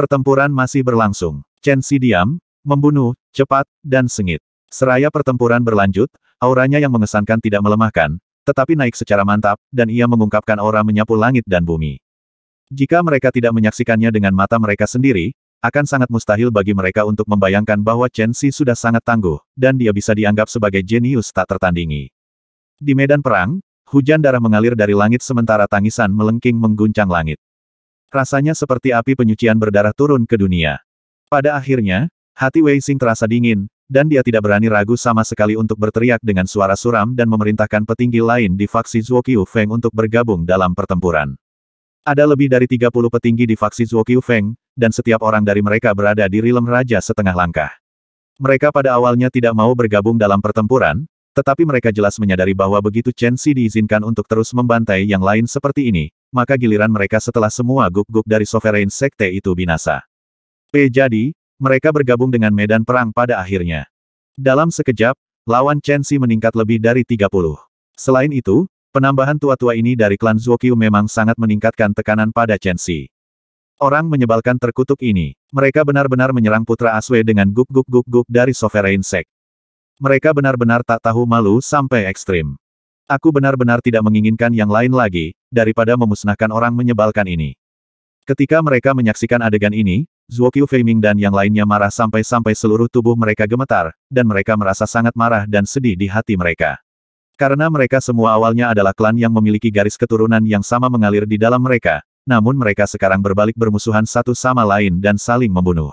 Pertempuran masih berlangsung. Chen Si diam, membunuh, cepat, dan sengit. Seraya pertempuran berlanjut, auranya yang mengesankan tidak melemahkan, tetapi naik secara mantap, dan ia mengungkapkan aura menyapu langit dan bumi. Jika mereka tidak menyaksikannya dengan mata mereka sendiri, akan sangat mustahil bagi mereka untuk membayangkan bahwa Chen Xi sudah sangat tangguh, dan dia bisa dianggap sebagai jenius tak tertandingi. Di medan perang, hujan darah mengalir dari langit sementara tangisan melengking mengguncang langit. Rasanya seperti api penyucian berdarah turun ke dunia. Pada akhirnya, hati Wei Xing terasa dingin, dan dia tidak berani ragu sama sekali untuk berteriak dengan suara suram dan memerintahkan petinggi lain di faksi Zuoqiu Feng untuk bergabung dalam pertempuran. Ada lebih dari 30 petinggi di faksi Zuoqiu Feng, dan setiap orang dari mereka berada di rilem raja setengah langkah. Mereka pada awalnya tidak mau bergabung dalam pertempuran, tetapi mereka jelas menyadari bahwa begitu Chen Xi diizinkan untuk terus membantai yang lain seperti ini, maka giliran mereka setelah semua guk-guk dari Sovereign Sekte itu binasa. P. Jadi, mereka bergabung dengan medan perang pada akhirnya. Dalam sekejap, lawan Chen Xi meningkat lebih dari 30. Selain itu, Penambahan tua-tua ini dari klan Zuoqiu memang sangat meningkatkan tekanan pada Chen Xi. Orang menyebalkan terkutuk ini. Mereka benar-benar menyerang Putra Aswe dengan guk-guk-guk-guk dari Sovereign Sect. Mereka benar-benar tak tahu malu sampai ekstrim. Aku benar-benar tidak menginginkan yang lain lagi, daripada memusnahkan orang menyebalkan ini. Ketika mereka menyaksikan adegan ini, Zuoqiu Feiming dan yang lainnya marah sampai-sampai seluruh tubuh mereka gemetar, dan mereka merasa sangat marah dan sedih di hati mereka. Karena mereka semua awalnya adalah klan yang memiliki garis keturunan yang sama mengalir di dalam mereka, namun mereka sekarang berbalik bermusuhan satu sama lain dan saling membunuh.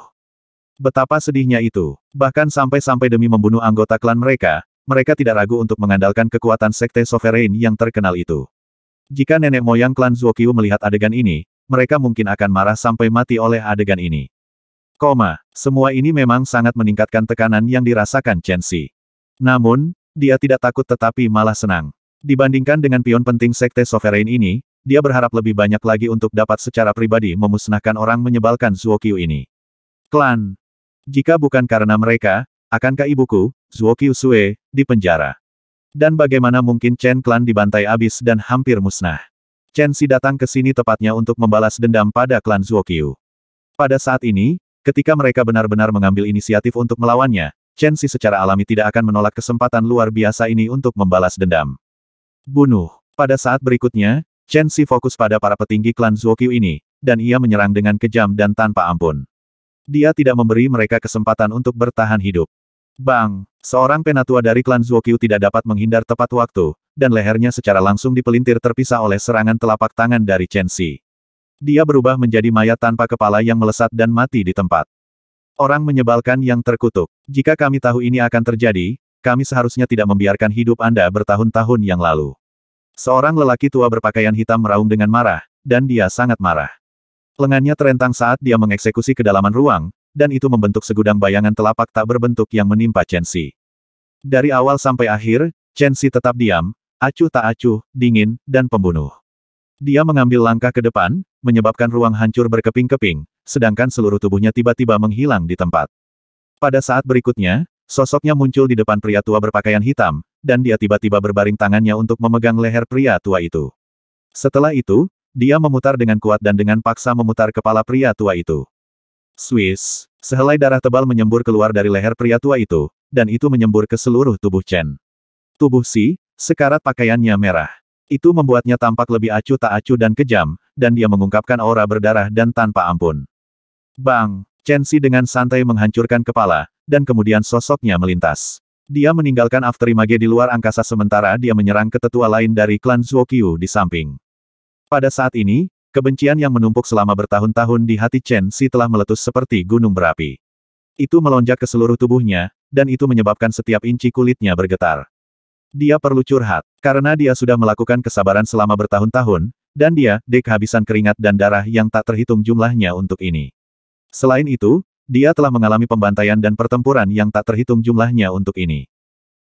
Betapa sedihnya itu. Bahkan sampai-sampai demi membunuh anggota klan mereka, mereka tidak ragu untuk mengandalkan kekuatan sekte sovereign yang terkenal itu. Jika nenek moyang klan Zuoqiu melihat adegan ini, mereka mungkin akan marah sampai mati oleh adegan ini. Koma, semua ini memang sangat meningkatkan tekanan yang dirasakan Chen Xi. Namun, dia tidak takut tetapi malah senang. Dibandingkan dengan pion penting Sekte Sovereign ini, dia berharap lebih banyak lagi untuk dapat secara pribadi memusnahkan orang menyebalkan Zuokyu ini. Klan. Jika bukan karena mereka, akankah ibuku, Zuokyu Sue, di penjara? Dan bagaimana mungkin Chen Klan dibantai abis dan hampir musnah? Chen Si datang ke sini tepatnya untuk membalas dendam pada klan Zuokyu. Pada saat ini, ketika mereka benar-benar mengambil inisiatif untuk melawannya, Chen Si secara alami tidak akan menolak kesempatan luar biasa ini untuk membalas dendam. Bunuh. Pada saat berikutnya, Chen Si fokus pada para petinggi klan Zuokyu ini, dan ia menyerang dengan kejam dan tanpa ampun. Dia tidak memberi mereka kesempatan untuk bertahan hidup. Bang! Seorang penatua dari klan Zuokyu tidak dapat menghindar tepat waktu, dan lehernya secara langsung dipelintir terpisah oleh serangan telapak tangan dari Chen Si. Dia berubah menjadi mayat tanpa kepala yang melesat dan mati di tempat. Orang menyebalkan yang terkutuk. Jika kami tahu ini akan terjadi, kami seharusnya tidak membiarkan hidup Anda bertahun-tahun yang lalu. Seorang lelaki tua berpakaian hitam meraung dengan marah, dan dia sangat marah. Lengannya terentang saat dia mengeksekusi kedalaman ruang, dan itu membentuk segudang bayangan telapak tak berbentuk yang menimpa Chen Si. Dari awal sampai akhir, Chen Si tetap diam, acuh tak acuh, dingin, dan pembunuh. Dia mengambil langkah ke depan, menyebabkan ruang hancur berkeping-keping, sedangkan seluruh tubuhnya tiba-tiba menghilang di tempat. Pada saat berikutnya, sosoknya muncul di depan pria tua berpakaian hitam, dan dia tiba-tiba berbaring tangannya untuk memegang leher pria tua itu. Setelah itu, dia memutar dengan kuat dan dengan paksa memutar kepala pria tua itu. Swiss, sehelai darah tebal menyembur keluar dari leher pria tua itu, dan itu menyembur ke seluruh tubuh Chen. Tubuh Si, sekarat pakaiannya merah. Itu membuatnya tampak lebih acuh tak acuh dan kejam, dan dia mengungkapkan aura berdarah dan tanpa ampun. Bang! Chen Si dengan santai menghancurkan kepala, dan kemudian sosoknya melintas. Dia meninggalkan Afterimage di luar angkasa sementara dia menyerang ke tetua lain dari klan Zuokyu di samping. Pada saat ini, kebencian yang menumpuk selama bertahun-tahun di hati Chen Si telah meletus seperti gunung berapi. Itu melonjak ke seluruh tubuhnya, dan itu menyebabkan setiap inci kulitnya bergetar. Dia perlu curhat, karena dia sudah melakukan kesabaran selama bertahun-tahun, dan dia, dek kehabisan keringat dan darah yang tak terhitung jumlahnya untuk ini. Selain itu, dia telah mengalami pembantaian dan pertempuran yang tak terhitung jumlahnya untuk ini.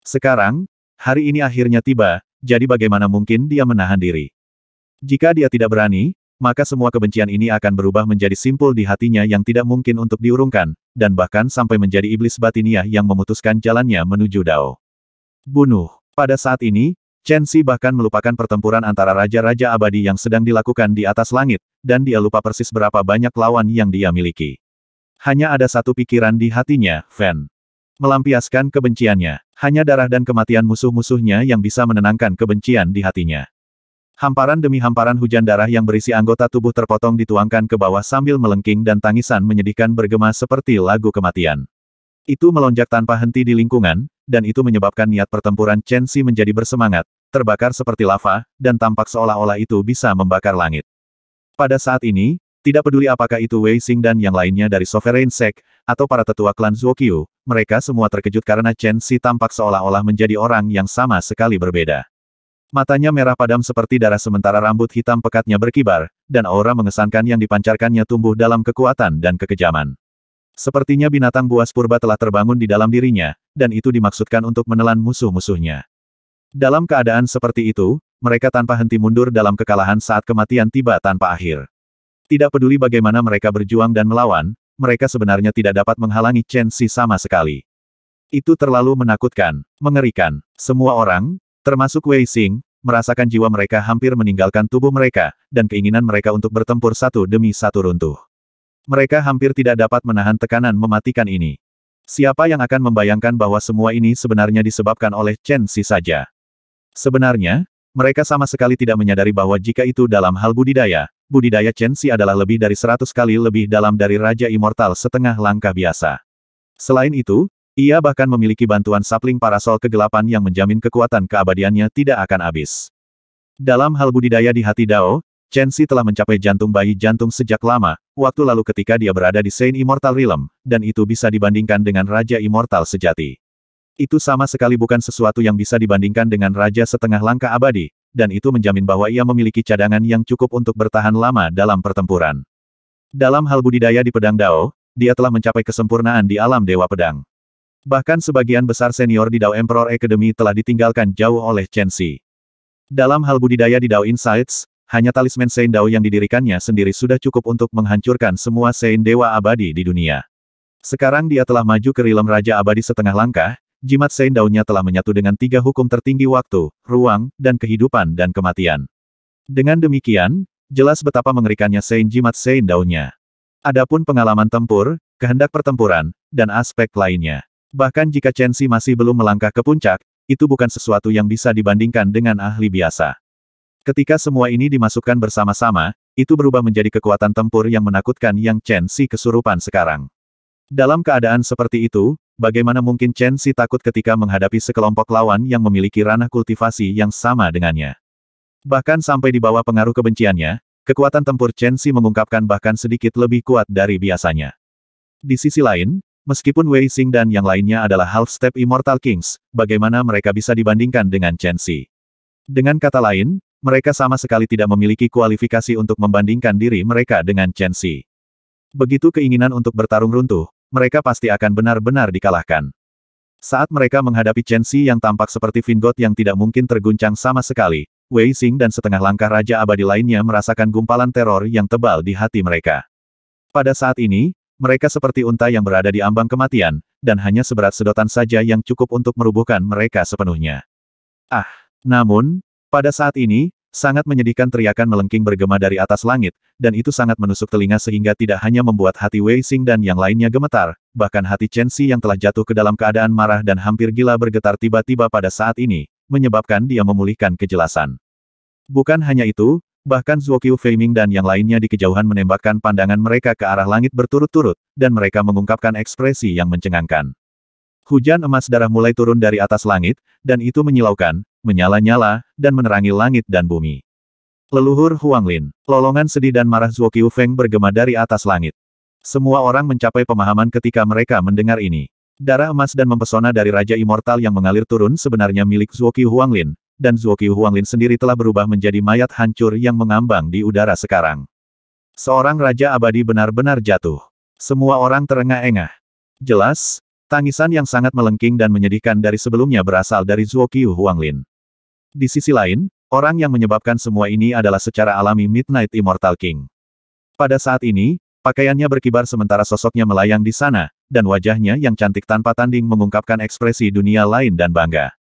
Sekarang, hari ini akhirnya tiba, jadi bagaimana mungkin dia menahan diri? Jika dia tidak berani, maka semua kebencian ini akan berubah menjadi simpul di hatinya yang tidak mungkin untuk diurungkan, dan bahkan sampai menjadi iblis batiniah yang memutuskan jalannya menuju Dao. Bunuh. Pada saat ini, Chen Xi bahkan melupakan pertempuran antara Raja-Raja Abadi yang sedang dilakukan di atas langit, dan dia lupa persis berapa banyak lawan yang dia miliki. Hanya ada satu pikiran di hatinya, Fen. Melampiaskan kebenciannya. Hanya darah dan kematian musuh-musuhnya yang bisa menenangkan kebencian di hatinya. Hamparan demi hamparan hujan darah yang berisi anggota tubuh terpotong dituangkan ke bawah sambil melengking dan tangisan menyedihkan bergema seperti lagu kematian. Itu melonjak tanpa henti di lingkungan, dan itu menyebabkan niat pertempuran Chen Xi menjadi bersemangat, terbakar seperti lava, dan tampak seolah-olah itu bisa membakar langit. Pada saat ini, tidak peduli apakah itu Wei Xing dan yang lainnya dari Sovereign Sect, atau para tetua klan Zuokyu, mereka semua terkejut karena Chen Xi tampak seolah-olah menjadi orang yang sama sekali berbeda. Matanya merah padam seperti darah sementara rambut hitam pekatnya berkibar, dan aura mengesankan yang dipancarkannya tumbuh dalam kekuatan dan kekejaman. Sepertinya binatang buas purba telah terbangun di dalam dirinya, dan itu dimaksudkan untuk menelan musuh-musuhnya. Dalam keadaan seperti itu, mereka tanpa henti mundur dalam kekalahan saat kematian tiba tanpa akhir. Tidak peduli bagaimana mereka berjuang dan melawan, mereka sebenarnya tidak dapat menghalangi Chen Xi sama sekali. Itu terlalu menakutkan, mengerikan. Semua orang, termasuk Wei Xing, merasakan jiwa mereka hampir meninggalkan tubuh mereka, dan keinginan mereka untuk bertempur satu demi satu runtuh. Mereka hampir tidak dapat menahan tekanan mematikan ini. Siapa yang akan membayangkan bahwa semua ini sebenarnya disebabkan oleh Chen Xi saja? Sebenarnya, mereka sama sekali tidak menyadari bahwa jika itu dalam hal budidaya, budidaya Chen Xi adalah lebih dari seratus kali lebih dalam dari Raja Immortal setengah langkah biasa. Selain itu, ia bahkan memiliki bantuan sapling parasol kegelapan yang menjamin kekuatan keabadiannya tidak akan habis. Dalam hal budidaya di hati Dao, Chen Xi telah mencapai jantung bayi jantung sejak lama, waktu lalu ketika dia berada di Saint Immortal Realm, dan itu bisa dibandingkan dengan Raja Immortal sejati. Itu sama sekali bukan sesuatu yang bisa dibandingkan dengan Raja setengah langkah abadi, dan itu menjamin bahwa ia memiliki cadangan yang cukup untuk bertahan lama dalam pertempuran. Dalam hal budidaya di pedang Dao, dia telah mencapai kesempurnaan di alam Dewa Pedang. Bahkan sebagian besar senior di Dao Emperor Academy telah ditinggalkan jauh oleh Chen Xi. Dalam hal budidaya di Dao Insights, hanya talisman Sein Dao yang didirikannya sendiri sudah cukup untuk menghancurkan semua Sein Dewa Abadi di dunia. Sekarang dia telah maju ke Rilem Raja Abadi setengah langkah, jimat Sein Daunnya telah menyatu dengan tiga hukum tertinggi waktu, ruang, dan kehidupan dan kematian. Dengan demikian, jelas betapa mengerikannya Sein jimat Sein Daunnya. Adapun pengalaman tempur, kehendak pertempuran, dan aspek lainnya. Bahkan jika Chen Xi masih belum melangkah ke puncak, itu bukan sesuatu yang bisa dibandingkan dengan ahli biasa. Ketika semua ini dimasukkan bersama-sama, itu berubah menjadi kekuatan tempur yang menakutkan yang Chen Xi kesurupan sekarang. Dalam keadaan seperti itu, bagaimana mungkin Chen Xi takut ketika menghadapi sekelompok lawan yang memiliki ranah kultivasi yang sama dengannya? Bahkan sampai di bawah pengaruh kebenciannya, kekuatan tempur Chen Xi mengungkapkan bahkan sedikit lebih kuat dari biasanya. Di sisi lain, meskipun Wei Xing dan yang lainnya adalah half-step Immortal Kings, bagaimana mereka bisa dibandingkan dengan Chen Xi? Dengan kata lain, mereka sama sekali tidak memiliki kualifikasi untuk membandingkan diri mereka dengan Chen Xi. Begitu keinginan untuk bertarung runtuh, mereka pasti akan benar-benar dikalahkan. Saat mereka menghadapi Chen Xi yang tampak seperti Vingot yang tidak mungkin terguncang sama sekali, Wei Xing dan setengah langkah Raja Abadi lainnya merasakan gumpalan teror yang tebal di hati mereka. Pada saat ini, mereka seperti unta yang berada di ambang kematian, dan hanya seberat sedotan saja yang cukup untuk merubuhkan mereka sepenuhnya. Ah! Namun, pada saat ini, Sangat menyedihkan teriakan melengking bergema dari atas langit, dan itu sangat menusuk telinga sehingga tidak hanya membuat hati Wei Xing dan yang lainnya gemetar, bahkan hati Chen Xi yang telah jatuh ke dalam keadaan marah dan hampir gila bergetar tiba-tiba pada saat ini, menyebabkan dia memulihkan kejelasan. Bukan hanya itu, bahkan Zuokyu Feiming dan yang lainnya di kejauhan menembakkan pandangan mereka ke arah langit berturut-turut, dan mereka mengungkapkan ekspresi yang mencengangkan. Hujan emas darah mulai turun dari atas langit, dan itu menyilaukan, menyala-nyala, dan menerangi langit dan bumi. Leluhur Huanglin, lolongan sedih dan marah Zuo Feng bergema dari atas langit. Semua orang mencapai pemahaman ketika mereka mendengar ini. Darah emas dan mempesona dari Raja Immortal yang mengalir turun sebenarnya milik Zuo Huanglin, dan Zuo Huanglin sendiri telah berubah menjadi mayat hancur yang mengambang di udara sekarang. Seorang Raja Abadi benar-benar jatuh. Semua orang terengah-engah. Jelas, tangisan yang sangat melengking dan menyedihkan dari sebelumnya berasal dari Zuo Huanglin. Di sisi lain, orang yang menyebabkan semua ini adalah secara alami Midnight Immortal King. Pada saat ini, pakaiannya berkibar sementara sosoknya melayang di sana, dan wajahnya yang cantik tanpa tanding mengungkapkan ekspresi dunia lain dan bangga.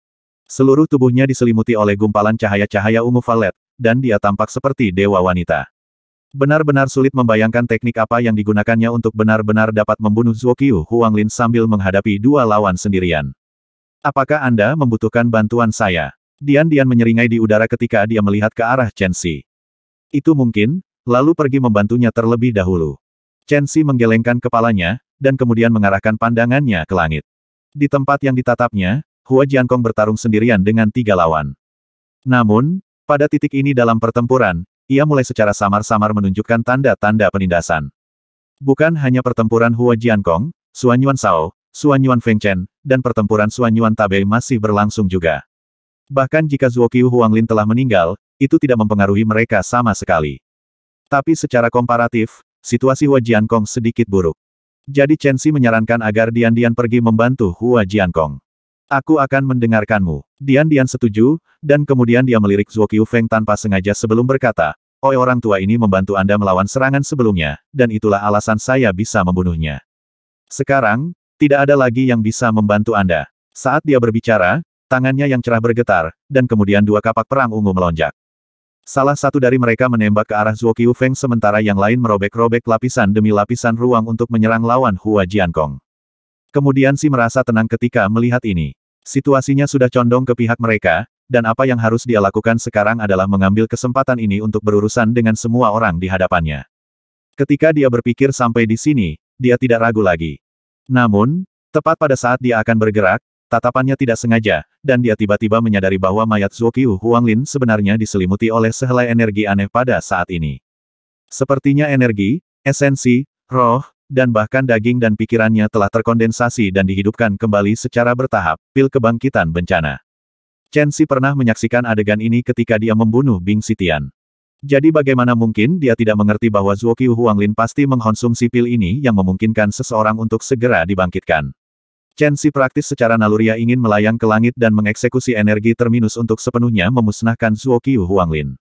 Seluruh tubuhnya diselimuti oleh gumpalan cahaya-cahaya ungu valet, dan dia tampak seperti dewa wanita. Benar-benar sulit membayangkan teknik apa yang digunakannya untuk benar-benar dapat membunuh Zuoqiu Huanglin sambil menghadapi dua lawan sendirian. Apakah Anda membutuhkan bantuan saya? Dian-Dian menyeringai di udara ketika dia melihat ke arah Chen Xi. Itu mungkin, lalu pergi membantunya terlebih dahulu. Chen Xi menggelengkan kepalanya, dan kemudian mengarahkan pandangannya ke langit. Di tempat yang ditatapnya, Hua Jiankong bertarung sendirian dengan tiga lawan. Namun, pada titik ini dalam pertempuran, ia mulai secara samar-samar menunjukkan tanda-tanda penindasan. Bukan hanya pertempuran Hua Jiankong, Suan Yuan Sao, Suan Yuan Fengchen, dan pertempuran Suan Yuan Tabe masih berlangsung juga. Bahkan jika Zuoqiu Huanglin telah meninggal, itu tidak mempengaruhi mereka sama sekali. Tapi secara komparatif, situasi Hua Jiankong sedikit buruk. Jadi Chen Xi menyarankan agar Dian Dian pergi membantu Hua Jiankong. Aku akan mendengarkanmu. Dian-Dian setuju, dan kemudian dia melirik Zuo Feng tanpa sengaja sebelum berkata, Oi orang tua ini membantu Anda melawan serangan sebelumnya, dan itulah alasan saya bisa membunuhnya. Sekarang, tidak ada lagi yang bisa membantu Anda. Saat dia berbicara, tangannya yang cerah bergetar, dan kemudian dua kapak perang ungu melonjak. Salah satu dari mereka menembak ke arah Zuo Feng sementara yang lain merobek-robek lapisan demi lapisan ruang untuk menyerang lawan Hua Jiankong. Kemudian si merasa tenang ketika melihat ini. Situasinya sudah condong ke pihak mereka, dan apa yang harus dia lakukan sekarang adalah mengambil kesempatan ini untuk berurusan dengan semua orang di hadapannya. Ketika dia berpikir sampai di sini, dia tidak ragu lagi. Namun, tepat pada saat dia akan bergerak, tatapannya tidak sengaja, dan dia tiba-tiba menyadari bahwa mayat Zuoqiu Huanglin sebenarnya diselimuti oleh sehelai energi aneh pada saat ini. Sepertinya energi, esensi, roh, dan bahkan daging dan pikirannya telah terkondensasi dan dihidupkan kembali secara bertahap, pil kebangkitan bencana. Chen Xi pernah menyaksikan adegan ini ketika dia membunuh Bing Sitian. Jadi bagaimana mungkin dia tidak mengerti bahwa Zuoqiu Huanglin pasti mengkonsumsi pil ini yang memungkinkan seseorang untuk segera dibangkitkan. Chen Xi praktis secara naluriah ingin melayang ke langit dan mengeksekusi energi terminus untuk sepenuhnya memusnahkan Zuoqiu Huanglin.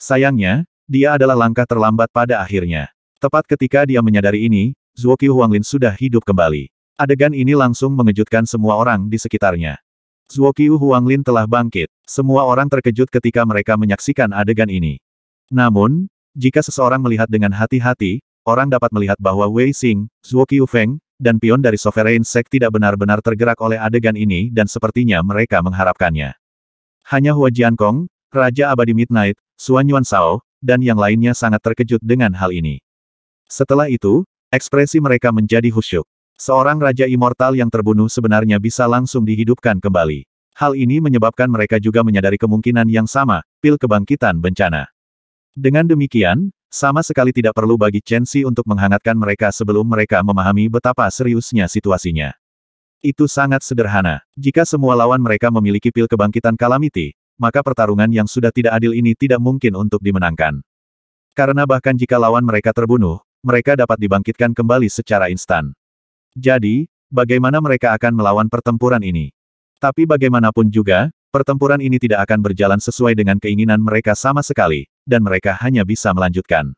Sayangnya, dia adalah langkah terlambat pada akhirnya. Tepat ketika dia menyadari ini, Zuoqiu Huanglin sudah hidup kembali. Adegan ini langsung mengejutkan semua orang di sekitarnya. Zuoqiu Huanglin telah bangkit. Semua orang terkejut ketika mereka menyaksikan adegan ini. Namun, jika seseorang melihat dengan hati-hati, orang dapat melihat bahwa Wei Xing, Zuoqiu Feng, dan pion dari Sovereign Sect tidak benar-benar tergerak oleh adegan ini dan sepertinya mereka mengharapkannya. Hanya Hua Jiankong, Raja Abadi Midnight, Suan Yuan Sao, dan yang lainnya sangat terkejut dengan hal ini. Setelah itu, ekspresi mereka menjadi khusyuk. Seorang raja immortal yang terbunuh sebenarnya bisa langsung dihidupkan kembali. Hal ini menyebabkan mereka juga menyadari kemungkinan yang sama, pil kebangkitan bencana. Dengan demikian, sama sekali tidak perlu bagi Chen Xi untuk menghangatkan mereka sebelum mereka memahami betapa seriusnya situasinya. Itu sangat sederhana. Jika semua lawan mereka memiliki pil kebangkitan Calamity, maka pertarungan yang sudah tidak adil ini tidak mungkin untuk dimenangkan. Karena bahkan jika lawan mereka terbunuh, mereka dapat dibangkitkan kembali secara instan. Jadi, bagaimana mereka akan melawan pertempuran ini? Tapi bagaimanapun juga, pertempuran ini tidak akan berjalan sesuai dengan keinginan mereka sama sekali, dan mereka hanya bisa melanjutkan.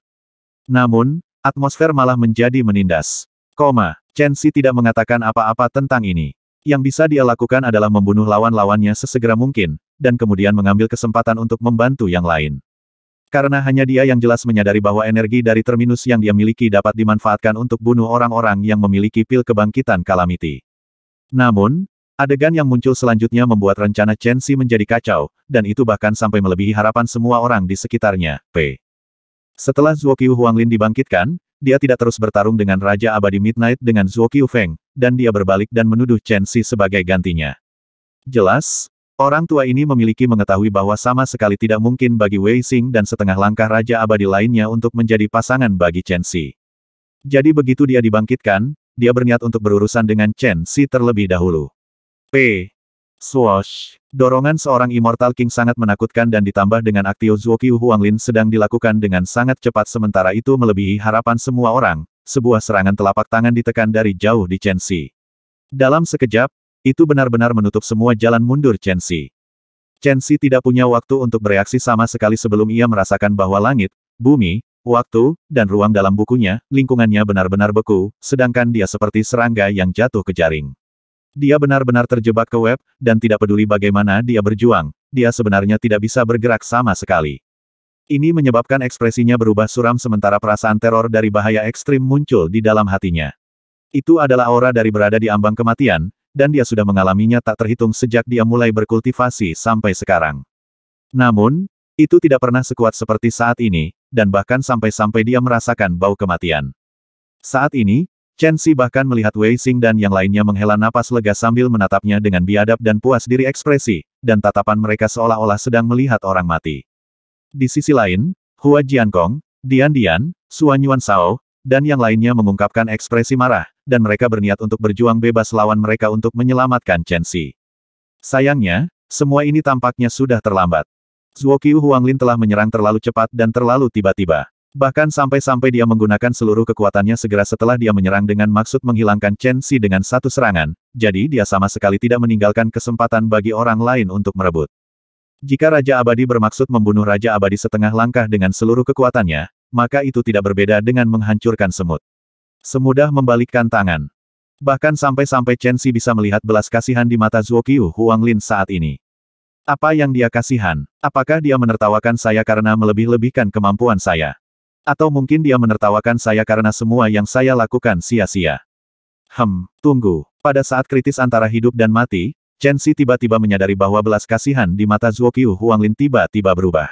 Namun, atmosfer malah menjadi menindas. Koma, Chen Xi tidak mengatakan apa-apa tentang ini. Yang bisa dia lakukan adalah membunuh lawan-lawannya sesegera mungkin, dan kemudian mengambil kesempatan untuk membantu yang lain. Karena hanya dia yang jelas menyadari bahwa energi dari terminus yang dia miliki dapat dimanfaatkan untuk bunuh orang-orang yang memiliki pil kebangkitan Calamity. Namun, adegan yang muncul selanjutnya membuat rencana Chen Xi menjadi kacau, dan itu bahkan sampai melebihi harapan semua orang di sekitarnya, P. Setelah Zuoqiu Huanglin dibangkitkan, dia tidak terus bertarung dengan Raja Abadi Midnight dengan Zuoqiu Feng, dan dia berbalik dan menuduh Chen Xi sebagai gantinya. Jelas, Orang tua ini memiliki mengetahui bahwa sama sekali tidak mungkin bagi Wei Xing dan setengah langkah Raja Abadi lainnya untuk menjadi pasangan bagi Chen Xi. Jadi begitu dia dibangkitkan, dia berniat untuk berurusan dengan Chen Xi terlebih dahulu. P. Swoosh. Dorongan seorang Immortal King sangat menakutkan dan ditambah dengan Aktio Zuoqiu Huanglin sedang dilakukan dengan sangat cepat sementara itu melebihi harapan semua orang, sebuah serangan telapak tangan ditekan dari jauh di Chen Xi. Dalam sekejap, itu benar-benar menutup semua jalan mundur Chen Xi. Chen Xi tidak punya waktu untuk bereaksi sama sekali sebelum ia merasakan bahwa langit, bumi, waktu, dan ruang dalam bukunya, lingkungannya benar-benar beku, sedangkan dia seperti serangga yang jatuh ke jaring. Dia benar-benar terjebak ke web, dan tidak peduli bagaimana dia berjuang, dia sebenarnya tidak bisa bergerak sama sekali. Ini menyebabkan ekspresinya berubah suram sementara perasaan teror dari bahaya ekstrim muncul di dalam hatinya. Itu adalah aura dari berada di ambang kematian, dan dia sudah mengalaminya tak terhitung sejak dia mulai berkultivasi sampai sekarang. Namun, itu tidak pernah sekuat seperti saat ini, dan bahkan sampai-sampai dia merasakan bau kematian. Saat ini, Chen Xi bahkan melihat Wei Xing dan yang lainnya menghela napas lega sambil menatapnya dengan biadab dan puas diri ekspresi, dan tatapan mereka seolah-olah sedang melihat orang mati. Di sisi lain, Hua Jiankong, Dian Dian, Suan Yuan Sao, dan yang lainnya mengungkapkan ekspresi marah, dan mereka berniat untuk berjuang bebas lawan mereka untuk menyelamatkan Chen Xi. Sayangnya, semua ini tampaknya sudah terlambat. Zuo Qiu Huanglin telah menyerang terlalu cepat dan terlalu tiba-tiba. Bahkan sampai-sampai dia menggunakan seluruh kekuatannya segera setelah dia menyerang dengan maksud menghilangkan Chen Xi dengan satu serangan, jadi dia sama sekali tidak meninggalkan kesempatan bagi orang lain untuk merebut. Jika Raja Abadi bermaksud membunuh Raja Abadi setengah langkah dengan seluruh kekuatannya, maka itu tidak berbeda dengan menghancurkan semut. Semudah membalikkan tangan. Bahkan sampai-sampai Chen Xi bisa melihat belas kasihan di mata Zuo Qiu Huanglin saat ini. Apa yang dia kasihan? Apakah dia menertawakan saya karena melebih-lebihkan kemampuan saya? Atau mungkin dia menertawakan saya karena semua yang saya lakukan sia-sia. Hem, tunggu. Pada saat kritis antara hidup dan mati, Chen Xi tiba-tiba menyadari bahwa belas kasihan di mata Zuo Qiu Huanglin tiba-tiba berubah.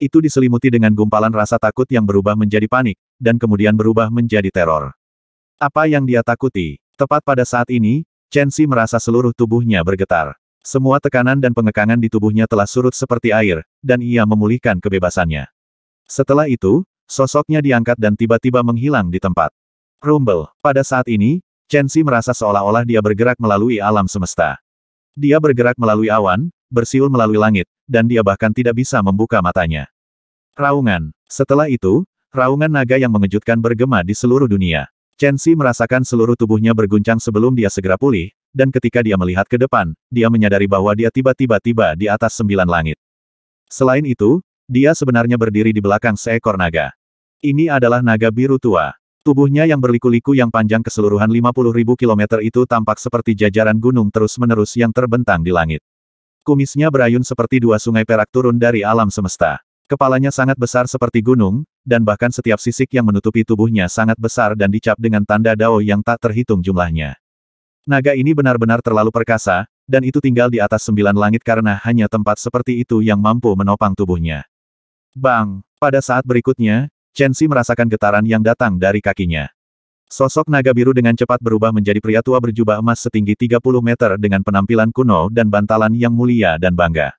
Itu diselimuti dengan gumpalan rasa takut yang berubah menjadi panik, dan kemudian berubah menjadi teror. Apa yang dia takuti? Tepat pada saat ini, Chen Xi merasa seluruh tubuhnya bergetar. Semua tekanan dan pengekangan di tubuhnya telah surut seperti air, dan ia memulihkan kebebasannya. Setelah itu, Sosoknya diangkat dan tiba-tiba menghilang di tempat. Rumble. Pada saat ini, Chen Xi merasa seolah-olah dia bergerak melalui alam semesta. Dia bergerak melalui awan, bersiul melalui langit, dan dia bahkan tidak bisa membuka matanya. Raungan. Setelah itu, raungan naga yang mengejutkan bergema di seluruh dunia. Chen Xi merasakan seluruh tubuhnya berguncang sebelum dia segera pulih, dan ketika dia melihat ke depan, dia menyadari bahwa dia tiba-tiba tiba di atas sembilan langit. Selain itu, dia sebenarnya berdiri di belakang seekor naga. Ini adalah naga biru tua. Tubuhnya yang berliku-liku yang panjang keseluruhan 50.000 km itu tampak seperti jajaran gunung terus-menerus yang terbentang di langit. Kumisnya berayun seperti dua sungai perak turun dari alam semesta. Kepalanya sangat besar seperti gunung, dan bahkan setiap sisik yang menutupi tubuhnya sangat besar dan dicap dengan tanda dao yang tak terhitung jumlahnya. Naga ini benar-benar terlalu perkasa, dan itu tinggal di atas sembilan langit karena hanya tempat seperti itu yang mampu menopang tubuhnya. Bang! Pada saat berikutnya, Chen Xi merasakan getaran yang datang dari kakinya. Sosok naga biru dengan cepat berubah menjadi pria tua berjubah emas setinggi 30 meter dengan penampilan kuno dan bantalan yang mulia dan bangga.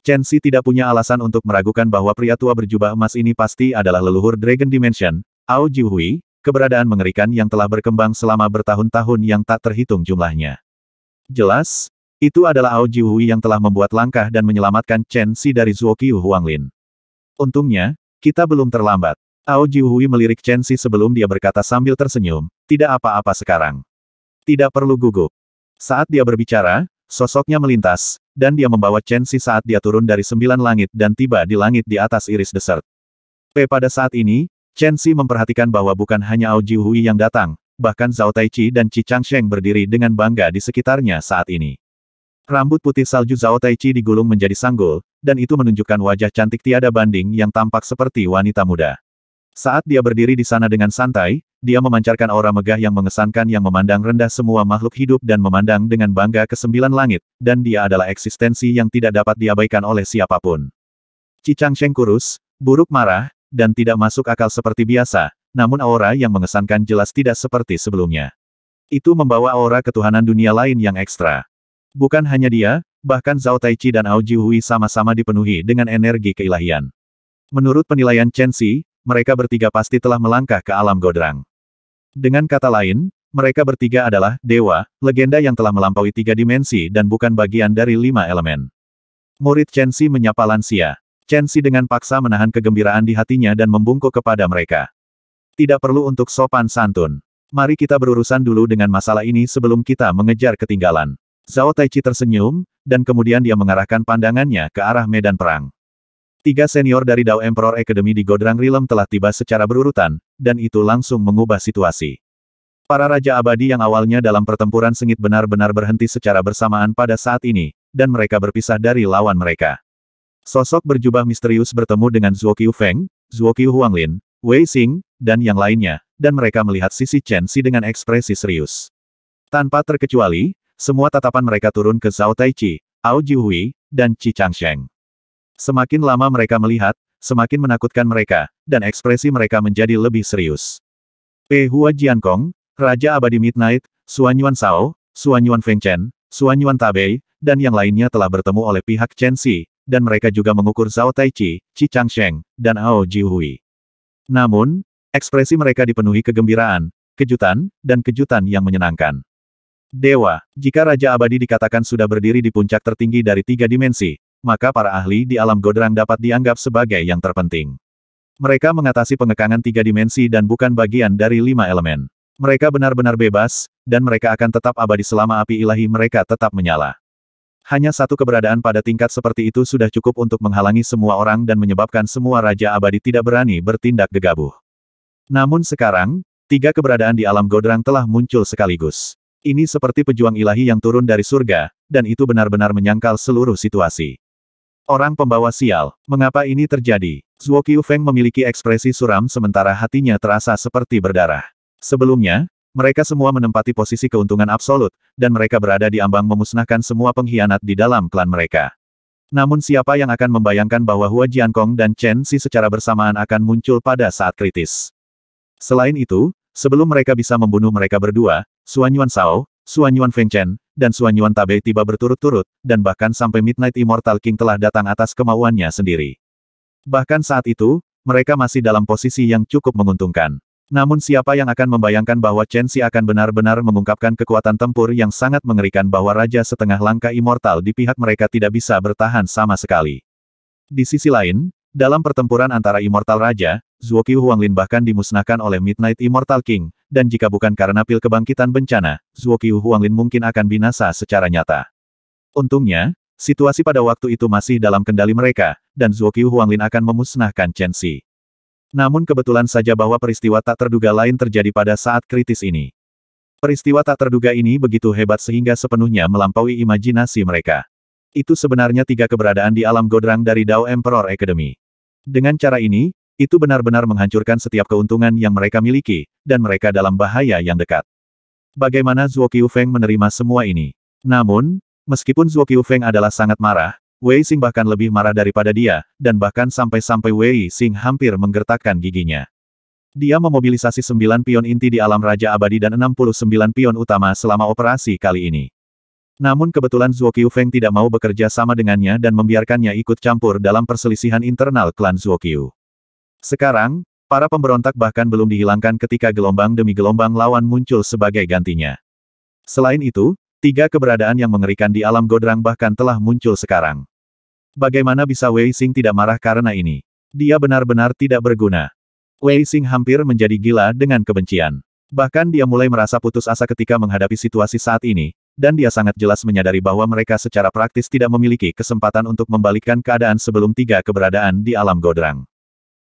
Chen Xi tidak punya alasan untuk meragukan bahwa pria tua berjubah emas ini pasti adalah leluhur Dragon Dimension, Ao Jihui, keberadaan mengerikan yang telah berkembang selama bertahun-tahun yang tak terhitung jumlahnya. Jelas, itu adalah Ao Jihui yang telah membuat langkah dan menyelamatkan Chen Xi dari Zuo Qiu Huanglin. Untungnya, kita belum terlambat. Ao Jiuhui melirik Chen Xi sebelum dia berkata sambil tersenyum, tidak apa-apa sekarang. Tidak perlu gugup. Saat dia berbicara, sosoknya melintas, dan dia membawa Chen Xi saat dia turun dari sembilan langit dan tiba di langit di atas iris desert. P pada saat ini, Chen Xi memperhatikan bahwa bukan hanya Ao Jiuhui yang datang, bahkan Zhao Taichi dan Qi Changsheng berdiri dengan bangga di sekitarnya saat ini. Rambut putih salju Zhao Taichi digulung menjadi sanggul, dan itu menunjukkan wajah cantik tiada banding yang tampak seperti wanita muda. Saat dia berdiri di sana dengan santai, dia memancarkan aura megah yang mengesankan yang memandang rendah semua makhluk hidup dan memandang dengan bangga ke sembilan langit, dan dia adalah eksistensi yang tidak dapat diabaikan oleh siapa pun. Cicang Sheng kurus, buruk marah, dan tidak masuk akal seperti biasa, namun aura yang mengesankan jelas tidak seperti sebelumnya. Itu membawa aura ketuhanan dunia lain yang ekstra. Bukan hanya dia, bahkan Zhao Taichi dan Ao Jihui sama-sama dipenuhi dengan energi keilahian. Menurut penilaian Chen Xi, mereka bertiga pasti telah melangkah ke alam Godrang. Dengan kata lain, mereka bertiga adalah dewa, legenda yang telah melampaui tiga dimensi dan bukan bagian dari lima elemen. Murid Chen Xi menyapa lansia. Chen Xi dengan paksa menahan kegembiraan di hatinya dan membungkuk kepada mereka. Tidak perlu untuk sopan santun. Mari kita berurusan dulu dengan masalah ini sebelum kita mengejar ketinggalan. Zhao Taichi tersenyum, dan kemudian dia mengarahkan pandangannya ke arah medan perang. Tiga senior dari Dao Emperor Academy di Godrang Realm telah tiba secara berurutan, dan itu langsung mengubah situasi. Para Raja Abadi yang awalnya dalam pertempuran sengit benar-benar berhenti secara bersamaan pada saat ini, dan mereka berpisah dari lawan mereka. Sosok berjubah misterius bertemu dengan Zuo Qiu Feng, Zuo Qiu Huanglin, Wei Xing, dan yang lainnya, dan mereka melihat sisi Chen Si dengan ekspresi serius. Tanpa terkecuali, semua tatapan mereka turun ke Zhao Taichi, Ao Jihui, dan Qi Changsheng. Semakin lama mereka melihat, semakin menakutkan mereka, dan ekspresi mereka menjadi lebih serius. Pei Hua Jiankong, Raja Abadi Midnight, Suan Yuan Sao, Suan Yuan Feng Chen, Suan Yuan Tabei, dan yang lainnya telah bertemu oleh pihak Chen Si, dan mereka juga mengukur Zhao Taichi, Qi Changsheng, dan Ao Jihui. Namun, ekspresi mereka dipenuhi kegembiraan, kejutan, dan kejutan yang menyenangkan. Dewa, jika Raja Abadi dikatakan sudah berdiri di puncak tertinggi dari tiga dimensi, maka para ahli di alam Godrang dapat dianggap sebagai yang terpenting. Mereka mengatasi pengekangan tiga dimensi dan bukan bagian dari lima elemen. Mereka benar-benar bebas, dan mereka akan tetap abadi selama api ilahi mereka tetap menyala. Hanya satu keberadaan pada tingkat seperti itu sudah cukup untuk menghalangi semua orang dan menyebabkan semua Raja Abadi tidak berani bertindak gegabah. Namun sekarang, tiga keberadaan di alam Godrang telah muncul sekaligus. Ini seperti pejuang ilahi yang turun dari surga, dan itu benar-benar menyangkal seluruh situasi. Orang pembawa sial, mengapa ini terjadi? Zuo Feng memiliki ekspresi suram sementara hatinya terasa seperti berdarah. Sebelumnya, mereka semua menempati posisi keuntungan absolut, dan mereka berada di ambang memusnahkan semua pengkhianat di dalam klan mereka. Namun siapa yang akan membayangkan bahwa Hua Jiankong dan Chen Si secara bersamaan akan muncul pada saat kritis. Selain itu, sebelum mereka bisa membunuh mereka berdua, Suan Yuan Sao, Suan Yuan Feng Chen, dan Suan Yuan Tabe tiba berturut-turut, dan bahkan sampai Midnight Immortal King telah datang atas kemauannya sendiri. Bahkan saat itu, mereka masih dalam posisi yang cukup menguntungkan. Namun siapa yang akan membayangkan bahwa Chen Xi akan benar-benar mengungkapkan kekuatan tempur yang sangat mengerikan bahwa Raja setengah langka immortal di pihak mereka tidak bisa bertahan sama sekali. Di sisi lain, dalam pertempuran antara Immortal Raja, Zuo Qiu Huanglin bahkan dimusnahkan oleh Midnight Immortal King, dan jika bukan karena pil kebangkitan bencana, Zuo Qiu Huanglin mungkin akan binasa secara nyata. Untungnya, situasi pada waktu itu masih dalam kendali mereka, dan Zuo Qiu Huanglin akan memusnahkan Chen Xi. Namun kebetulan saja bahwa peristiwa tak terduga lain terjadi pada saat kritis ini. Peristiwa tak terduga ini begitu hebat sehingga sepenuhnya melampaui imajinasi mereka. Itu sebenarnya tiga keberadaan di alam Godrang dari Dao Emperor Academy. Dengan cara ini, itu benar-benar menghancurkan setiap keuntungan yang mereka miliki, dan mereka dalam bahaya yang dekat. Bagaimana Zuo Qiufeng menerima semua ini? Namun, meskipun Zuo Qiufeng adalah sangat marah, Wei Xing bahkan lebih marah daripada dia, dan bahkan sampai-sampai Wei Xing hampir menggertakkan giginya. Dia memobilisasi sembilan pion inti di alam Raja Abadi dan 69 pion utama selama operasi kali ini. Namun kebetulan Zuo Qiufeng tidak mau bekerja sama dengannya dan membiarkannya ikut campur dalam perselisihan internal klan Zuo Qiu. Sekarang, para pemberontak bahkan belum dihilangkan ketika gelombang demi gelombang lawan muncul sebagai gantinya. Selain itu, tiga keberadaan yang mengerikan di alam Godrang bahkan telah muncul sekarang. Bagaimana bisa Wei Xing tidak marah karena ini? Dia benar-benar tidak berguna. Wei Xing hampir menjadi gila dengan kebencian. Bahkan dia mulai merasa putus asa ketika menghadapi situasi saat ini, dan dia sangat jelas menyadari bahwa mereka secara praktis tidak memiliki kesempatan untuk membalikkan keadaan sebelum tiga keberadaan di alam Godrang.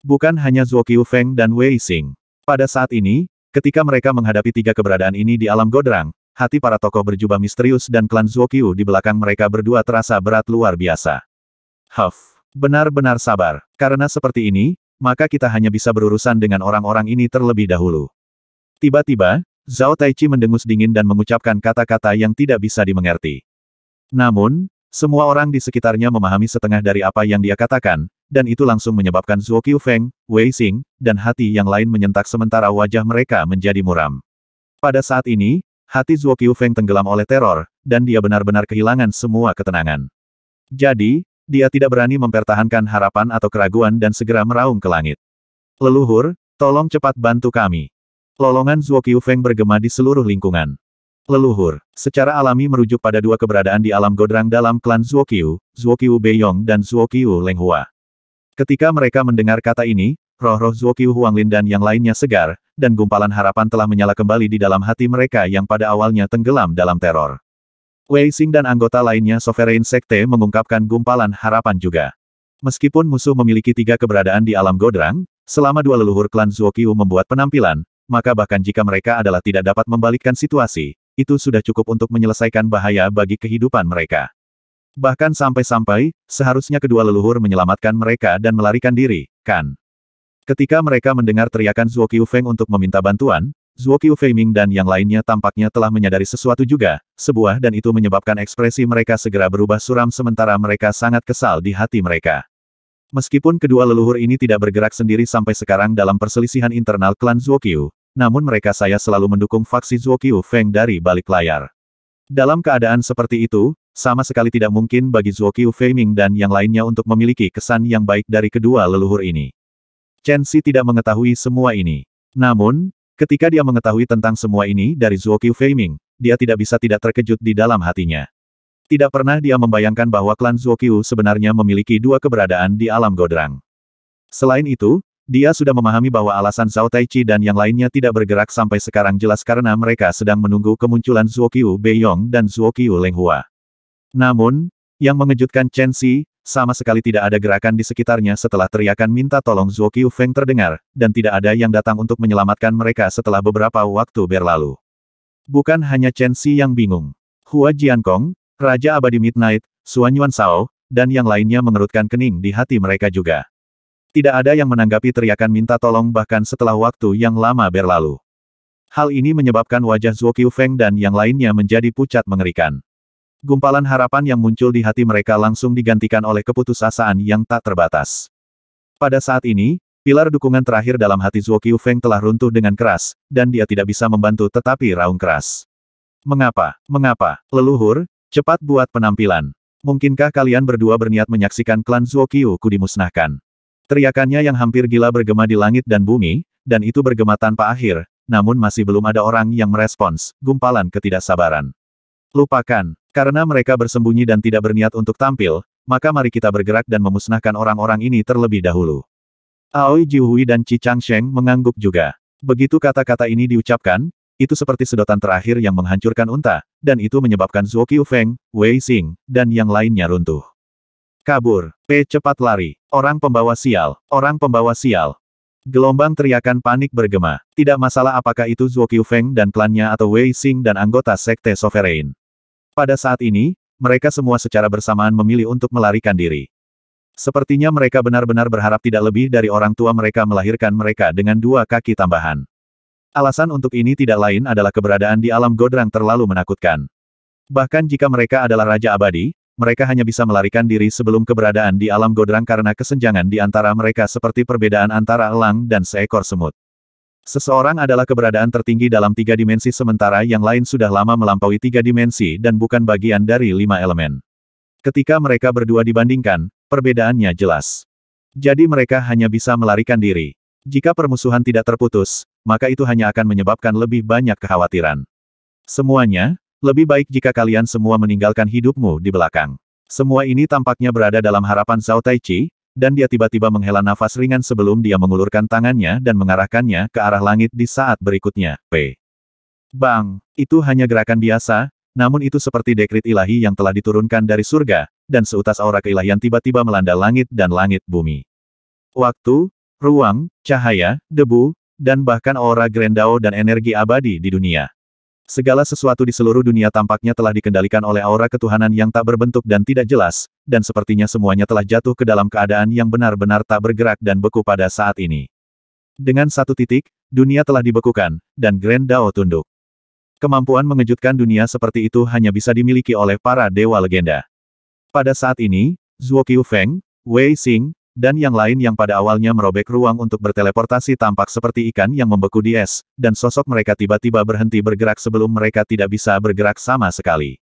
Bukan hanya Zuo Feng dan Wei Xing. Pada saat ini, ketika mereka menghadapi tiga keberadaan ini di alam Godrang, hati para tokoh berjubah misterius dan klan Zuo di belakang mereka berdua terasa berat luar biasa. Huff, benar-benar sabar. Karena seperti ini, maka kita hanya bisa berurusan dengan orang-orang ini terlebih dahulu. Tiba-tiba, Zhao Taichi mendengus dingin dan mengucapkan kata-kata yang tidak bisa dimengerti. Namun, semua orang di sekitarnya memahami setengah dari apa yang dia katakan, dan itu langsung menyebabkan Zuo Feng, Wei Xing, dan hati yang lain menyentak sementara wajah mereka menjadi muram. Pada saat ini, hati Zuo Feng tenggelam oleh teror, dan dia benar-benar kehilangan semua ketenangan. Jadi, dia tidak berani mempertahankan harapan atau keraguan dan segera meraung ke langit. Leluhur, tolong cepat bantu kami. Lolongan Zuo Feng bergema di seluruh lingkungan. Leluhur, secara alami merujuk pada dua keberadaan di alam Godrang dalam klan Zuo Qiu, Zuo Qiu Beiyong dan Zuo Qiu Lenghua. Ketika mereka mendengar kata ini, roh-roh Zuo Qiu Huanglin dan yang lainnya segar, dan gumpalan harapan telah menyala kembali di dalam hati mereka yang pada awalnya tenggelam dalam teror. Wei Xing dan anggota lainnya Sovereign Sekte mengungkapkan gumpalan harapan juga. Meskipun musuh memiliki tiga keberadaan di alam Godrang, selama dua leluhur klan Zuo Qiu membuat penampilan, maka bahkan jika mereka adalah tidak dapat membalikkan situasi, itu sudah cukup untuk menyelesaikan bahaya bagi kehidupan mereka. Bahkan sampai-sampai, seharusnya kedua leluhur menyelamatkan mereka dan melarikan diri, kan? Ketika mereka mendengar teriakan Zuo Feng untuk meminta bantuan, Zuo Feiming dan yang lainnya tampaknya telah menyadari sesuatu juga, sebuah dan itu menyebabkan ekspresi mereka segera berubah suram sementara mereka sangat kesal di hati mereka. Meskipun kedua leluhur ini tidak bergerak sendiri sampai sekarang dalam perselisihan internal klan Zuokyu, namun mereka saya selalu mendukung faksi Zuokyu Feng dari balik layar. Dalam keadaan seperti itu, sama sekali tidak mungkin bagi Zuokyu Feiming dan yang lainnya untuk memiliki kesan yang baik dari kedua leluhur ini. Chen Xi tidak mengetahui semua ini. Namun, Ketika dia mengetahui tentang semua ini dari Zuokyu Feiming, dia tidak bisa tidak terkejut di dalam hatinya. Tidak pernah dia membayangkan bahwa klan Zuokyu sebenarnya memiliki dua keberadaan di alam Godrang. Selain itu, dia sudah memahami bahwa alasan Zhao Taichi dan yang lainnya tidak bergerak sampai sekarang jelas karena mereka sedang menunggu kemunculan Zuokyu Beiyong dan Zuokyu Lenghua. Namun, yang mengejutkan Chen Xi, sama sekali tidak ada gerakan di sekitarnya setelah teriakan minta tolong Zuo Feng terdengar, dan tidak ada yang datang untuk menyelamatkan mereka setelah beberapa waktu berlalu. Bukan hanya Chen Xi yang bingung. Hua Jiankong, Raja Abadi Midnight, Suan Yuan Sao, dan yang lainnya mengerutkan kening di hati mereka juga. Tidak ada yang menanggapi teriakan minta tolong bahkan setelah waktu yang lama berlalu. Hal ini menyebabkan wajah Zuo Feng dan yang lainnya menjadi pucat mengerikan. Gumpalan harapan yang muncul di hati mereka langsung digantikan oleh keputusasaan yang tak terbatas. Pada saat ini, pilar dukungan terakhir dalam hati Zuo Feng telah runtuh dengan keras, dan dia tidak bisa membantu tetapi raung keras. Mengapa? Mengapa? Leluhur, cepat buat penampilan. Mungkinkah kalian berdua berniat menyaksikan klan Zuo Qiu ku dimusnahkan? Teriakannya yang hampir gila bergema di langit dan bumi, dan itu bergema tanpa akhir, namun masih belum ada orang yang merespons, gumpalan ketidaksabaran. Lupakan, karena mereka bersembunyi dan tidak berniat untuk tampil, maka mari kita bergerak dan memusnahkan orang-orang ini terlebih dahulu. Aoi Jihui dan Chi Changsheng mengangguk juga. Begitu kata-kata ini diucapkan, itu seperti sedotan terakhir yang menghancurkan unta, dan itu menyebabkan Zuo Feng, Wei Xing, dan yang lainnya runtuh. Kabur, P cepat lari, orang pembawa sial, orang pembawa sial. Gelombang teriakan panik bergema. Tidak masalah apakah itu Zuo Feng dan klannya atau Wei Xing dan anggota Sekte Sovereign. Pada saat ini, mereka semua secara bersamaan memilih untuk melarikan diri. Sepertinya mereka benar-benar berharap tidak lebih dari orang tua mereka melahirkan mereka dengan dua kaki tambahan. Alasan untuk ini tidak lain adalah keberadaan di alam Godrang terlalu menakutkan. Bahkan jika mereka adalah Raja Abadi, mereka hanya bisa melarikan diri sebelum keberadaan di alam Godrang karena kesenjangan di antara mereka seperti perbedaan antara elang dan seekor semut. Seseorang adalah keberadaan tertinggi dalam tiga dimensi sementara yang lain sudah lama melampaui tiga dimensi dan bukan bagian dari lima elemen. Ketika mereka berdua dibandingkan, perbedaannya jelas. Jadi mereka hanya bisa melarikan diri. Jika permusuhan tidak terputus, maka itu hanya akan menyebabkan lebih banyak kekhawatiran. Semuanya, lebih baik jika kalian semua meninggalkan hidupmu di belakang. Semua ini tampaknya berada dalam harapan Zhao Taichi, dan dia tiba-tiba menghela nafas ringan sebelum dia mengulurkan tangannya dan mengarahkannya ke arah langit di saat berikutnya. P. Bang, itu hanya gerakan biasa, namun itu seperti dekrit ilahi yang telah diturunkan dari surga, dan seutas aura keilahian tiba-tiba melanda langit dan langit bumi. Waktu, ruang, cahaya, debu, dan bahkan aura Grandao dan energi abadi di dunia. Segala sesuatu di seluruh dunia tampaknya telah dikendalikan oleh aura ketuhanan yang tak berbentuk dan tidak jelas, dan sepertinya semuanya telah jatuh ke dalam keadaan yang benar-benar tak bergerak dan beku pada saat ini. Dengan satu titik, dunia telah dibekukan, dan Grand Dao tunduk. Kemampuan mengejutkan dunia seperti itu hanya bisa dimiliki oleh para dewa legenda. Pada saat ini, Zuo Feng, Wei Xing, dan yang lain yang pada awalnya merobek ruang untuk berteleportasi tampak seperti ikan yang membeku di es, dan sosok mereka tiba-tiba berhenti bergerak sebelum mereka tidak bisa bergerak sama sekali.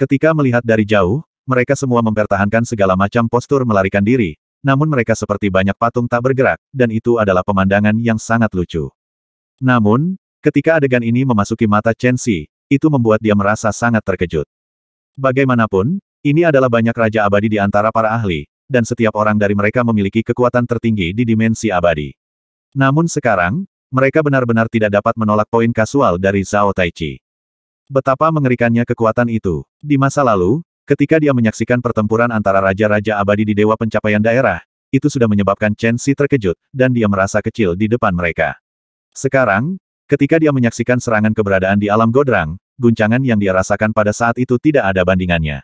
Ketika melihat dari jauh, mereka semua mempertahankan segala macam postur melarikan diri, namun mereka seperti banyak patung tak bergerak, dan itu adalah pemandangan yang sangat lucu. Namun, ketika adegan ini memasuki mata Chen Xi, itu membuat dia merasa sangat terkejut. Bagaimanapun, ini adalah banyak raja abadi di antara para ahli, dan setiap orang dari mereka memiliki kekuatan tertinggi di dimensi abadi. Namun sekarang, mereka benar-benar tidak dapat menolak poin kasual dari Zhao Taichi. Betapa mengerikannya kekuatan itu. Di masa lalu, ketika dia menyaksikan pertempuran antara raja-raja abadi di Dewa Pencapaian Daerah, itu sudah menyebabkan Chen Xi terkejut, dan dia merasa kecil di depan mereka. Sekarang, Ketika dia menyaksikan serangan keberadaan di alam Godrang, guncangan yang dia rasakan pada saat itu tidak ada bandingannya.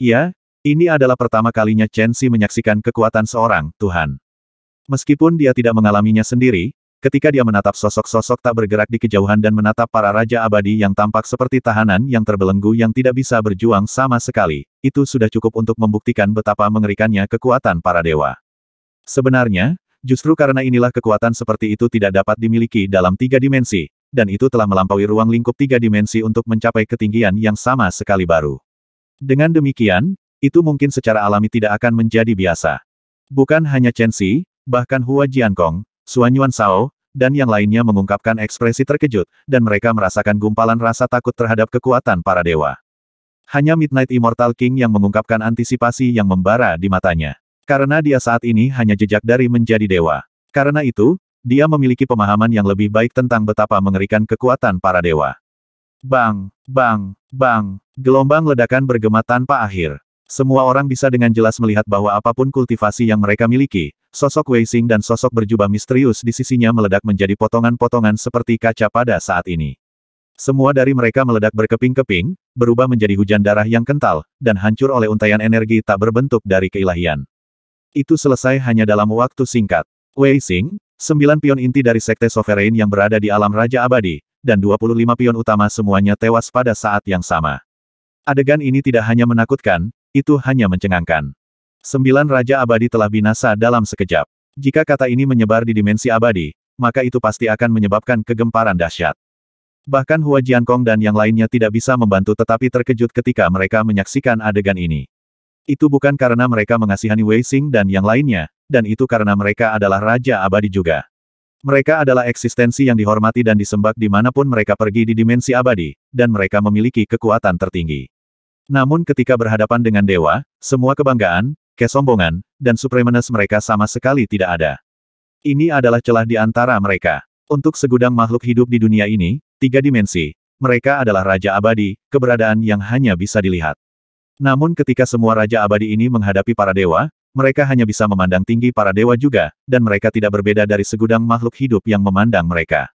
Ya, ini adalah pertama kalinya Chen Xi menyaksikan kekuatan seorang Tuhan. Meskipun dia tidak mengalaminya sendiri, ketika dia menatap sosok-sosok tak bergerak di kejauhan dan menatap para raja abadi yang tampak seperti tahanan yang terbelenggu yang tidak bisa berjuang sama sekali, itu sudah cukup untuk membuktikan betapa mengerikannya kekuatan para dewa. Sebenarnya, justru karena inilah kekuatan seperti itu tidak dapat dimiliki dalam tiga dimensi, dan itu telah melampaui ruang lingkup tiga dimensi untuk mencapai ketinggian yang sama sekali baru. Dengan demikian, itu mungkin secara alami tidak akan menjadi biasa. Bukan hanya Chen Xi, bahkan Hua Jiankong, Suan Yuan Sao, dan yang lainnya mengungkapkan ekspresi terkejut, dan mereka merasakan gumpalan rasa takut terhadap kekuatan para dewa. Hanya Midnight Immortal King yang mengungkapkan antisipasi yang membara di matanya. Karena dia saat ini hanya jejak dari menjadi dewa. Karena itu, dia memiliki pemahaman yang lebih baik tentang betapa mengerikan kekuatan para dewa. Bang, bang, bang, gelombang ledakan bergema tanpa akhir. Semua orang bisa dengan jelas melihat bahwa apa pun kultivasi yang mereka miliki, sosok Wei Xing dan sosok berjubah misterius di sisinya meledak menjadi potongan-potongan seperti kaca pada saat ini. Semua dari mereka meledak berkeping-keping, berubah menjadi hujan darah yang kental, dan hancur oleh untaian energi tak berbentuk dari keilahian. Itu selesai hanya dalam waktu singkat. Wei Xing, sembilan pion inti dari Sekte Sovereign yang berada di alam Raja Abadi, dan 25 pion utama semuanya tewas pada saat yang sama. Adegan ini tidak hanya menakutkan, itu hanya mencengangkan. Sembilan Raja Abadi telah binasa dalam sekejap. Jika kata ini menyebar di dimensi abadi, maka itu pasti akan menyebabkan kegemparan dahsyat. Bahkan Hua Jiankong dan yang lainnya tidak bisa membantu tetapi terkejut ketika mereka menyaksikan adegan ini. Itu bukan karena mereka mengasihani Wei Xing dan yang lainnya, dan itu karena mereka adalah Raja Abadi juga. Mereka adalah eksistensi yang dihormati dan disembah di mana pun mereka pergi di dimensi abadi, dan mereka memiliki kekuatan tertinggi. Namun ketika berhadapan dengan dewa, semua kebanggaan, kesombongan, dan supremanes mereka sama sekali tidak ada. Ini adalah celah di antara mereka. Untuk segudang makhluk hidup di dunia ini, tiga dimensi, mereka adalah Raja Abadi, keberadaan yang hanya bisa dilihat. Namun ketika semua Raja Abadi ini menghadapi para dewa, mereka hanya bisa memandang tinggi para dewa juga, dan mereka tidak berbeda dari segudang makhluk hidup yang memandang mereka.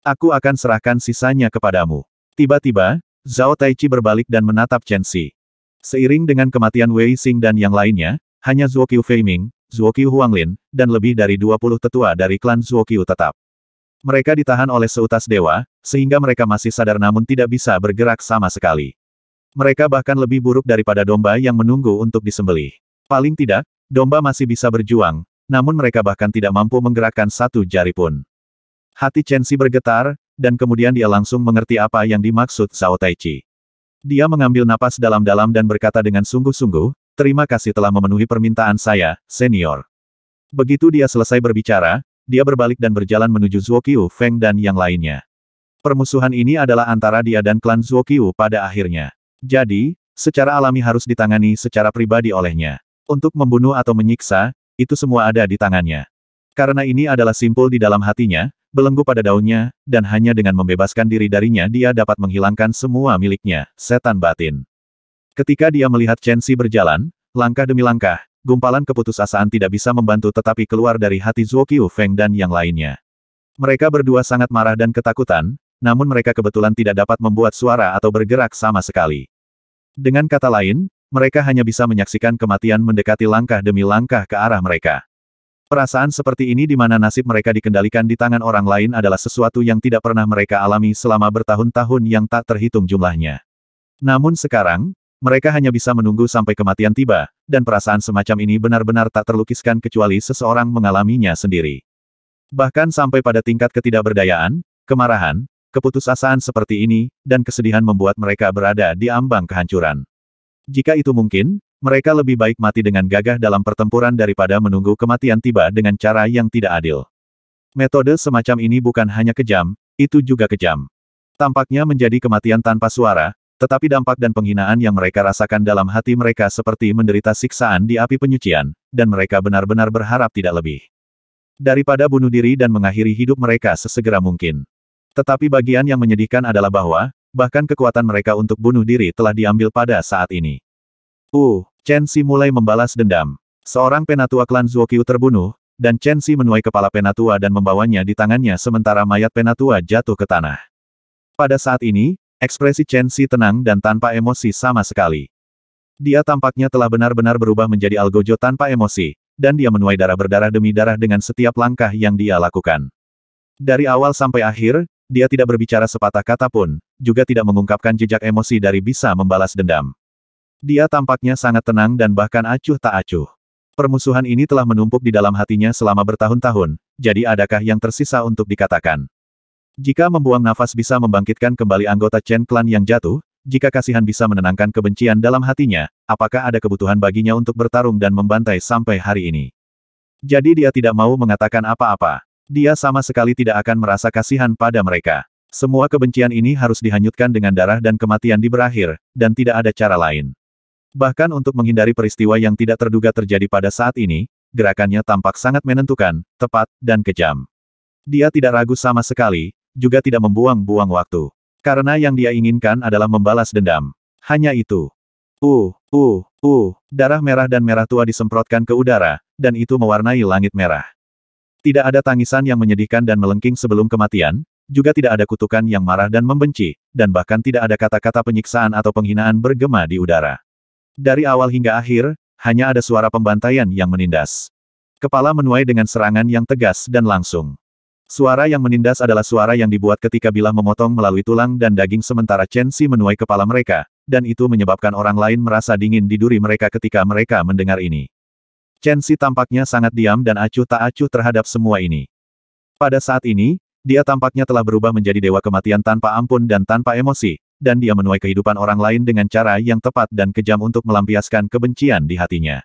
Aku akan serahkan sisanya kepadamu. Tiba-tiba, Zhao Taichi berbalik dan menatap Chen Xi. Seiring dengan kematian Wei Xing dan yang lainnya, hanya Zuo Qiu Feiming, Zuo Qiu Huanglin, dan lebih dari 20 tetua dari klan Zuo Qiu tetap. Mereka ditahan oleh seutas dewa, sehingga mereka masih sadar namun tidak bisa bergerak sama sekali. Mereka bahkan lebih buruk daripada domba yang menunggu untuk disembelih. Paling tidak, domba masih bisa berjuang, namun mereka bahkan tidak mampu menggerakkan satu jari pun. Hati Chen Xi bergetar, dan kemudian dia langsung mengerti apa yang dimaksud Zhao Taichi. Dia mengambil napas dalam-dalam dan berkata dengan sungguh-sungguh, terima kasih telah memenuhi permintaan saya, senior. Begitu dia selesai berbicara, dia berbalik dan berjalan menuju Zuo Qiu Feng dan yang lainnya. Permusuhan ini adalah antara dia dan klan Zuo Qiu pada akhirnya. Jadi, secara alami harus ditangani secara pribadi olehnya. Untuk membunuh atau menyiksa, itu semua ada di tangannya. Karena ini adalah simpul di dalam hatinya, belenggu pada daunnya, dan hanya dengan membebaskan diri darinya dia dapat menghilangkan semua miliknya, setan batin. Ketika dia melihat Chen Xi berjalan, langkah demi langkah, gumpalan keputusasaan tidak bisa membantu tetapi keluar dari hati Zuo Qiu Feng dan yang lainnya. Mereka berdua sangat marah dan ketakutan, namun mereka kebetulan tidak dapat membuat suara atau bergerak sama sekali. Dengan kata lain, mereka hanya bisa menyaksikan kematian mendekati langkah demi langkah ke arah mereka. Perasaan seperti ini di mana nasib mereka dikendalikan di tangan orang lain adalah sesuatu yang tidak pernah mereka alami selama bertahun-tahun yang tak terhitung jumlahnya. Namun sekarang, mereka hanya bisa menunggu sampai kematian tiba, dan perasaan semacam ini benar-benar tak terlukiskan kecuali seseorang mengalaminya sendiri. Bahkan sampai pada tingkat ketidakberdayaan, kemarahan, keputusasaan seperti ini, dan kesedihan membuat mereka berada di ambang kehancuran. Jika itu mungkin, mereka lebih baik mati dengan gagah dalam pertempuran daripada menunggu kematian tiba dengan cara yang tidak adil. Metode semacam ini bukan hanya kejam, itu juga kejam. Tampaknya menjadi kematian tanpa suara, tetapi dampak dan penghinaan yang mereka rasakan dalam hati mereka seperti menderita siksaan di api penyucian, dan mereka benar-benar berharap tidak lebih. Daripada bunuh diri dan mengakhiri hidup mereka sesegera mungkin. Tetapi bagian yang menyedihkan adalah bahwa, bahkan kekuatan mereka untuk bunuh diri telah diambil pada saat ini. Uh, Chen Xi mulai membalas dendam. Seorang penatua klan Zuokyu terbunuh, dan Chen Xi menuai kepala penatua dan membawanya di tangannya sementara mayat penatua jatuh ke tanah. Pada saat ini, ekspresi Chen Xi tenang dan tanpa emosi sama sekali. Dia tampaknya telah benar-benar berubah menjadi algojo tanpa emosi, dan dia menuai darah berdarah demi darah dengan setiap langkah yang dia lakukan. Dari awal sampai akhir, dia tidak berbicara sepatah kata pun, juga tidak mengungkapkan jejak emosi dari bisa membalas dendam. Dia tampaknya sangat tenang dan bahkan acuh tak acuh. Permusuhan ini telah menumpuk di dalam hatinya selama bertahun-tahun, jadi adakah yang tersisa untuk dikatakan? Jika membuang nafas bisa membangkitkan kembali anggota Chen Clan yang jatuh, jika kasihan bisa menenangkan kebencian dalam hatinya, apakah ada kebutuhan baginya untuk bertarung dan membantai sampai hari ini? Jadi dia tidak mau mengatakan apa-apa. Dia sama sekali tidak akan merasa kasihan pada mereka. Semua kebencian ini harus dihanyutkan dengan darah dan kematian di berakhir, dan tidak ada cara lain. Bahkan untuk menghindari peristiwa yang tidak terduga terjadi pada saat ini, gerakannya tampak sangat menentukan, tepat, dan kejam. Dia tidak ragu sama sekali, juga tidak membuang-buang waktu. Karena yang dia inginkan adalah membalas dendam. Hanya itu. Uh, uh, uh, darah merah dan merah tua disemprotkan ke udara, dan itu mewarnai langit merah. Tidak ada tangisan yang menyedihkan dan melengking sebelum kematian, juga tidak ada kutukan yang marah dan membenci, dan bahkan tidak ada kata-kata penyiksaan atau penghinaan bergema di udara. Dari awal hingga akhir, hanya ada suara pembantaian yang menindas. Kepala menuai dengan serangan yang tegas dan langsung. Suara yang menindas adalah suara yang dibuat ketika bilah memotong melalui tulang dan daging sementara Chen Si menuai kepala mereka, dan itu menyebabkan orang lain merasa dingin di duri mereka ketika mereka mendengar ini. Chen Si tampaknya sangat diam dan acuh tak acuh terhadap semua ini. Pada saat ini, dia tampaknya telah berubah menjadi dewa kematian tanpa ampun dan tanpa emosi, dan dia menuai kehidupan orang lain dengan cara yang tepat dan kejam untuk melampiaskan kebencian di hatinya.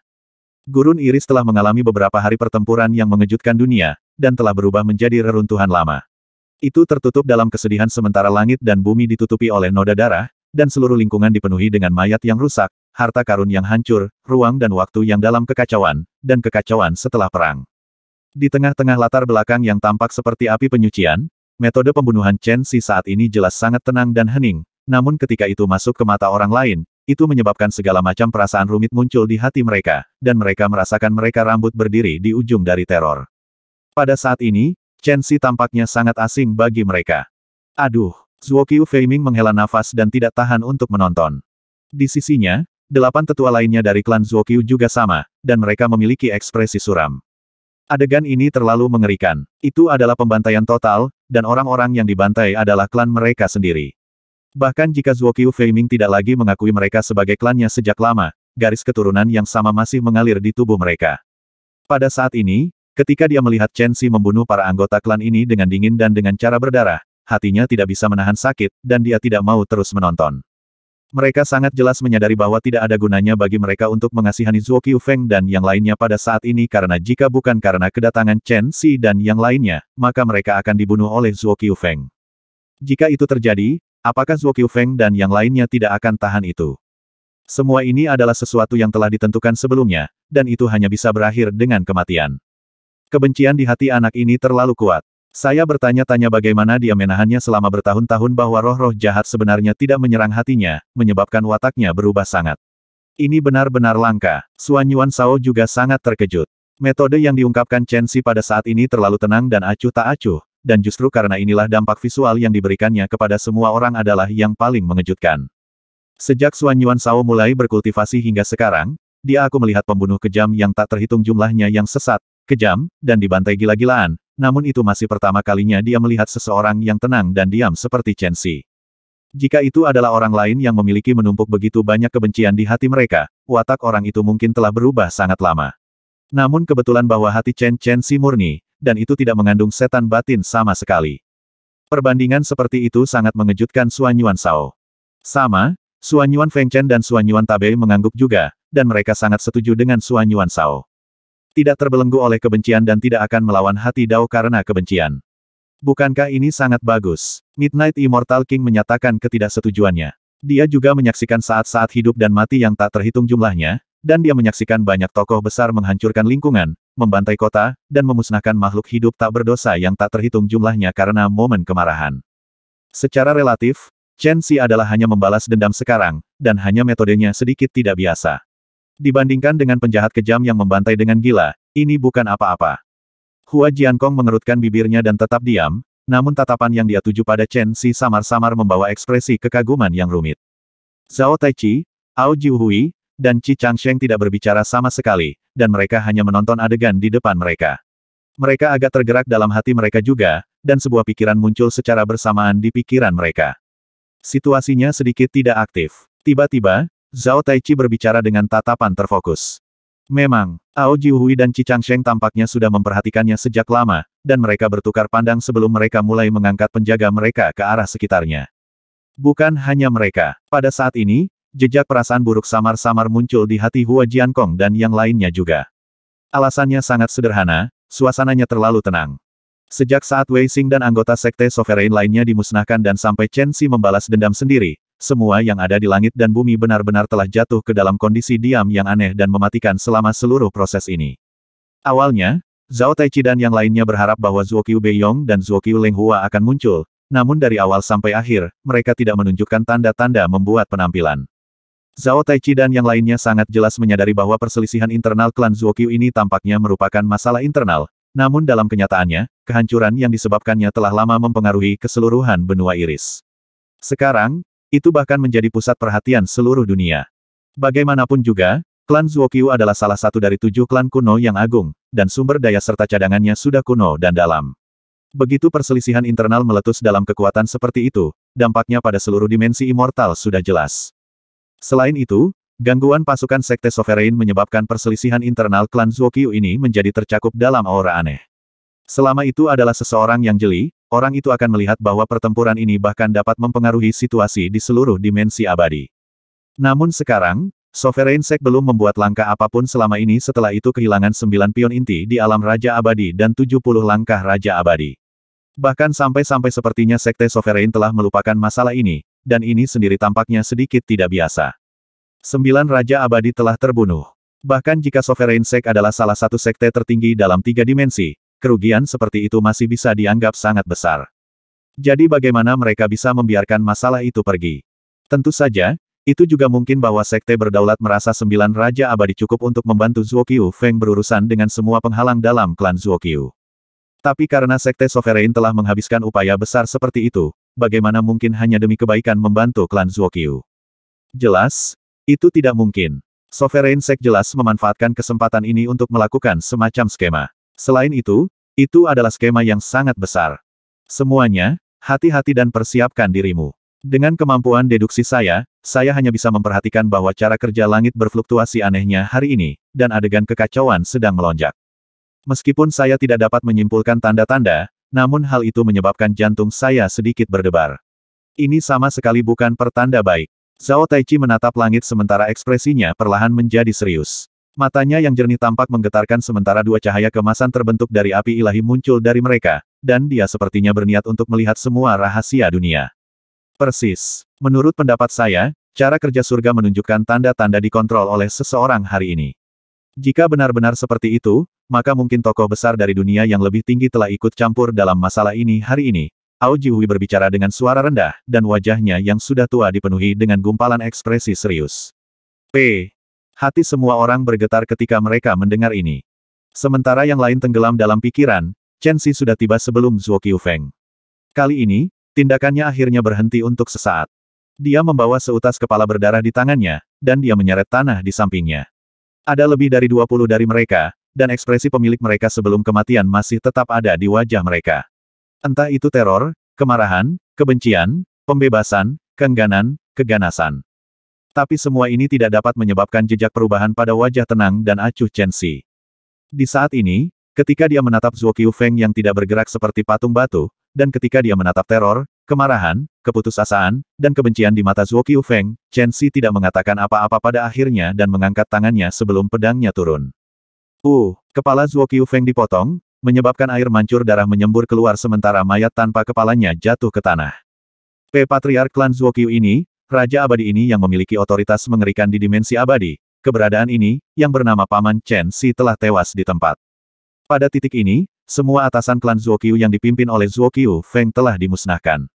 Gurun Iris telah mengalami beberapa hari pertempuran yang mengejutkan dunia, dan telah berubah menjadi reruntuhan lama. Itu tertutup dalam kesedihan sementara langit dan bumi ditutupi oleh noda darah, dan seluruh lingkungan dipenuhi dengan mayat yang rusak, harta karun yang hancur, ruang dan waktu yang dalam kekacauan, dan kekacauan setelah perang. Di tengah-tengah latar belakang yang tampak seperti api penyucian, metode pembunuhan Chen Si saat ini jelas sangat tenang dan hening, namun ketika itu masuk ke mata orang lain, itu menyebabkan segala macam perasaan rumit muncul di hati mereka, dan mereka merasakan mereka rambut berdiri di ujung dari teror. Pada saat ini, Chen Xi tampaknya sangat asing bagi mereka. Aduh, Zuo Qiu Feiming menghela nafas dan tidak tahan untuk menonton. Di sisinya, delapan tetua lainnya dari klan Zuo Qiu juga sama, dan mereka memiliki ekspresi suram. Adegan ini terlalu mengerikan. Itu adalah pembantaian total, dan orang-orang yang dibantai adalah klan mereka sendiri. Bahkan jika Zuokyu Feiming tidak lagi mengakui mereka sebagai klannya sejak lama, garis keturunan yang sama masih mengalir di tubuh mereka. Pada saat ini, ketika dia melihat Chen Xi membunuh para anggota klan ini dengan dingin dan dengan cara berdarah, hatinya tidak bisa menahan sakit, dan dia tidak mau terus menonton. Mereka sangat jelas menyadari bahwa tidak ada gunanya bagi mereka untuk mengasihani Zuo Feng dan yang lainnya pada saat ini karena jika bukan karena kedatangan Chen Xi dan yang lainnya, maka mereka akan dibunuh oleh Zuo Feng. Jika itu terjadi, Apakah Zuo Feng dan yang lainnya tidak akan tahan itu? Semua ini adalah sesuatu yang telah ditentukan sebelumnya, dan itu hanya bisa berakhir dengan kematian. Kebencian di hati anak ini terlalu kuat. Saya bertanya-tanya bagaimana dia menahannya selama bertahun-tahun bahwa roh-roh jahat sebenarnya tidak menyerang hatinya, menyebabkan wataknya berubah sangat. Ini benar-benar langka. Suan Yuan Sao juga sangat terkejut. Metode yang diungkapkan Chen Si pada saat ini terlalu tenang dan acuh tak acuh, dan justru karena inilah dampak visual yang diberikannya kepada semua orang adalah yang paling mengejutkan. Sejak Suan Yuan Sao mulai berkultivasi hingga sekarang, dia aku melihat pembunuh kejam yang tak terhitung jumlahnya yang sesat, kejam, dan dibantai gila-gilaan, namun itu masih pertama kalinya dia melihat seseorang yang tenang dan diam seperti Chen Xi. Jika itu adalah orang lain yang memiliki menumpuk begitu banyak kebencian di hati mereka, watak orang itu mungkin telah berubah sangat lama. Namun kebetulan bahwa hati Chen Chen Xi murni, dan itu tidak mengandung setan batin sama sekali. Perbandingan seperti itu sangat mengejutkan Suan Yuan Sao. Sama, Suan Yuan Fengchen dan Suan Yuan Tabei mengangguk juga, dan mereka sangat setuju dengan Suan Yuan Sao. Tidak terbelenggu oleh kebencian dan tidak akan melawan hati Dao karena kebencian. Bukankah ini sangat bagus? Midnight Immortal King menyatakan ketidaksetujuannya. Dia juga menyaksikan saat-saat hidup dan mati yang tak terhitung jumlahnya, dan dia menyaksikan banyak tokoh besar menghancurkan lingkungan, membantai kota, dan memusnahkan makhluk hidup tak berdosa yang tak terhitung jumlahnya karena momen kemarahan. Secara relatif, Chen Xi adalah hanya membalas dendam sekarang, dan hanya metodenya sedikit tidak biasa. Dibandingkan dengan penjahat kejam yang membantai dengan gila, ini bukan apa-apa. Hua Jiankong mengerutkan bibirnya dan tetap diam, namun tatapan yang dia tuju pada Chen Si samar-samar membawa ekspresi kekaguman yang rumit. Zhao Taichi, Ao Jiuhui, dan Qi Changsheng tidak berbicara sama sekali, dan mereka hanya menonton adegan di depan mereka. Mereka agak tergerak dalam hati mereka juga, dan sebuah pikiran muncul secara bersamaan di pikiran mereka. Situasinya sedikit tidak aktif. Tiba-tiba, Zhao Taichi berbicara dengan tatapan terfokus. Memang, Ao Jiuhui dan Qi Changsheng tampaknya sudah memperhatikannya sejak lama, dan mereka bertukar pandang sebelum mereka mulai mengangkat penjaga mereka ke arah sekitarnya. Bukan hanya mereka. Pada saat ini, jejak perasaan buruk samar-samar muncul di hati Hua Jiankong dan yang lainnya juga. Alasannya sangat sederhana, suasananya terlalu tenang. Sejak saat Wei Xing dan anggota sekte sovereign lainnya dimusnahkan dan sampai Chen Xi membalas dendam sendiri, semua yang ada di langit dan bumi benar-benar telah jatuh ke dalam kondisi diam yang aneh dan mematikan selama seluruh proses ini. Awalnya, Zhao Taichi dan yang lainnya berharap bahwa Zuo Qiu Beiyong dan Zuo Qiu Leng Hua akan muncul, namun dari awal sampai akhir, mereka tidak menunjukkan tanda-tanda membuat penampilan. Zhao Taichi dan yang lainnya sangat jelas menyadari bahwa perselisihan internal klan Zuo Qiu ini tampaknya merupakan masalah internal, namun dalam kenyataannya, kehancuran yang disebabkannya telah lama mempengaruhi keseluruhan benua iris. Sekarang, itu bahkan menjadi pusat perhatian seluruh dunia. Bagaimanapun juga, klan Zuokyu adalah salah satu dari tujuh klan kuno yang agung, dan sumber daya serta cadangannya sudah kuno dan dalam. Begitu perselisihan internal meletus dalam kekuatan seperti itu, dampaknya pada seluruh dimensi immortal sudah jelas. Selain itu, Gangguan pasukan Sekte Sovereign menyebabkan perselisihan internal klan Zuokyu ini menjadi tercakup dalam aura aneh. Selama itu adalah seseorang yang jeli, orang itu akan melihat bahwa pertempuran ini bahkan dapat mempengaruhi situasi di seluruh dimensi abadi. Namun sekarang, Sovereign Sek belum membuat langkah apa pun selama ini setelah itu kehilangan sembilan pion inti di alam Raja Abadi dan 70 langkah Raja Abadi. Bahkan sampai-sampai sepertinya Sekte Sovereign telah melupakan masalah ini, dan ini sendiri tampaknya sedikit tidak biasa. Sembilan Raja Abadi telah terbunuh. Bahkan jika Sovereign Sek adalah salah satu sekte tertinggi dalam tiga dimensi, kerugian seperti itu masih bisa dianggap sangat besar. Jadi bagaimana mereka bisa membiarkan masalah itu pergi? Tentu saja, itu juga mungkin bahwa sekte berdaulat merasa sembilan Raja Abadi cukup untuk membantu Zuokyu Feng berurusan dengan semua penghalang dalam klan Zuokyu. Tapi karena sekte Sovereign telah menghabiskan upaya besar seperti itu, bagaimana mungkin hanya demi kebaikan membantu klan Zuokyu? Jelas, itu tidak mungkin. Sovereign Sek jelas memanfaatkan kesempatan ini untuk melakukan semacam skema. Selain itu, itu adalah skema yang sangat besar. Semuanya, hati-hati dan persiapkan dirimu. Dengan kemampuan deduksi saya, saya hanya bisa memperhatikan bahwa cara kerja langit berfluktuasi anehnya hari ini, dan adegan kekacauan sedang melonjak. Meskipun saya tidak dapat menyimpulkan tanda-tanda, namun hal itu menyebabkan jantung saya sedikit berdebar. Ini sama sekali bukan pertanda baik. Zhao Taichi menatap langit sementara ekspresinya perlahan menjadi serius. Matanya yang jernih tampak menggetarkan sementara dua cahaya kemasan terbentuk dari api ilahi muncul dari mereka, dan dia sepertinya berniat untuk melihat semua rahasia dunia. Persis. Menurut pendapat saya, cara kerja surga menunjukkan tanda-tanda dikontrol oleh seseorang hari ini. Jika benar-benar seperti itu, maka mungkin tokoh besar dari dunia yang lebih tinggi telah ikut campur dalam masalah ini hari ini, Ao Jihui berbicara dengan suara rendah, dan wajahnya yang sudah tua dipenuhi dengan gumpalan ekspresi serius. P. Hati semua orang bergetar ketika mereka mendengar ini. Sementara yang lain tenggelam dalam pikiran, Chen Xi sudah tiba sebelum Zuo Feng. Kali ini, tindakannya akhirnya berhenti untuk sesaat. Dia membawa seutas kepala berdarah di tangannya, dan dia menyeret tanah di sampingnya. Ada lebih dari 20 dari mereka, dan ekspresi pemilik mereka sebelum kematian masih tetap ada di wajah mereka. Entah itu teror, kemarahan, kebencian, pembebasan, keengganan, keganasan. Tapi semua ini tidak dapat menyebabkan jejak perubahan pada wajah tenang dan acuh Chen Xi. Di saat ini, ketika dia menatap Zuo Feng yang tidak bergerak seperti patung batu, dan ketika dia menatap teror, kemarahan, keputusasaan, dan kebencian di mata Zuo Feng, Chen Xi tidak mengatakan apa-apa pada akhirnya dan mengangkat tangannya sebelum pedangnya turun. Uh, kepala Zuo Feng dipotong, menyebabkan air mancur darah menyembur keluar sementara mayat tanpa kepalanya jatuh ke tanah. P. Patriark klan Zuokyu ini, Raja Abadi ini yang memiliki otoritas mengerikan di dimensi abadi, keberadaan ini, yang bernama Paman Chen Si telah tewas di tempat. Pada titik ini, semua atasan klan Zuokyu yang dipimpin oleh Zuokyu Feng telah dimusnahkan.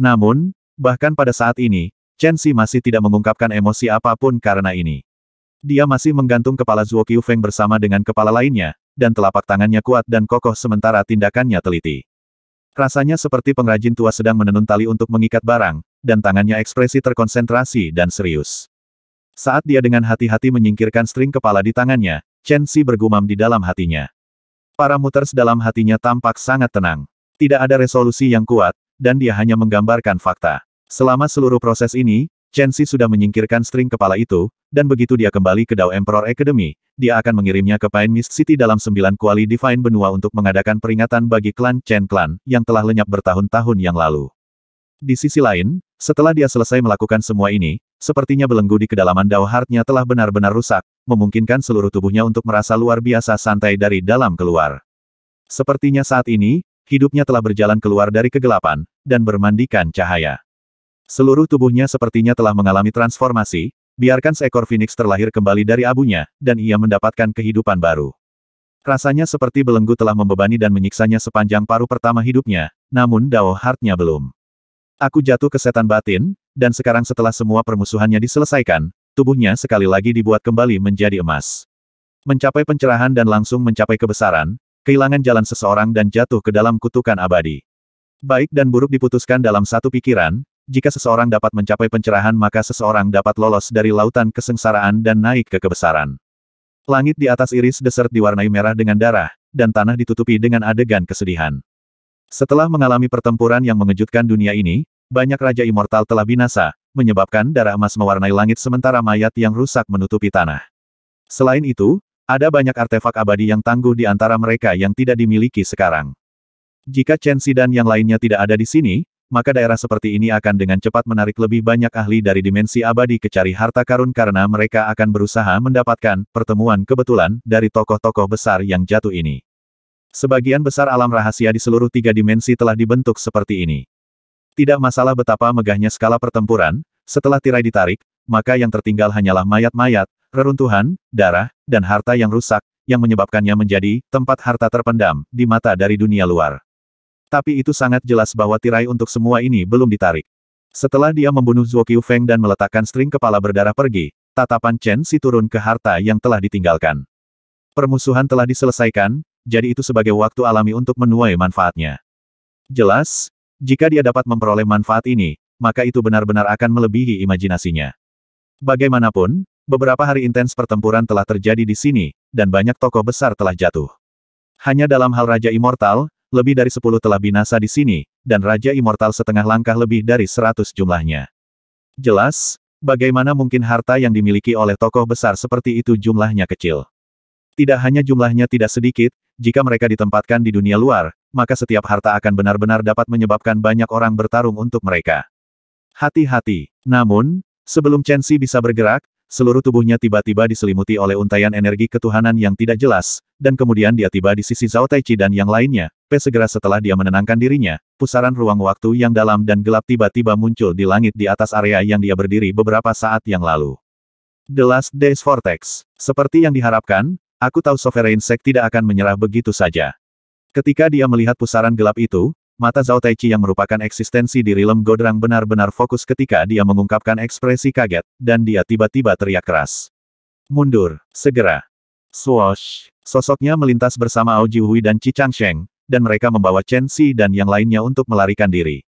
Namun, bahkan pada saat ini, Chen Si masih tidak mengungkapkan emosi apa pun karena ini. Dia masih menggantung kepala Zuokyu Feng bersama dengan kepala lainnya, dan telapak tangannya kuat dan kokoh sementara tindakannya teliti. Rasanya seperti pengrajin tua sedang menenun tali untuk mengikat barang, dan tangannya ekspresi terkonsentrasi dan serius. Saat dia dengan hati-hati menyingkirkan string kepala di tangannya, Chen Xi bergumam di dalam hatinya. Para muters dalam hatinya tampak sangat tenang. Tidak ada resolusi yang kuat, dan dia hanya menggambarkan fakta. Selama seluruh proses ini, Chen Xi sudah menyingkirkan string kepala itu, dan begitu dia kembali ke Dao Emperor Academy, dia akan mengirimnya ke Pine Mist City dalam sembilan kuali Divine Benua untuk mengadakan peringatan bagi klan Chen Clan, yang telah lenyap bertahun-tahun yang lalu. Di sisi lain, setelah dia selesai melakukan semua ini, sepertinya belenggu di kedalaman Dao Heart-nya telah benar-benar rusak, memungkinkan seluruh tubuhnya untuk merasa luar biasa santai dari dalam keluar. Sepertinya saat ini, hidupnya telah berjalan keluar dari kegelapan, dan bermandikan cahaya. Seluruh tubuhnya sepertinya telah mengalami transformasi, biarkan seekor Phoenix terlahir kembali dari abunya, dan ia mendapatkan kehidupan baru. Rasanya seperti belenggu telah membebani dan menyiksanya sepanjang paruh pertama hidupnya, namun Dao Heart-nya belum. Aku jatuh ke setan batin, dan sekarang setelah semua permusuhannya diselesaikan, tubuhnya sekali lagi dibuat kembali menjadi emas. Mencapai pencerahan dan langsung mencapai kebesaran, kehilangan jalan seseorang dan jatuh ke dalam kutukan abadi. Baik dan buruk diputuskan dalam satu pikiran, jika seseorang dapat mencapai pencerahan maka seseorang dapat lolos dari lautan kesengsaraan dan naik ke kebesaran. Langit di atas iris desert diwarnai merah dengan darah, dan tanah ditutupi dengan adegan kesedihan. Setelah mengalami pertempuran yang mengejutkan dunia ini, banyak raja immortal telah binasa, menyebabkan darah emas mewarnai langit sementara mayat yang rusak menutupi tanah. Selain itu, ada banyak artefak abadi yang tangguh di antara mereka yang tidak dimiliki sekarang. Jika Chen Si dan yang lainnya tidak ada di sini, maka daerah seperti ini akan dengan cepat menarik lebih banyak ahli dari dimensi abadi ke cari harta karun karena mereka akan berusaha mendapatkan pertemuan kebetulan dari tokoh-tokoh besar yang jatuh ini. Sebagian besar alam rahasia di seluruh tiga dimensi telah dibentuk seperti ini. Tidak masalah betapa megahnya skala pertempuran, setelah tirai ditarik, maka yang tertinggal hanyalah mayat-mayat, reruntuhan, darah, dan harta yang rusak, yang menyebabkannya menjadi tempat harta terpendam di mata dari dunia luar. Tapi itu sangat jelas bahwa tirai untuk semua ini belum ditarik. Setelah dia membunuh Zuo Feng dan meletakkan string kepala berdarah pergi, tatapan Chen Si turun ke harta yang telah ditinggalkan. Permusuhan telah diselesaikan, jadi itu sebagai waktu alami untuk menuai manfaatnya. Jelas, jika dia dapat memperoleh manfaat ini, maka itu benar-benar akan melebihi imajinasinya. Bagaimanapun, beberapa hari intens pertempuran telah terjadi di sini, dan banyak tokoh besar telah jatuh. Hanya dalam hal Raja Immortal, lebih dari sepuluh telah binasa di sini, dan Raja Immortal setengah langkah lebih dari seratus jumlahnya. Jelas, bagaimana mungkin harta yang dimiliki oleh tokoh besar seperti itu jumlahnya kecil. Tidak hanya jumlahnya tidak sedikit, jika mereka ditempatkan di dunia luar, maka setiap harta akan benar-benar dapat menyebabkan banyak orang bertarung untuk mereka. Hati-hati. Namun, sebelum Chen Xi bisa bergerak, seluruh tubuhnya tiba-tiba diselimuti oleh untayan energi ketuhanan yang tidak jelas, dan kemudian dia tiba di sisi Zhao Taichi dan yang lainnya, P segera setelah dia menenangkan dirinya, pusaran ruang waktu yang dalam dan gelap tiba-tiba muncul di langit di atas area yang dia berdiri beberapa saat yang lalu. The Last Days Vortex. Seperti yang diharapkan, aku tahu Sovereign Sect tidak akan menyerah begitu saja. Ketika dia melihat pusaran gelap itu, Mata Zhao Taichi yang merupakan eksistensi di Rilem Godrang benar-benar fokus ketika dia mengungkapkan ekspresi kaget, dan dia tiba-tiba teriak keras. Mundur, segera. Swoosh. Sosoknya melintas bersama Ao Jihui dan Qi Changsheng, dan mereka membawa Chen Xi dan yang lainnya untuk melarikan diri.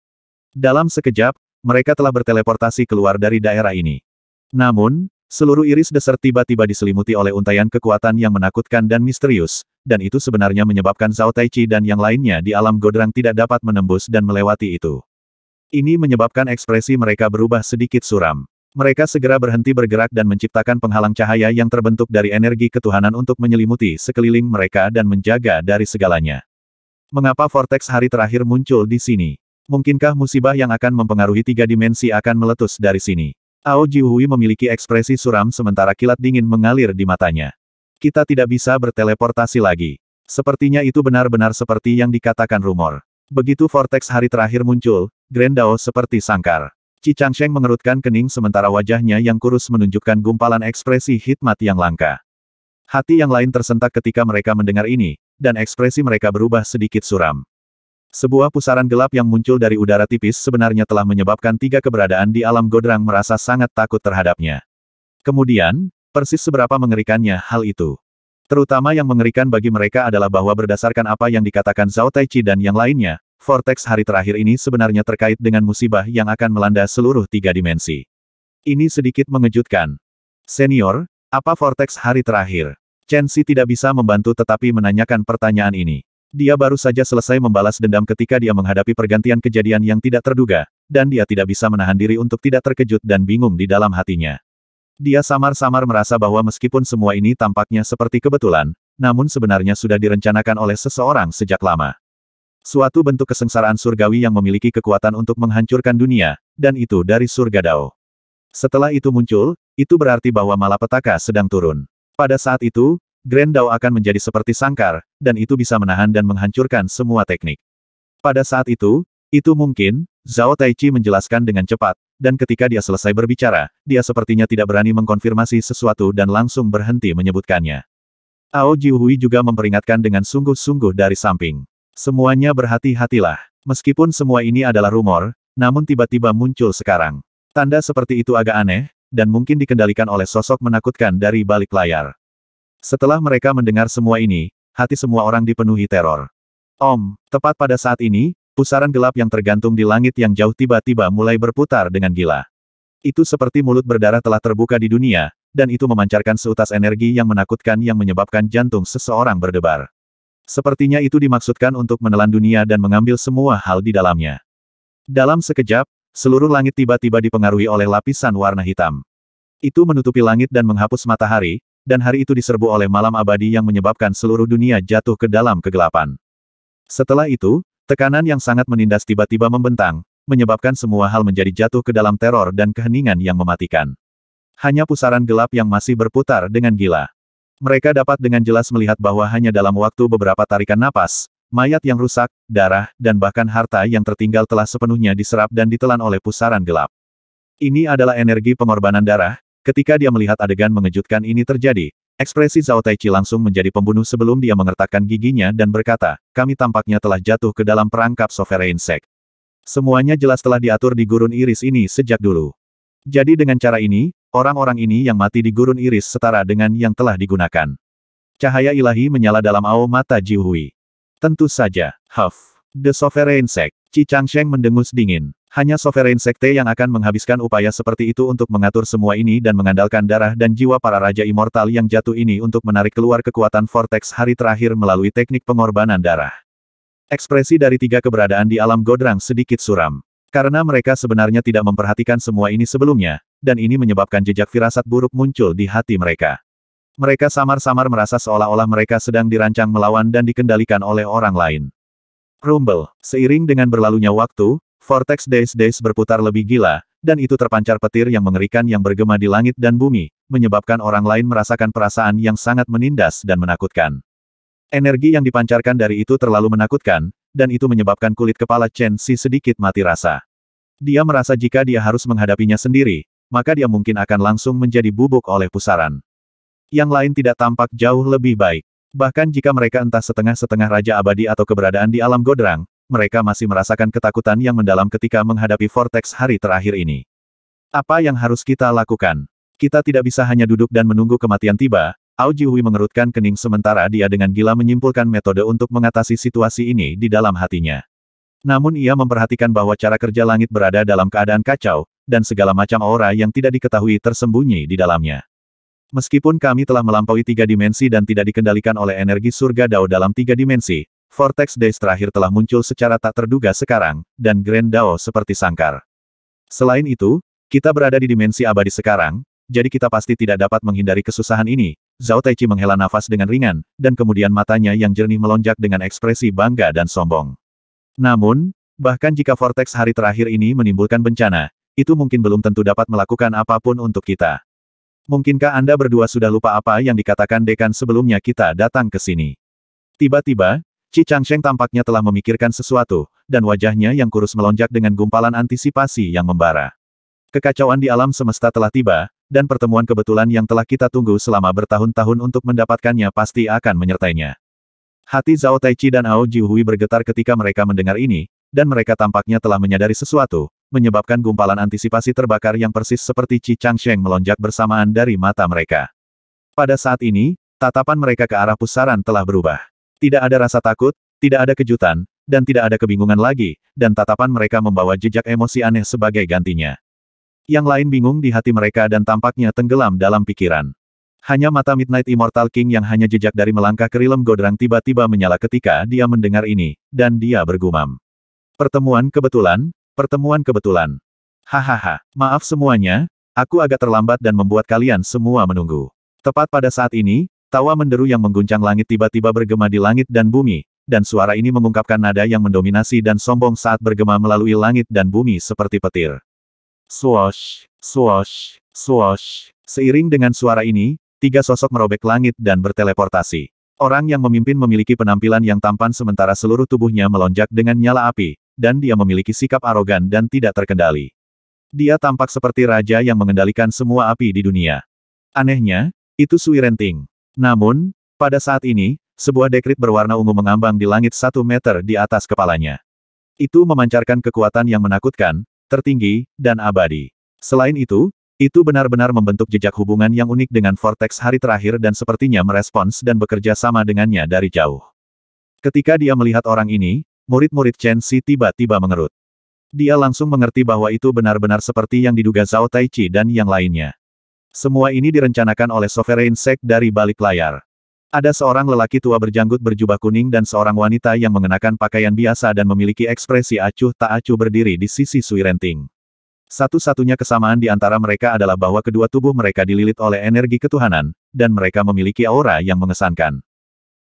Dalam sekejap, mereka telah berteleportasi keluar dari daerah ini. Namun, Seluruh iris desert tiba-tiba diselimuti oleh untayan kekuatan yang menakutkan dan misterius, dan itu sebenarnya menyebabkan Zhao Taichi dan yang lainnya di alam Godrang tidak dapat menembus dan melewati itu. Ini menyebabkan ekspresi mereka berubah sedikit suram. Mereka segera berhenti bergerak dan menciptakan penghalang cahaya yang terbentuk dari energi ketuhanan untuk menyelimuti sekeliling mereka dan menjaga dari segalanya. Mengapa vortex hari terakhir muncul di sini? Mungkinkah musibah yang akan mempengaruhi tiga dimensi akan meletus dari sini? Ao Jihui memiliki ekspresi suram sementara kilat dingin mengalir di matanya. Kita tidak bisa berteleportasi lagi. Sepertinya itu benar-benar seperti yang dikatakan rumor. Begitu vortex hari terakhir muncul, Grand Dao seperti sangkar. Changsheng mengerutkan kening sementara wajahnya yang kurus menunjukkan gumpalan ekspresi hikmat yang langka. Hati yang lain tersentak ketika mereka mendengar ini, dan ekspresi mereka berubah sedikit suram. Sebuah pusaran gelap yang muncul dari udara tipis sebenarnya telah menyebabkan tiga keberadaan di alam Godrang merasa sangat takut terhadapnya. Kemudian, persis seberapa mengerikannya hal itu. Terutama yang mengerikan bagi mereka adalah bahwa berdasarkan apa yang dikatakan Zhao Taichi dan yang lainnya, vortex hari terakhir ini sebenarnya terkait dengan musibah yang akan melanda seluruh tiga dimensi. Ini sedikit mengejutkan. Senior, apa vortex hari terakhir? Chen Si tidak bisa membantu tetapi menanyakan pertanyaan ini. Dia baru saja selesai membalas dendam ketika dia menghadapi pergantian kejadian yang tidak terduga, dan dia tidak bisa menahan diri untuk tidak terkejut dan bingung di dalam hatinya. Dia samar-samar merasa bahwa meskipun semua ini tampaknya seperti kebetulan, namun sebenarnya sudah direncanakan oleh seseorang sejak lama. Suatu bentuk kesengsaraan surgawi yang memiliki kekuatan untuk menghancurkan dunia, dan itu dari surga Dao. Setelah itu muncul, itu berarti bahwa malapetaka sedang turun. Pada saat itu, Grand Dao akan menjadi seperti sangkar, dan itu bisa menahan dan menghancurkan semua teknik. Pada saat itu, itu mungkin, Zhao Taichi menjelaskan dengan cepat, dan ketika dia selesai berbicara, dia sepertinya tidak berani mengkonfirmasi sesuatu dan langsung berhenti menyebutkannya. Ao Jiuhui juga memperingatkan dengan sungguh-sungguh dari samping. Semuanya berhati-hatilah. Meskipun semua ini adalah rumor, namun tiba-tiba muncul sekarang. Tanda seperti itu agak aneh, dan mungkin dikendalikan oleh sosok menakutkan dari balik layar. Setelah mereka mendengar semua ini, hati semua orang dipenuhi teror. Om, tepat pada saat ini, Pusaran gelap yang tergantung di langit yang jauh tiba-tiba mulai berputar dengan gila. Itu seperti mulut berdarah telah terbuka di dunia, dan itu memancarkan seutas energi yang menakutkan yang menyebabkan jantung seseorang berdebar. Sepertinya itu dimaksudkan untuk menelan dunia dan mengambil semua hal di dalamnya. Dalam sekejap, seluruh langit tiba-tiba dipengaruhi oleh lapisan warna hitam. Itu menutupi langit dan menghapus matahari, dan hari itu diserbu oleh malam abadi yang menyebabkan seluruh dunia jatuh ke dalam kegelapan. Setelah itu, Tekanan yang sangat menindas tiba-tiba membentang, menyebabkan semua hal menjadi jatuh ke dalam teror dan keheningan yang mematikan. Hanya pusaran gelap yang masih berputar dengan gila. Mereka dapat dengan jelas melihat bahwa hanya dalam waktu beberapa tarikan napas, mayat yang rusak, darah, dan bahkan harta yang tertinggal telah sepenuhnya diserap dan ditelan oleh pusaran gelap. Ini adalah energi pengorbanan darah, ketika dia melihat adegan mengejutkan ini terjadi, Ekspresi Zhao Taichi langsung menjadi pembunuh sebelum dia mengertakkan giginya dan berkata, kami tampaknya telah jatuh ke dalam perangkap Sovereign Sect. Semuanya jelas telah diatur di gurun iris ini sejak dulu. Jadi dengan cara ini, orang-orang ini yang mati di gurun iris setara dengan yang telah digunakan. Cahaya ilahi menyala dalam ao mata Ji Hui. Tentu saja, Huff. The Sovereign Sect. Qi Changsheng mendengus dingin. Hanya Sovereign Sekte yang akan menghabiskan upaya seperti itu untuk mengatur semua ini dan mengandalkan darah dan jiwa para raja immortal yang jatuh ini untuk menarik keluar kekuatan Vortex hari terakhir melalui teknik pengorbanan darah. Ekspresi dari tiga keberadaan di alam Godrang sedikit suram. Karena mereka sebenarnya tidak memperhatikan semua ini sebelumnya, dan ini menyebabkan jejak firasat buruk muncul di hati mereka. Mereka samar-samar merasa seolah-olah mereka sedang dirancang melawan dan dikendalikan oleh orang lain. Rumble, seiring dengan berlalunya waktu, Vortex Days Days berputar lebih gila, dan itu terpancar petir yang mengerikan yang bergema di langit dan bumi, menyebabkan orang lain merasakan perasaan yang sangat menindas dan menakutkan. Energi yang dipancarkan dari itu terlalu menakutkan, dan itu menyebabkan kulit kepala Chen Si sedikit mati rasa. Dia merasa jika dia harus menghadapinya sendiri, maka dia mungkin akan langsung menjadi bubuk oleh pusaran. Yang lain tidak tampak jauh lebih baik. Bahkan jika mereka entah setengah-setengah Raja Abadi atau keberadaan di alam Godrang, mereka masih merasakan ketakutan yang mendalam ketika menghadapi vortex hari terakhir ini. Apa yang harus kita lakukan? Kita tidak bisa hanya duduk dan menunggu kematian tiba, Ao Jihui mengerutkan kening sementara dia dengan gila menyimpulkan metode untuk mengatasi situasi ini di dalam hatinya. Namun ia memperhatikan bahwa cara kerja langit berada dalam keadaan kacau, dan segala macam aura yang tidak diketahui tersembunyi di dalamnya. Meskipun kami telah melampaui tiga dimensi dan tidak dikendalikan oleh energi surga Dao dalam tiga dimensi, Vortex Days terakhir telah muncul secara tak terduga sekarang, dan Grand Dao seperti sangkar. Selain itu, kita berada di dimensi abadi sekarang, jadi kita pasti tidak dapat menghindari kesusahan ini. Zhao Taichi menghela nafas dengan ringan, dan kemudian matanya yang jernih melonjak dengan ekspresi bangga dan sombong. Namun, bahkan jika Vortex hari terakhir ini menimbulkan bencana, itu mungkin belum tentu dapat melakukan apa pun untuk kita. Mungkinkah Anda berdua sudah lupa apa yang dikatakan dekan sebelumnya kita datang ke sini? Tiba-tiba, Qi Changsheng tampaknya telah memikirkan sesuatu, dan wajahnya yang kurus melonjak dengan gumpalan antisipasi yang membara. Kekacauan di alam semesta telah tiba, dan pertemuan kebetulan yang telah kita tunggu selama bertahun-tahun untuk mendapatkannya pasti akan menyertainya. Hati Zhao Taichi dan Ao Jihui bergetar ketika mereka mendengar ini, dan mereka tampaknya telah menyadari sesuatu, menyebabkan gumpalan antisipasi terbakar yang persis seperti Qi Changsheng melonjak bersamaan dari mata mereka. Pada saat ini, Tatapan mereka ke arah pusaran telah berubah. Tidak ada rasa takut, tidak ada kejutan, dan tidak ada kebingungan lagi, dan tatapan mereka membawa jejak emosi aneh sebagai gantinya. Yang lain bingung di hati mereka dan tampaknya tenggelam dalam pikiran. Hanya mata Midnight Immortal King yang hanya jejak dari melangkah ke rilem Godrang tiba-tiba menyala ketika dia mendengar ini, dan dia bergumam. Pertemuan kebetulan, pertemuan kebetulan. Hahaha, maaf semuanya, aku agak terlambat dan membuat kalian semua menunggu. Tepat pada saat ini, tawa menderu yang mengguncang langit tiba-tiba bergema di langit dan bumi, dan suara ini mengungkapkan nada yang mendominasi dan sombong saat bergema melalui langit dan bumi seperti petir. Swoosh, swoosh, swoosh. Seiring dengan suara ini, tiga sosok merobek langit dan berteleportasi. Orang yang memimpin memiliki penampilan yang tampan sementara seluruh tubuhnya melonjak dengan nyala api, dan dia memiliki sikap arogan dan tidak terkendali. Dia tampak seperti raja yang mengendalikan semua api di dunia. Anehnya, itu Sui Renting. Namun, pada saat ini, sebuah dekrit berwarna ungu mengambang di langit satu meter di atas kepalanya. Itu memancarkan kekuatan yang menakutkan, tertinggi, dan abadi. Selain itu, itu benar-benar membentuk jejak hubungan yang unik dengan Vortex hari terakhir dan sepertinya merespons dan bekerja sama dengannya dari jauh. Ketika dia melihat orang ini, murid-murid Chen Si tiba-tiba mengerut. Dia langsung mengerti bahwa itu benar-benar seperti yang diduga Zhao Taichi dan yang lainnya. Semua ini direncanakan oleh Sovereign Sect dari balik layar. Ada seorang lelaki tua berjanggut berjubah kuning dan seorang wanita yang mengenakan pakaian biasa dan memiliki ekspresi acuh tak acuh berdiri di sisi Sui Renting. Satu-satunya kesamaan di antara mereka adalah bahwa kedua tubuh mereka dililit oleh energi ketuhanan, dan mereka memiliki aura yang mengesankan.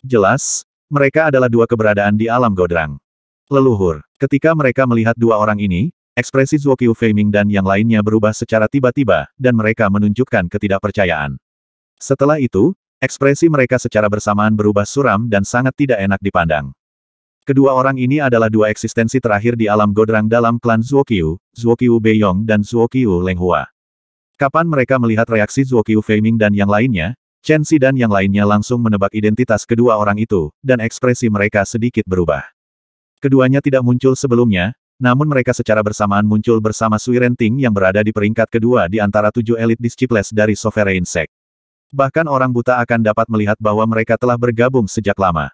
Jelas, mereka adalah dua keberadaan di alam Godrang. Leluhur, ketika mereka melihat dua orang ini, Ekspresi Zuokyu Feiming dan yang lainnya berubah secara tiba-tiba, dan mereka menunjukkan ketidakpercayaan. Setelah itu, ekspresi mereka secara bersamaan berubah suram dan sangat tidak enak dipandang. Kedua orang ini adalah dua eksistensi terakhir di alam Godrang dalam klan Zuokyu, Zuokyu Beiyong dan Zuokyu Lenghua. Kapan mereka melihat reaksi Zuokyu Feiming dan yang lainnya, Chen Si dan yang lainnya langsung menebak identitas kedua orang itu, dan ekspresi mereka sedikit berubah. Keduanya tidak muncul sebelumnya, namun mereka secara bersamaan muncul bersama Sui Renting yang berada di peringkat kedua di antara tujuh elit disciples dari Sovereign Sect. Bahkan orang buta akan dapat melihat bahwa mereka telah bergabung sejak lama.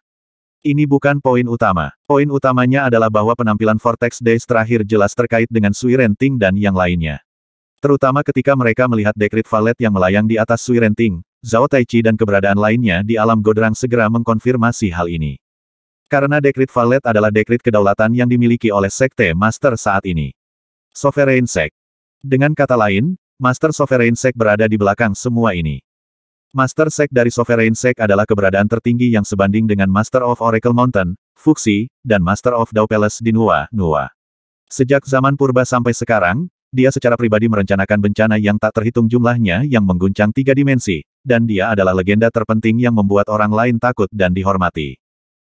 Ini bukan poin utama. Poin utamanya adalah bahwa penampilan Vortex Days terakhir jelas terkait dengan Sui Renting dan yang lainnya. Terutama ketika mereka melihat dekrit valet yang melayang di atas Sui Renting, Zhao Taichi dan keberadaan lainnya di alam Godrang segera mengkonfirmasi hal ini. Karena dekrit Valet adalah dekrit kedaulatan yang dimiliki oleh Sekte Master saat ini. Sovereign Sect. Dengan kata lain, Master Sovereign Sect berada di belakang semua ini. Master Sect dari Sovereign Sect adalah keberadaan tertinggi yang sebanding dengan Master of Oracle Mountain, Fuxi, dan Master of Dao di Nuwa, Nuwa. Sejak zaman purba sampai sekarang, dia secara pribadi merencanakan bencana yang tak terhitung jumlahnya yang mengguncang tiga dimensi, dan dia adalah legenda terpenting yang membuat orang lain takut dan dihormati.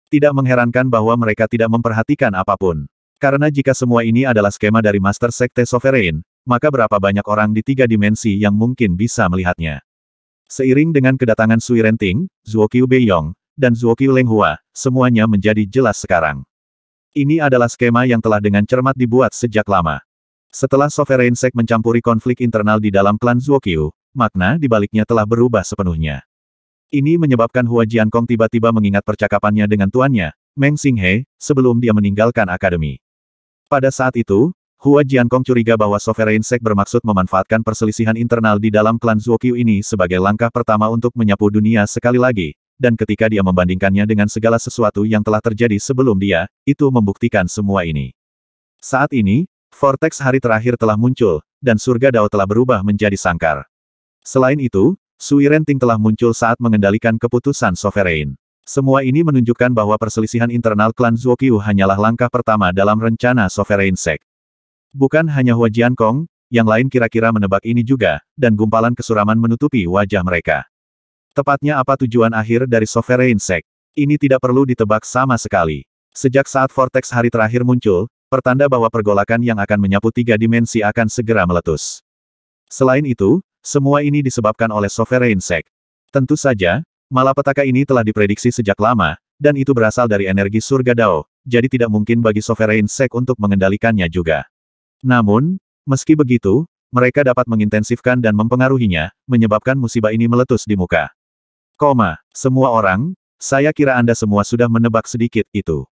Tidak mengherankan bahwa mereka tidak memperhatikan apa pun. Karena jika semua ini adalah skema dari Master Sekte Sovereign, maka berapa banyak orang di tiga dimensi yang mungkin bisa melihatnya. Seiring dengan kedatangan Sui Renting, Zuokyu Beiyong, dan Zuokyu Lenghua, semuanya menjadi jelas sekarang. Ini adalah skema yang telah dengan cermat dibuat sejak lama. Setelah Sovereign Sect mencampuri konflik internal di dalam klan Zuokyu, makna di baliknya telah berubah sepenuhnya. Ini menyebabkan Hua Jiankong tiba-tiba mengingat percakapannya dengan tuannya, Meng Xinghe, sebelum dia meninggalkan akademi. Pada saat itu, Hua Jiankong curiga bahwa Sovereign Sect bermaksud memanfaatkan perselisihan internal di dalam klan Zuokyu ini sebagai langkah pertama untuk menyapu dunia sekali lagi, dan ketika dia membandingkannya dengan segala sesuatu yang telah terjadi sebelum dia, itu membuktikan semua ini. Saat ini, Vortex hari terakhir telah muncul, dan surga Dao telah berubah menjadi sangkar. Selain itu, Sui Renting telah muncul saat mengendalikan keputusan Sovereign. Semua ini menunjukkan bahwa perselisihan internal klan Zuokyu hanyalah langkah pertama dalam rencana Sovereign Sect. Bukan hanya Hua Jiankong, yang lain kira-kira menebak ini juga, dan gumpalan kesuraman menutupi wajah mereka. Tepatnya apa tujuan akhir dari Sovereign Sect? Ini tidak perlu ditebak sama sekali. Sejak saat Vortex hari terakhir muncul, pertanda bahwa pergolakan yang akan menyapu tiga dimensi akan segera meletus. Selain itu, semua ini disebabkan oleh Sovereign Sect. Tentu saja, malapetaka ini telah diprediksi sejak lama, dan itu berasal dari energi surga Dao, jadi tidak mungkin bagi Sovereign Sect untuk mengendalikannya juga. Namun, meski begitu, mereka dapat mengintensifkan dan mempengaruhinya, menyebabkan musibah ini meletus di muka. Koma, semua orang, saya kira Anda semua sudah menebak sedikit itu.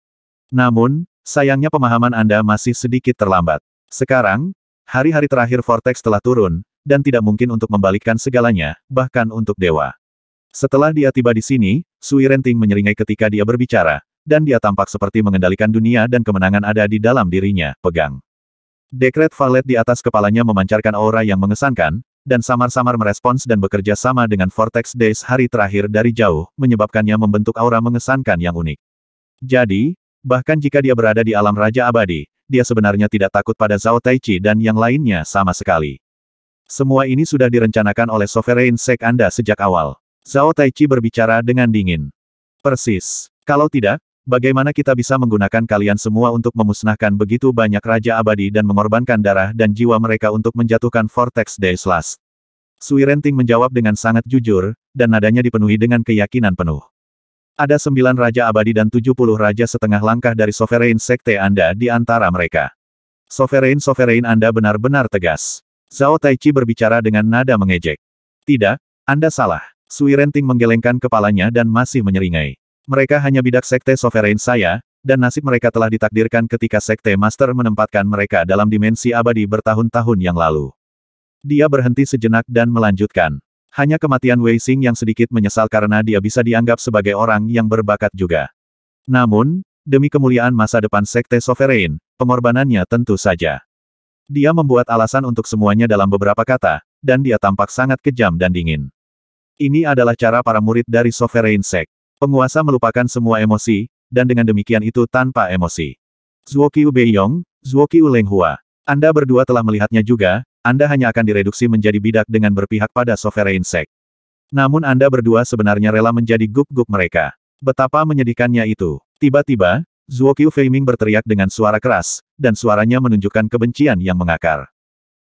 Namun, sayangnya pemahaman Anda masih sedikit terlambat. Sekarang, hari-hari terakhir Vortex telah turun, dan tidak mungkin untuk membalikkan segalanya, bahkan untuk dewa. Setelah dia tiba di sini, Sui Renting menyeringai ketika dia berbicara, dan dia tampak seperti mengendalikan dunia dan kemenangan ada di dalam dirinya, pegang. Dekret Valet di atas kepalanya memancarkan aura yang mengesankan, dan samar-samar merespons dan bekerja sama dengan Vortex Days hari terakhir dari jauh, menyebabkannya membentuk aura mengesankan yang unik. Jadi, bahkan jika dia berada di alam Raja Abadi, dia sebenarnya tidak takut pada Zhao Taichi dan yang lainnya sama sekali. Semua ini sudah direncanakan oleh Sovereign Sek Anda sejak awal. Zhao Taichi berbicara dengan dingin. Persis. Kalau tidak, bagaimana kita bisa menggunakan kalian semua untuk memusnahkan begitu banyak Raja Abadi dan mengorbankan darah dan jiwa mereka untuk menjatuhkan Vortex Days Last? Sui Renting menjawab dengan sangat jujur, dan nadanya dipenuhi dengan keyakinan penuh. Ada sembilan Raja Abadi dan tujuh puluh Raja setengah langkah dari Sovereign Sekte Anda di antara mereka. Sovereign-Sovereign Anda benar-benar tegas. Zhao Taichi berbicara dengan nada mengejek. Tidak, Anda salah. Sui Renting menggelengkan kepalanya dan masih menyeringai. Mereka hanya bidak sekte sovereign saya, dan nasib mereka telah ditakdirkan ketika sekte master menempatkan mereka dalam dimensi abadi bertahun-tahun yang lalu. Dia berhenti sejenak dan melanjutkan. Hanya kematian Wei Xing yang sedikit menyesal karena dia bisa dianggap sebagai orang yang berbakat juga. Namun, demi kemuliaan masa depan sekte sovereign, pengorbanannya tentu saja. Dia membuat alasan untuk semuanya dalam beberapa kata, dan dia tampak sangat kejam dan dingin. Ini adalah cara para murid dari Sovereign Sect. Penguasa melupakan semua emosi, dan dengan demikian itu tanpa emosi. Zuoqiu Beiyong, Zuoqiu Leng Hua. Anda berdua telah melihatnya juga, Anda hanya akan direduksi menjadi bidak dengan berpihak pada Sovereign Sect. Namun Anda berdua sebenarnya rela menjadi guk-guk mereka. Betapa menyedihkannya itu. Tiba-tiba, Zuoqiu Feiming berteriak dengan suara keras, dan suaranya menunjukkan kebencian yang mengakar.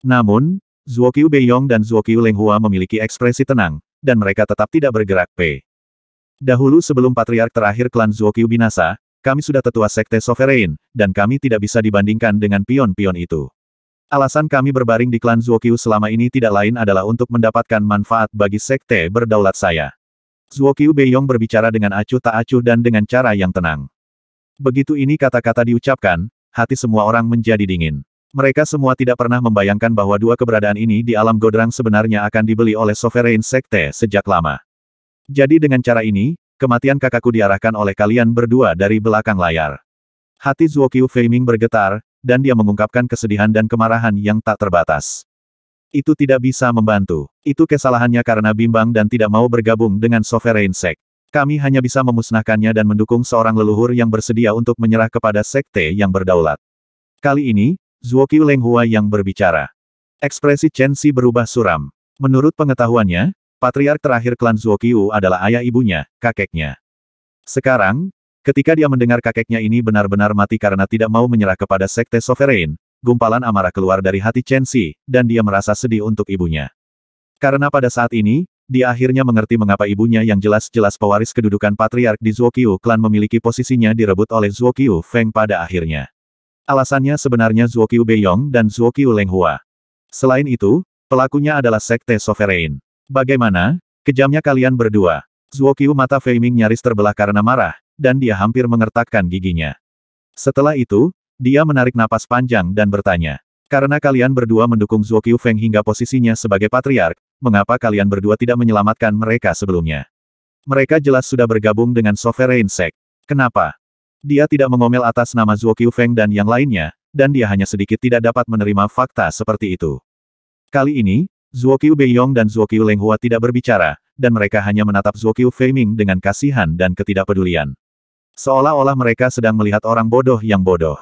Namun, Zuoqiu Beiyong dan Zuoqiu Leng Hua memiliki ekspresi tenang, dan mereka tetap tidak bergerak P. Dahulu sebelum patriark terakhir klan Zuokyu binasa, kami sudah tetua sekte Sovereign, dan kami tidak bisa dibandingkan dengan pion-pion itu. Alasan kami berbaring di klan Zuokyu selama ini tidak lain adalah untuk mendapatkan manfaat bagi sekte berdaulat saya. Zuokyu Beiyong berbicara dengan acuh tak acuh dan dengan cara yang tenang. Begitu ini kata-kata diucapkan, hati semua orang menjadi dingin. Mereka semua tidak pernah membayangkan bahwa dua keberadaan ini di alam Godrang sebenarnya akan dibeli oleh Sovereign Sekte sejak lama. Jadi dengan cara ini, kematian kakakku diarahkan oleh kalian berdua dari belakang layar. Hati Zuokyu Feiming bergetar, dan dia mengungkapkan kesedihan dan kemarahan yang tak terbatas. Itu tidak bisa membantu. Itu kesalahannya karena bimbang dan tidak mau bergabung dengan Sovereign Sect. Kami hanya bisa memusnahkannya dan mendukung seorang leluhur yang bersedia untuk menyerah kepada sekte yang berdaulat. Kali ini, Zuoqiu Leng Hua yang berbicara. Ekspresi Chen Xi berubah suram. Menurut pengetahuannya, patriark terakhir klan Zuoqiu adalah ayah ibunya, kakeknya. Sekarang, ketika dia mendengar kakeknya ini benar-benar mati karena tidak mau menyerah kepada sekte sovereign, gumpalan amarah keluar dari hati Chen Xi, dan dia merasa sedih untuk ibunya. Karena pada saat ini, dia akhirnya mengerti mengapa ibunya yang jelas-jelas pewaris kedudukan patriark di Zuoqiu klan memiliki posisinya direbut oleh Zuoqiu Feng pada akhirnya. Alasannya sebenarnya Zuoqiu Beiyong dan Zuoqiu Leng Hua. Selain itu, pelakunya adalah Sekte Sovereign. Bagaimana? Kejamnya kalian berdua. Zuoqiu mata Fei Ming nyaris terbelah karena marah, dan dia hampir mengertakkan giginya. Setelah itu, dia menarik napas panjang dan bertanya. Karena kalian berdua mendukung Zuoqiu Feng hingga posisinya sebagai patriark, mengapa kalian berdua tidak menyelamatkan mereka sebelumnya? Mereka jelas sudah bergabung dengan Sovereign Sect. Kenapa? Dia tidak mengomel atas nama Zuo Feng dan yang lainnya, dan dia hanya sedikit tidak dapat menerima fakta seperti itu. Kali ini, Zuo Beiyong dan Zuo Leng Hua tidak berbicara, dan mereka hanya menatap Zuo Feiming dengan kasihan dan ketidakpedulian. Seolah-olah mereka sedang melihat orang bodoh yang bodoh.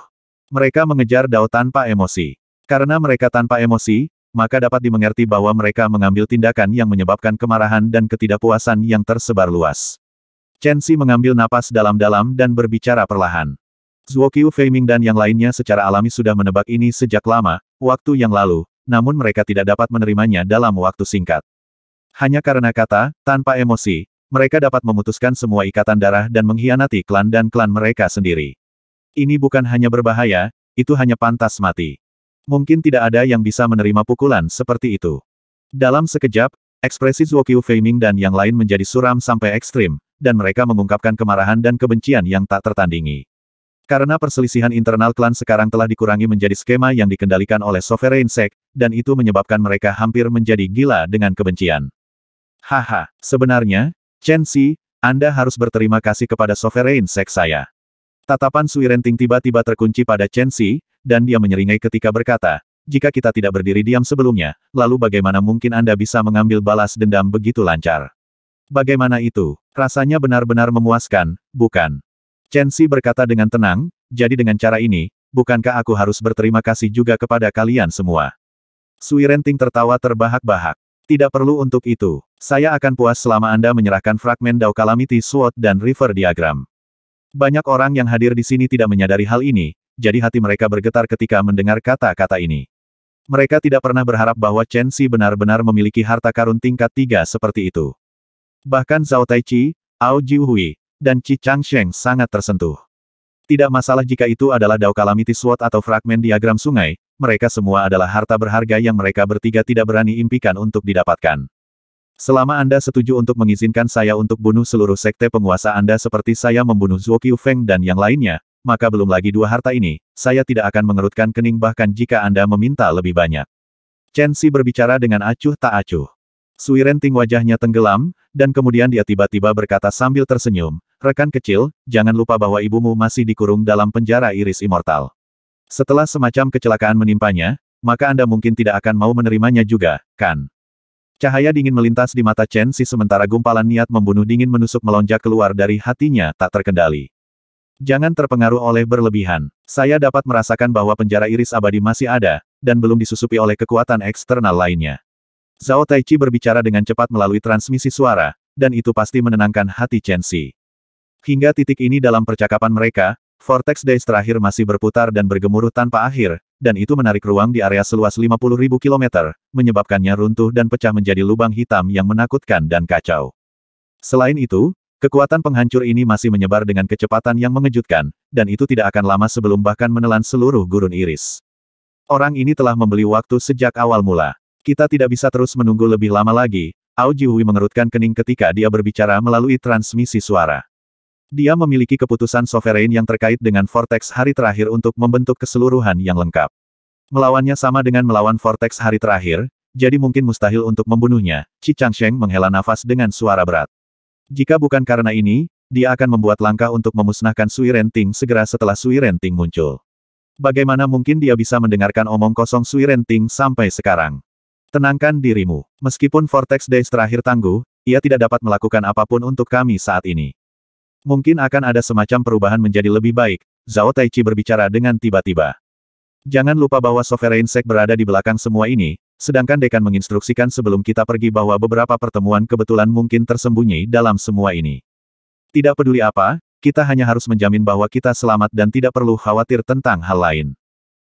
Mereka mengejar Dao tanpa emosi. Karena mereka tanpa emosi, maka dapat dimengerti bahwa mereka mengambil tindakan yang menyebabkan kemarahan dan ketidakpuasan yang tersebar luas. Chen Xi mengambil napas dalam-dalam dan berbicara perlahan. Zuoqiu Feiming dan yang lainnya secara alami sudah menebak ini sejak lama, waktu yang lalu, namun mereka tidak dapat menerimanya dalam waktu singkat. Hanya karena kata, tanpa emosi, mereka dapat memutuskan semua ikatan darah dan mengkhianati klan dan klan mereka sendiri. Ini bukan hanya berbahaya, itu hanya pantas mati. Mungkin tidak ada yang bisa menerima pukulan seperti itu. Dalam sekejap, Ekspresi Zuokyu Feiming dan yang lain menjadi suram sampai ekstrim, dan mereka mengungkapkan kemarahan dan kebencian yang tak tertandingi. Karena perselisihan internal klan sekarang telah dikurangi menjadi skema yang dikendalikan oleh Sovereign Sect, dan itu menyebabkan mereka hampir menjadi gila dengan kebencian. Haha, sebenarnya, Chen Xi, Anda harus berterima kasih kepada Sovereign Sect saya. Tatapan Sui Renting tiba-tiba terkunci pada Chen Xi, dan dia menyeringai ketika berkata, jika kita tidak berdiri diam sebelumnya, lalu bagaimana mungkin Anda bisa mengambil balas dendam begitu lancar? Bagaimana itu? Rasanya benar-benar memuaskan, bukan? Chen Xi berkata dengan tenang, jadi dengan cara ini, bukankah aku harus berterima kasih juga kepada kalian semua? Sui Renting tertawa terbahak-bahak. Tidak perlu untuk itu. Saya akan puas selama Anda menyerahkan fragmen Dao Calamity Sword dan River Diagram. Banyak orang yang hadir di sini tidak menyadari hal ini, jadi hati mereka bergetar ketika mendengar kata-kata ini. Mereka tidak pernah berharap bahwa Chen Xi benar-benar memiliki harta karun tingkat tiga seperti itu. Bahkan Zhao Taichi, Ao Jiuhui, dan Qi Changsheng sangat tersentuh. Tidak masalah jika itu adalah Dao Calamity Sword atau fragmen diagram sungai, mereka semua adalah harta berharga yang mereka bertiga tidak berani impikan untuk didapatkan. Selama Anda setuju untuk mengizinkan saya untuk bunuh seluruh sekte penguasa Anda seperti saya membunuh Zuo Feng dan yang lainnya, maka belum lagi dua harta ini, saya tidak akan mengerutkan kening bahkan jika Anda meminta lebih banyak. Chen Xi berbicara dengan acuh tak acuh. Sui Renting wajahnya tenggelam, dan kemudian dia tiba-tiba berkata sambil tersenyum, rekan kecil, jangan lupa bahwa ibumu masih dikurung dalam penjara iris immortal. Setelah semacam kecelakaan menimpanya, maka Anda mungkin tidak akan mau menerimanya juga, kan? Cahaya dingin melintas di mata Chen Xi sementara gumpalan niat membunuh dingin menusuk melonjak keluar dari hatinya tak terkendali. Jangan terpengaruh oleh berlebihan. Saya dapat merasakan bahwa penjara iris abadi masih ada, dan belum disusupi oleh kekuatan eksternal lainnya. Zhao Taichi berbicara dengan cepat melalui transmisi suara, dan itu pasti menenangkan hati Chen Xi. Hingga titik ini dalam percakapan mereka, Vortex Days terakhir masih berputar dan bergemuruh tanpa akhir, dan itu menarik ruang di area seluas 50.000 km, menyebabkannya runtuh dan pecah menjadi lubang hitam yang menakutkan dan kacau. Selain itu, Kekuatan penghancur ini masih menyebar dengan kecepatan yang mengejutkan, dan itu tidak akan lama sebelum bahkan menelan seluruh gurun iris. Orang ini telah membeli waktu sejak awal mula. Kita tidak bisa terus menunggu lebih lama lagi, Ao mengerutkan kening ketika dia berbicara melalui transmisi suara. Dia memiliki keputusan sovereign yang terkait dengan Vortex hari terakhir untuk membentuk keseluruhan yang lengkap. Melawannya sama dengan melawan Vortex hari terakhir, jadi mungkin mustahil untuk membunuhnya, Chi Changsheng menghela nafas dengan suara berat. Jika bukan karena ini, dia akan membuat langkah untuk memusnahkan Sui Renting segera setelah Sui Renting muncul. Bagaimana mungkin dia bisa mendengarkan omong kosong Sui Renting sampai sekarang? Tenangkan dirimu. Meskipun Vortex Days terakhir tangguh, ia tidak dapat melakukan apa pun untuk kami saat ini. Mungkin akan ada semacam perubahan menjadi lebih baik, Zhao Taichi berbicara dengan tiba-tiba. Jangan lupa bahwa Sovereign Sect berada di belakang semua ini, sedangkan dekan menginstruksikan sebelum kita pergi bahwa beberapa pertemuan kebetulan mungkin tersembunyi dalam semua ini. Tidak peduli apa, kita hanya harus menjamin bahwa kita selamat dan tidak perlu khawatir tentang hal lain.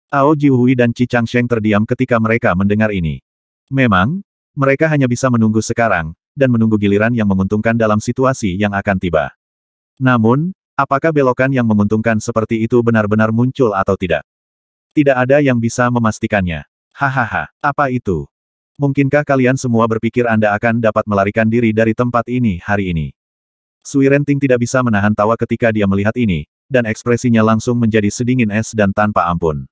Ao Jihui dan Chi Changsheng terdiam ketika mereka mendengar ini. Memang, mereka hanya bisa menunggu sekarang, dan menunggu giliran yang menguntungkan dalam situasi yang akan tiba. Namun, apakah belokan yang menguntungkan seperti itu benar-benar muncul atau tidak? Tidak ada yang bisa memastikannya. Hahaha, apa itu? Mungkinkah kalian semua berpikir Anda akan dapat melarikan diri dari tempat ini hari ini? Sui Renting tidak bisa menahan tawa ketika dia melihat ini, dan ekspresinya langsung menjadi sedingin es dan tanpa ampun.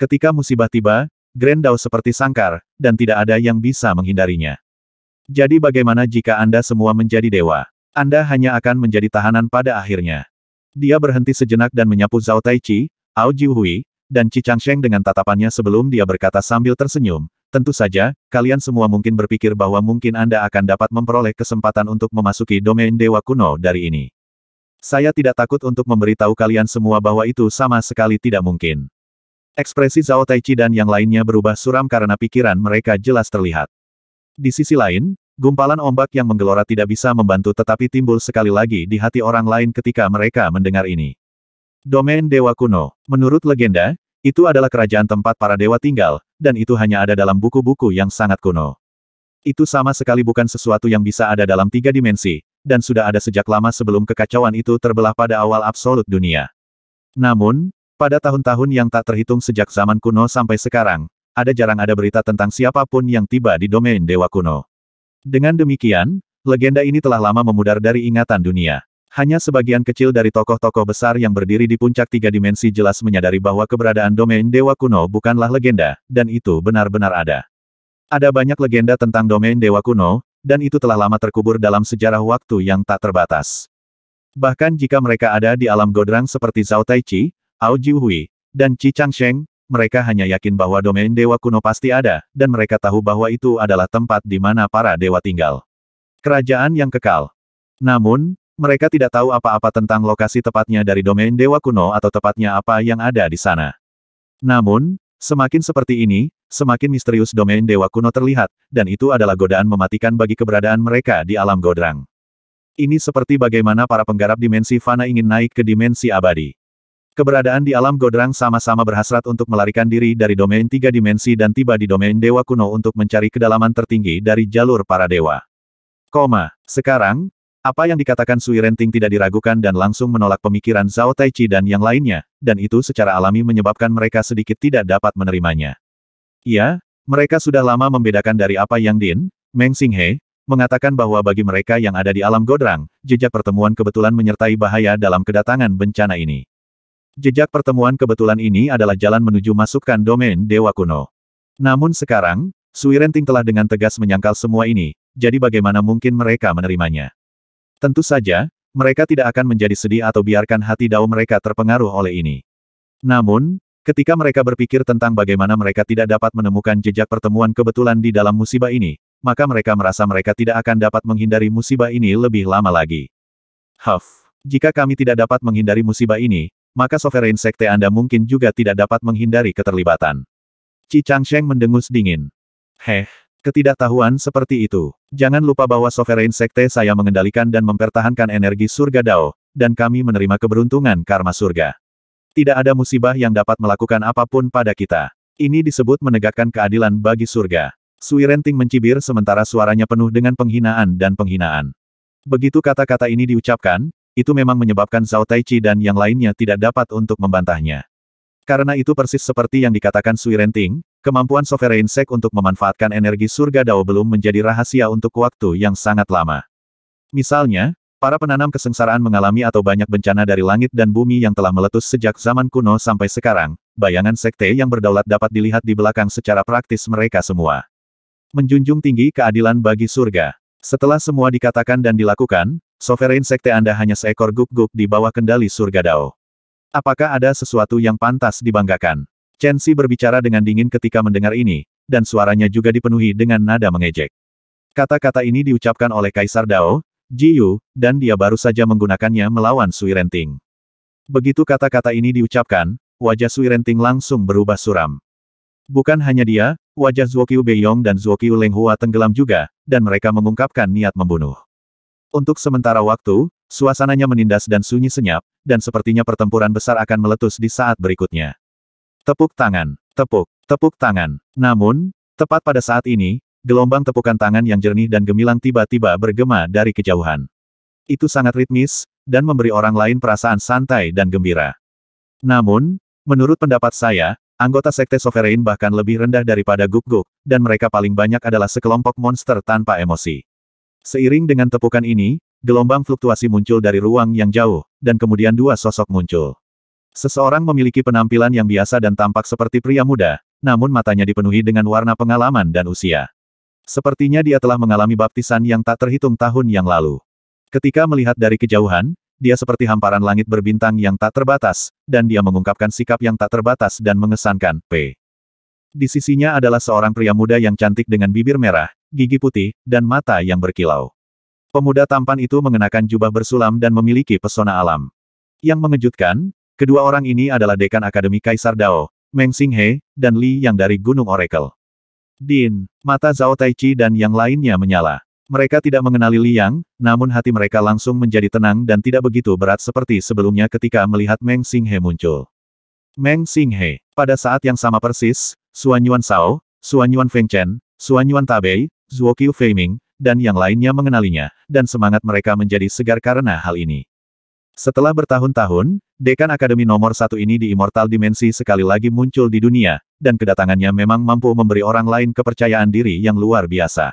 Ketika musibah tiba, Grand Dao seperti sangkar, dan tidak ada yang bisa menghindarinya. Jadi bagaimana jika Anda semua menjadi dewa? Anda hanya akan menjadi tahanan pada akhirnya. Dia berhenti sejenak dan menyapu Zhao Taichi, Ao Jiuhui, dan Chi Changsheng dengan tatapannya sebelum dia berkata sambil tersenyum, tentu saja, kalian semua mungkin berpikir bahwa mungkin Anda akan dapat memperoleh kesempatan untuk memasuki domain Dewa Kuno dari ini. Saya tidak takut untuk memberitahu kalian semua bahwa itu sama sekali tidak mungkin. Ekspresi Zhao Taichi dan yang lainnya berubah suram karena pikiran mereka jelas terlihat. Di sisi lain, gumpalan ombak yang menggelora tidak bisa membantu tetapi timbul sekali lagi di hati orang lain ketika mereka mendengar ini. Domain Dewa Kuno. Menurut legenda, itu adalah kerajaan tempat para dewa tinggal, dan itu hanya ada dalam buku-buku yang sangat kuno. Itu sama sekali bukan sesuatu yang bisa ada dalam tiga dimensi, dan sudah ada sejak lama sebelum kekacauan itu terbelah pada awal absolut dunia. Namun, pada tahun-tahun yang tak terhitung sejak zaman kuno sampai sekarang, ada jarang ada berita tentang siapa pun yang tiba di domain Dewa Kuno. Dengan demikian, legenda ini telah lama memudar dari ingatan dunia. Hanya sebagian kecil dari tokoh-tokoh besar yang berdiri di puncak tiga dimensi jelas menyadari bahwa keberadaan domain Dewa Kuno bukanlah legenda, dan itu benar-benar ada. Ada banyak legenda tentang domain Dewa Kuno, dan itu telah lama terkubur dalam sejarah waktu yang tak terbatas. Bahkan jika mereka ada di alam Godrang seperti Zhao Taichi, Ao Jiuhui, dan Qi Changsheng, mereka hanya yakin bahwa domain dewa kuno pasti ada, dan mereka tahu bahwa itu adalah tempat di mana para dewa tinggal. Kerajaan yang kekal. Namun, mereka tidak tahu apa-apa tentang lokasi tepatnya dari domain dewa kuno atau tepatnya apa yang ada di sana. Namun, semakin seperti ini, semakin misterius domain dewa kuno terlihat, dan itu adalah godaan mematikan bagi keberadaan mereka di alam Godrang. Ini seperti bagaimana para penggarap dimensi fana ingin naik ke dimensi abadi. Keberadaan di alam Godrang sama-sama berhasrat untuk melarikan diri dari domain tiga dimensi dan tiba di domain Dewa Kuno untuk mencari kedalaman tertinggi dari jalur para dewa. Koma. Sekarang, apa yang dikatakan Sui Renting tidak diragukan dan langsung menolak pemikiran Zhao Taichi dan yang lainnya, dan itu secara alami menyebabkan mereka sedikit tidak dapat menerimanya. Ya, mereka sudah lama membedakan dari apa yang Din, Meng Xinghe, mengatakan bahwa bagi mereka yang ada di alam Godrang, jejak pertemuan kebetulan menyertai bahaya dalam kedatangan bencana ini. Jejak pertemuan kebetulan ini adalah jalan menuju masukkan domain Dewa Kuno. Namun sekarang, Sui Renting telah dengan tegas menyangkal semua ini, jadi bagaimana mungkin mereka menerimanya? Tentu saja, mereka tidak akan menjadi sedih atau biarkan hati Dao mereka terpengaruh oleh ini. Namun, ketika mereka berpikir tentang bagaimana mereka tidak dapat menemukan jejak pertemuan kebetulan di dalam musibah ini, maka mereka merasa mereka tidak akan dapat menghindari musibah ini lebih lama lagi. Huff, jika kami tidak dapat menghindari musibah ini, maka sovereign sekte Anda mungkin juga tidak dapat menghindari keterlibatan. Qi Changsheng mendengus dingin. Heh, ketidaktahuan seperti itu. Jangan lupa bahwa sovereign sekte saya mengendalikan dan mempertahankan energi surga Dao, dan kami menerima keberuntungan karma surga. Tidak ada musibah yang dapat melakukan apa pun pada kita. Ini disebut menegakkan keadilan bagi surga. Sui Renting mencibir sementara suaranya penuh dengan penghinaan dan penghinaan. Begitu kata-kata ini diucapkan, itu memang menyebabkan Zhao Taichi dan yang lainnya tidak dapat untuk membantahnya. Karena itu persis seperti yang dikatakan Sui Renting, kemampuan Sovereign Sek untuk memanfaatkan energi surga Dao belum menjadi rahasia untuk waktu yang sangat lama. Misalnya, para penanam kesengsaraan mengalami atau banyak bencana dari langit dan bumi yang telah meletus sejak zaman kuno sampai sekarang, bayangan sekte yang berdaulat dapat dilihat di belakang secara praktis mereka semua. Menjunjung tinggi keadilan bagi surga. Setelah semua dikatakan dan dilakukan, sovereign sekte Anda hanya seekor guk-guk di bawah kendali surga Dao. Apakah ada sesuatu yang pantas dibanggakan? Chen Xi berbicara dengan dingin ketika mendengar ini, dan suaranya juga dipenuhi dengan nada mengejek. Kata-kata ini diucapkan oleh Kaisar Dao, Ji Yu, dan dia baru saja menggunakannya melawan Sui Renting. Begitu kata-kata ini diucapkan, wajah Sui Renting langsung berubah suram. Bukan hanya dia, wajah Zuoqiu Beiyong dan Zuoqiu Hua tenggelam juga, dan mereka mengungkapkan niat membunuh. Untuk sementara waktu, suasananya menindas dan sunyi senyap, dan sepertinya pertempuran besar akan meletus di saat berikutnya. Tepuk tangan, tepuk, tepuk tangan. Namun, tepat pada saat ini, gelombang tepukan tangan yang jernih dan gemilang tiba-tiba bergema dari kejauhan. Itu sangat ritmis, dan memberi orang lain perasaan santai dan gembira. Namun, menurut pendapat saya, Anggota Sekte Sovereign bahkan lebih rendah daripada Guk-Guk, dan mereka paling banyak adalah sekelompok monster tanpa emosi. Seiring dengan tepukan ini, gelombang fluktuasi muncul dari ruang yang jauh, dan kemudian dua sosok muncul. Seseorang memiliki penampilan yang biasa dan tampak seperti pria muda, namun matanya dipenuhi dengan warna pengalaman dan usia. Sepertinya dia telah mengalami baptisan yang tak terhitung tahun yang lalu. Ketika melihat dari kejauhan, dia seperti hamparan langit berbintang yang tak terbatas, dan dia mengungkapkan sikap yang tak terbatas dan mengesankan, P. Di sisinya adalah seorang pria muda yang cantik dengan bibir merah, gigi putih, dan mata yang berkilau. Pemuda tampan itu mengenakan jubah bersulam dan memiliki pesona alam. Yang mengejutkan, kedua orang ini adalah dekan Akademi Kaisar Dao, Meng Xinghe, dan Li yang dari Gunung Oracle. Din, mata Zhao Taichi dan yang lainnya menyala. Mereka tidak mengenali Liang, namun hati mereka langsung menjadi tenang dan tidak begitu berat seperti sebelumnya ketika melihat Meng Xinghe muncul. Meng Xinghe, pada saat yang sama persis, Suan Yuan Sao, Suan Yuan Fengchen, Suan Yuan Tabei, Zuo Qiu Feiming, dan yang lainnya mengenalinya, dan semangat mereka menjadi segar karena hal ini. Setelah bertahun-tahun, Dekan Akademi nomor satu ini di Immortal Dimensi sekali lagi muncul di dunia, dan kedatangannya memang mampu memberi orang lain kepercayaan diri yang luar biasa.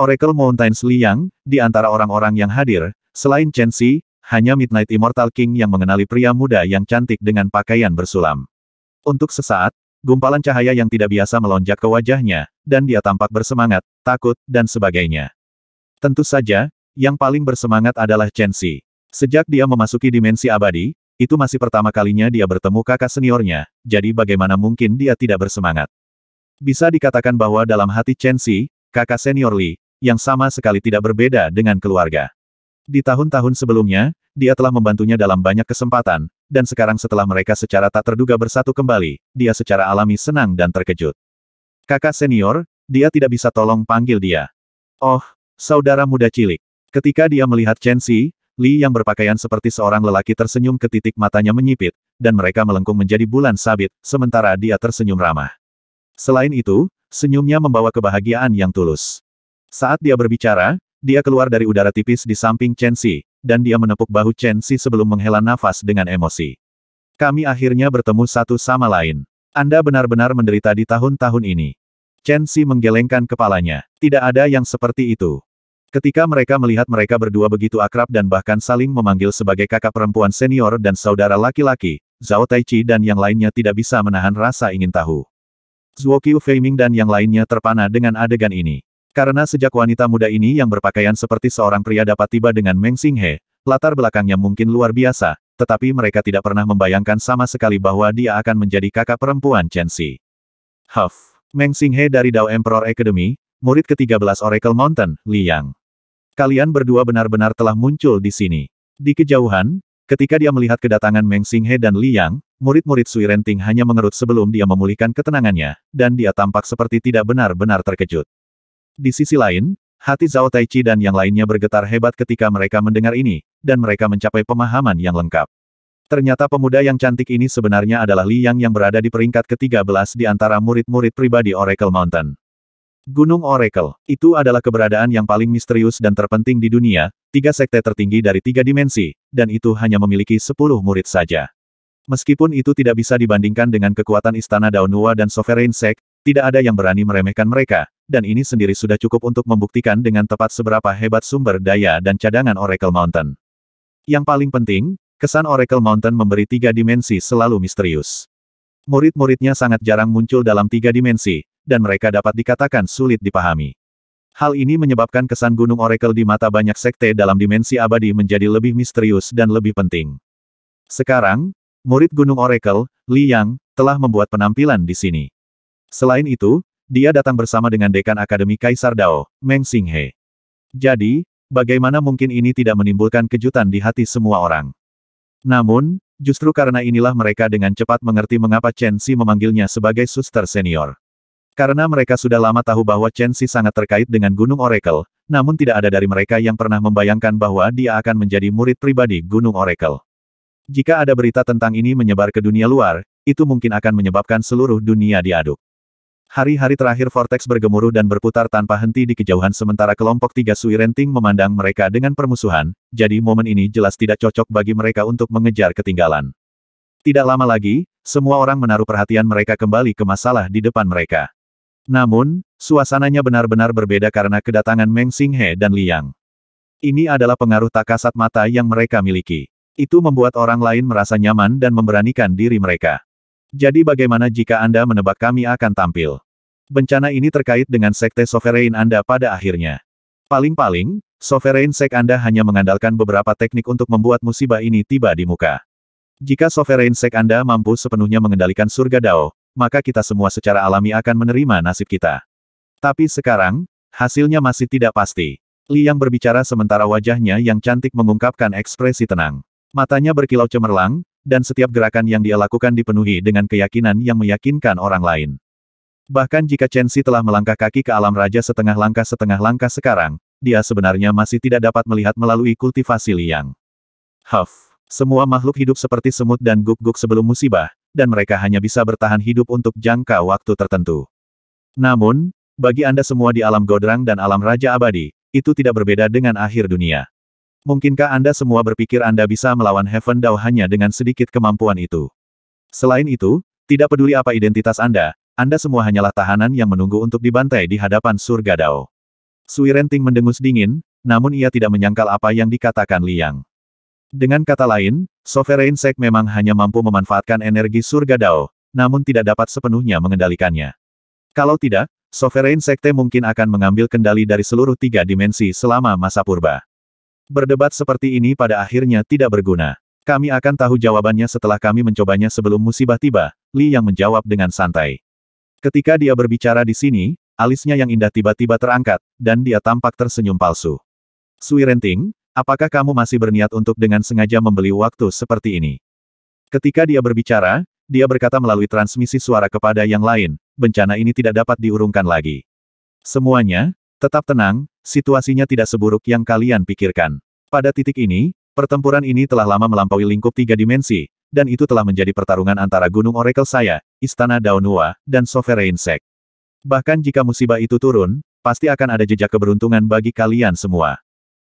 Oracle Mountains Liang, di antara orang-orang yang hadir, selain Chen Xi, hanya Midnight Immortal King yang mengenali pria muda yang cantik dengan pakaian bersulam. Untuk sesaat, gumpalan cahaya yang tidak biasa melonjak ke wajahnya, dan dia tampak bersemangat, takut, dan sebagainya. Tentu saja, yang paling bersemangat adalah Chen Xi. Sejak dia memasuki dimensi abadi, itu masih pertama kalinya dia bertemu kakak seniornya, jadi bagaimana mungkin dia tidak bersemangat. Bisa dikatakan bahwa dalam hati Chen Xi, kakak senior Li, yang sama sekali tidak berbeda dengan keluarga. Di tahun-tahun sebelumnya, dia telah membantunya dalam banyak kesempatan, dan sekarang setelah mereka secara tak terduga bersatu kembali, dia secara alami senang dan terkejut. Kakak senior, dia tidak bisa tolong panggil dia. Oh, saudara muda cilik. Ketika dia melihat Chen Xi, Li yang berpakaian seperti seorang lelaki tersenyum ke titik matanya menyipit, dan mereka melengkung menjadi bulan sabit, sementara dia tersenyum ramah. Selain itu, senyumnya membawa kebahagiaan yang tulus. Saat dia berbicara, dia keluar dari udara tipis di samping Chen Xi, dan dia menepuk bahu Chen Xi sebelum menghela nafas dengan emosi. Kami akhirnya bertemu satu sama lain. Anda benar-benar menderita di tahun-tahun ini. Chen Xi menggelengkan kepalanya. Tidak ada yang seperti itu. Ketika mereka melihat mereka berdua begitu akrab dan bahkan saling memanggil sebagai kakak perempuan senior dan saudara laki-laki, Zhao Taichi dan yang lainnya tidak bisa menahan rasa ingin tahu. Zhuo Qiu Feiming dan yang lainnya terpana dengan adegan ini. Karena sejak wanita muda ini yang berpakaian seperti seorang pria dapat tiba dengan Meng Xinghe, latar belakangnya mungkin luar biasa, tetapi mereka tidak pernah membayangkan sama sekali bahwa dia akan menjadi kakak perempuan Chen Xi. Huff. Meng Xinghe dari Dao Emperor Academy, murid ke-13 Oracle Mountain, Liang. Kalian berdua benar-benar telah muncul di sini. Di kejauhan, ketika dia melihat kedatangan Meng Xinghe dan Liang, murid-murid Sui Renting hanya mengerut sebelum dia memulihkan ketenangannya, dan dia tampak seperti tidak benar-benar terkejut. Di sisi lain, hati Zhao Taichi dan yang lainnya bergetar hebat ketika mereka mendengar ini, dan mereka mencapai pemahaman yang lengkap. Ternyata pemuda yang cantik ini sebenarnya adalah Li Yang yang berada di peringkat ke-13 di antara murid-murid pribadi Oracle Mountain. Gunung Oracle, itu adalah keberadaan yang paling misterius dan terpenting di dunia, tiga sekte tertinggi dari tiga dimensi, dan itu hanya memiliki sepuluh murid saja. Meskipun itu tidak bisa dibandingkan dengan kekuatan Istana Daunua dan Sovereign Sect, tidak ada yang berani meremehkan mereka, dan ini sendiri sudah cukup untuk membuktikan dengan tepat seberapa hebat sumber daya dan cadangan Oracle Mountain. Yang paling penting, kesan Oracle Mountain memberi tiga dimensi selalu misterius. Murid-muridnya sangat jarang muncul dalam tiga dimensi, dan mereka dapat dikatakan sulit dipahami. Hal ini menyebabkan kesan Gunung Oracle di mata banyak sekte dalam dimensi abadi menjadi lebih misterius dan lebih penting. Sekarang, murid Gunung Oracle, Li Yang, telah membuat penampilan di sini. Selain itu, dia datang bersama dengan dekan Akademi Kaisar Dao, Meng Xinghe. Jadi, bagaimana mungkin ini tidak menimbulkan kejutan di hati semua orang? Namun, justru karena inilah mereka dengan cepat mengerti mengapa Chen Xi memanggilnya sebagai suster senior. Karena mereka sudah lama tahu bahwa Chen Xi sangat terkait dengan Gunung Oracle, namun tidak ada dari mereka yang pernah membayangkan bahwa dia akan menjadi murid pribadi Gunung Oracle. Jika ada berita tentang ini menyebar ke dunia luar, itu mungkin akan menyebabkan seluruh dunia diaduk. Hari-hari terakhir Vortex bergemuruh dan berputar tanpa henti di kejauhan sementara kelompok tiga Sui Renting memandang mereka dengan permusuhan, jadi momen ini jelas tidak cocok bagi mereka untuk mengejar ketinggalan. Tidak lama lagi, semua orang menaruh perhatian mereka kembali ke masalah di depan mereka. Namun, suasananya benar-benar berbeda karena kedatangan Meng Xinghe dan Liang. Ini adalah pengaruh tak kasat mata yang mereka miliki. Itu membuat orang lain merasa nyaman dan memberanikan diri mereka. Jadi bagaimana jika Anda menebak kami akan tampil? Bencana ini terkait dengan sekte sovereign Anda pada akhirnya. Paling-paling, sovereign sek Anda hanya mengandalkan beberapa teknik untuk membuat musibah ini tiba di muka. Jika sovereign sek Anda mampu sepenuhnya mengendalikan surga Dao, maka kita semua secara alami akan menerima nasib kita. Tapi sekarang, hasilnya masih tidak pasti. Li yang berbicara sementara wajahnya yang cantik mengungkapkan ekspresi tenang. Matanya berkilau cemerlang, dan setiap gerakan yang dia lakukan dipenuhi dengan keyakinan yang meyakinkan orang lain. Bahkan jika Chen Xi telah melangkah kaki ke alam raja setengah langkah setengah langkah sekarang, dia sebenarnya masih tidak dapat melihat melalui kultivasi liang. Huff. Semua makhluk hidup seperti semut dan guk-guk sebelum musibah, dan mereka hanya bisa bertahan hidup untuk jangka waktu tertentu. Namun, bagi Anda semua di alam Godrang dan alam Raja Abadi, itu tidak berbeda dengan akhir dunia. Mungkinkah Anda semua berpikir Anda bisa melawan Heaven Dao hanya dengan sedikit kemampuan itu? Selain itu, tidak peduli apa identitas Anda, Anda semua hanyalah tahanan yang menunggu untuk dibantai di hadapan surga Dao. Sui Renting mendengus dingin, namun ia tidak menyangkal apa yang dikatakan Liang. Dengan kata lain, Sovereign Sect memang hanya mampu memanfaatkan energi surga Dao, namun tidak dapat sepenuhnya mengendalikannya. Kalau tidak, Sovereign Sekte mungkin akan mengambil kendali dari seluruh tiga dimensi selama masa purba. Berdebat seperti ini pada akhirnya tidak berguna. Kami akan tahu jawabannya setelah kami mencobanya sebelum musibah tiba, Li yang menjawab dengan santai. Ketika dia berbicara di sini, alisnya yang indah tiba-tiba terangkat, dan dia tampak tersenyum palsu. Sui Renting, apakah kamu masih berniat untuk dengan sengaja membeli waktu seperti ini? Ketika dia berbicara, dia berkata melalui transmisi suara kepada yang lain, bencana ini tidak dapat diurungkan lagi. Semuanya, tetap tenang, situasinya tidak seburuk yang kalian pikirkan. Pada titik ini, pertempuran ini telah lama melampaui lingkup tiga dimensi, dan itu telah menjadi pertarungan antara Gunung Oracle saya, Istana Daunua, dan Sovereign Sect. Bahkan jika musibah itu turun, pasti akan ada jejak keberuntungan bagi kalian semua.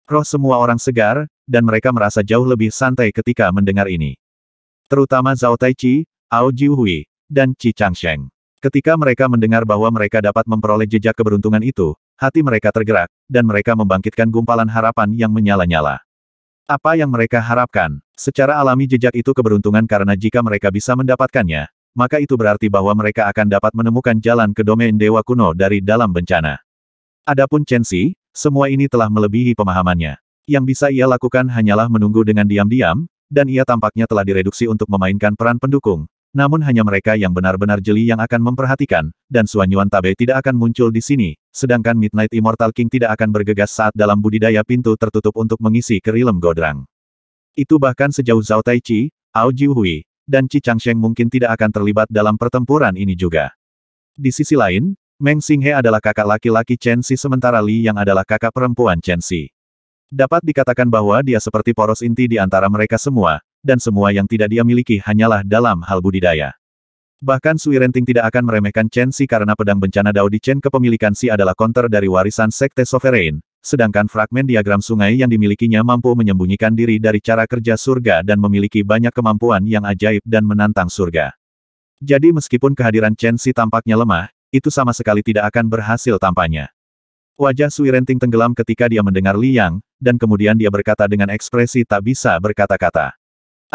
Roh semua orang segar, dan mereka merasa jauh lebih santai ketika mendengar ini. Terutama Zhao Taichi, Ao Jiuhui, dan Qi Changsheng. Ketika mereka mendengar bahwa mereka dapat memperoleh jejak keberuntungan itu, hati mereka tergerak, dan mereka membangkitkan gumpalan harapan yang menyala-nyala. Apa yang mereka harapkan? Secara alami jejak itu keberuntungan karena jika mereka bisa mendapatkannya, maka itu berarti bahwa mereka akan dapat menemukan jalan ke domain dewa kuno dari dalam bencana. Adapun Chen Xi, semua ini telah melebihi pemahamannya. Yang bisa ia lakukan hanyalah menunggu dengan diam-diam, dan ia tampaknya telah direduksi untuk memainkan peran pendukung, namun hanya mereka yang benar-benar jeli yang akan memperhatikan, dan Suanyuan Tabe tidak akan muncul di sini, sedangkan Midnight Immortal King tidak akan bergegas saat dalam budidaya pintu tertutup untuk mengisi kerilem Godrang. Itu bahkan sejauh Zhao Taichi, Ao Jiuhui, dan Chi Changsheng mungkin tidak akan terlibat dalam pertempuran ini juga. Di sisi lain, Meng Xinghe adalah kakak laki-laki Chen Xi sementara Li yang adalah kakak perempuan Chen Xi. Dapat dikatakan bahwa dia seperti poros inti di antara mereka semua, dan semua yang tidak dia miliki hanyalah dalam hal budidaya. Bahkan Sui Renting tidak akan meremehkan Chen Si karena pedang bencana Dao di Chen kepemilikan Si adalah counter dari warisan Sekte Sovereign, sedangkan fragmen diagram sungai yang dimilikinya mampu menyembunyikan diri dari cara kerja surga dan memiliki banyak kemampuan yang ajaib dan menantang surga. Jadi meskipun kehadiran Chen Si tampaknya lemah, itu sama sekali tidak akan berhasil tampaknya. Wajah Sui Renting tenggelam ketika dia mendengar Liang, dan kemudian dia berkata dengan ekspresi tak bisa berkata-kata.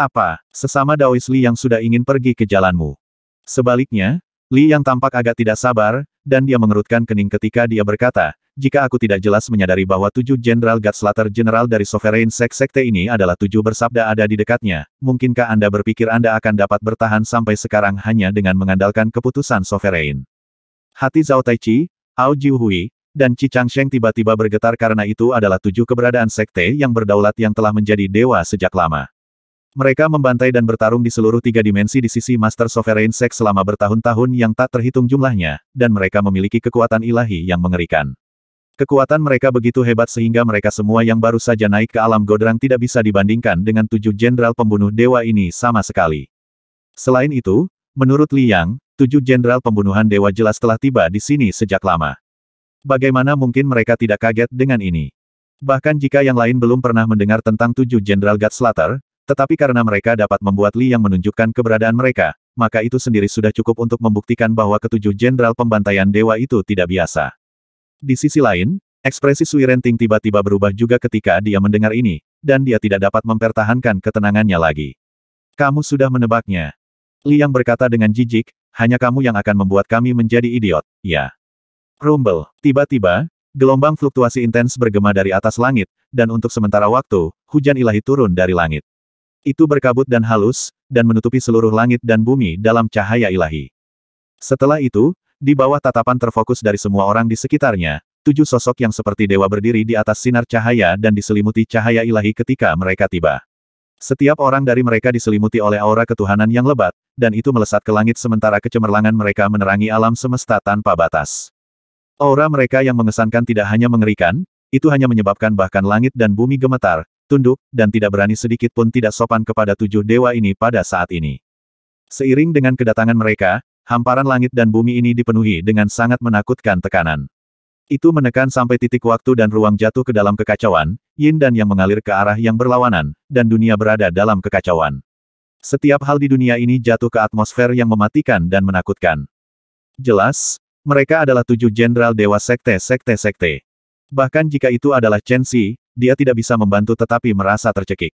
Apa, sesama Daois Li yang sudah ingin pergi ke jalanmu? Sebaliknya, Li yang tampak agak tidak sabar, dan dia mengerutkan kening ketika dia berkata, jika aku tidak jelas menyadari bahwa tujuh Jenderal Gatslater General dari Sovereign Sek Sekte ini adalah tujuh bersabda ada di dekatnya, mungkinkah Anda berpikir Anda akan dapat bertahan sampai sekarang hanya dengan mengandalkan keputusan Sovereign? Hati Zhao Taichi, Ao Jiuhui, dan Qi Changsheng tiba-tiba bergetar karena itu adalah tujuh keberadaan sekte yang berdaulat yang telah menjadi dewa sejak lama. Mereka membantai dan bertarung di seluruh tiga dimensi di sisi Master Sovereign Sex selama bertahun-tahun yang tak terhitung jumlahnya, dan mereka memiliki kekuatan ilahi yang mengerikan. Kekuatan mereka begitu hebat sehingga mereka semua yang baru saja naik ke alam Godrang tidak bisa dibandingkan dengan tujuh jenderal pembunuh dewa ini sama sekali. Selain itu, menurut Liang, tujuh jenderal pembunuhan dewa jelas telah tiba di sini sejak lama. Bagaimana mungkin mereka tidak kaget dengan ini? Bahkan jika yang lain belum pernah mendengar tentang tujuh jenderal God Slaughter, tetapi karena mereka dapat membuat Li yang menunjukkan keberadaan mereka, maka itu sendiri sudah cukup untuk membuktikan bahwa ketujuh jenderal pembantaian dewa itu tidak biasa. Di sisi lain, ekspresi Sui Renting tiba-tiba berubah juga ketika dia mendengar ini, dan dia tidak dapat mempertahankan ketenangannya lagi. Kamu sudah menebaknya. Li yang berkata dengan jijik, hanya kamu yang akan membuat kami menjadi idiot, ya. Rumble, tiba-tiba, gelombang fluktuasi intens bergema dari atas langit, dan untuk sementara waktu, hujan ilahi turun dari langit. Itu berkabut dan halus, dan menutupi seluruh langit dan bumi dalam cahaya ilahi. Setelah itu, di bawah tatapan terfokus dari semua orang di sekitarnya, tujuh sosok yang seperti dewa berdiri di atas sinar cahaya dan diselimuti cahaya ilahi ketika mereka tiba. Setiap orang dari mereka diselimuti oleh aura ketuhanan yang lebat, dan itu melesat ke langit sementara kecemerlangan mereka menerangi alam semesta tanpa batas. Aura mereka yang mengesankan tidak hanya mengerikan, itu hanya menyebabkan bahkan langit dan bumi gemetar, tunduk, dan tidak berani sedikit pun tidak sopan kepada tujuh dewa ini pada saat ini. Seiring dengan kedatangan mereka, hamparan langit dan bumi ini dipenuhi dengan sangat menakutkan tekanan. Itu menekan sampai titik waktu dan ruang jatuh ke dalam kekacauan, yin dan yang mengalir ke arah yang berlawanan, dan dunia berada dalam kekacauan. Setiap hal di dunia ini jatuh ke atmosfer yang mematikan dan menakutkan. Jelas, mereka adalah tujuh jenderal dewa sekte-sekte-sekte. Bahkan jika itu adalah Chen Xi, dia tidak bisa membantu tetapi merasa tercekik.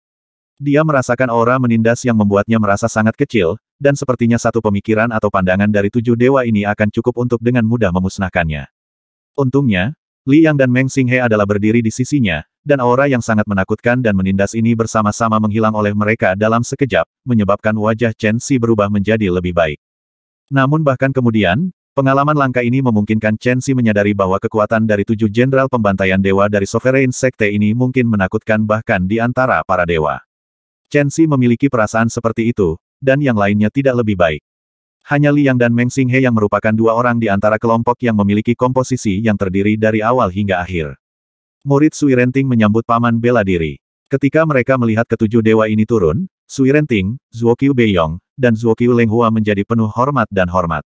Dia merasakan aura menindas yang membuatnya merasa sangat kecil, dan sepertinya satu pemikiran atau pandangan dari tujuh dewa ini akan cukup untuk dengan mudah memusnahkannya. Untungnya, Li Yang dan Meng Xinghe adalah berdiri di sisinya, dan aura yang sangat menakutkan dan menindas ini bersama-sama menghilang oleh mereka dalam sekejap, menyebabkan wajah Chen Xi berubah menjadi lebih baik. Namun bahkan kemudian, Pengalaman langka ini memungkinkan Chen Xi menyadari bahwa kekuatan dari tujuh jenderal pembantaian dewa dari Sovereign Sekte ini mungkin menakutkan bahkan di antara para dewa. Chen Xi memiliki perasaan seperti itu, dan yang lainnya tidak lebih baik. Hanya Liang dan Meng Xinghe yang merupakan dua orang di antara kelompok yang memiliki komposisi yang terdiri dari awal hingga akhir. Murid Sui Renting menyambut paman bela diri. Ketika mereka melihat ketujuh dewa ini turun, Sui Renting, Zuo Qiu Beiyong, dan Zuo Qiu Lenghua menjadi penuh hormat dan hormat.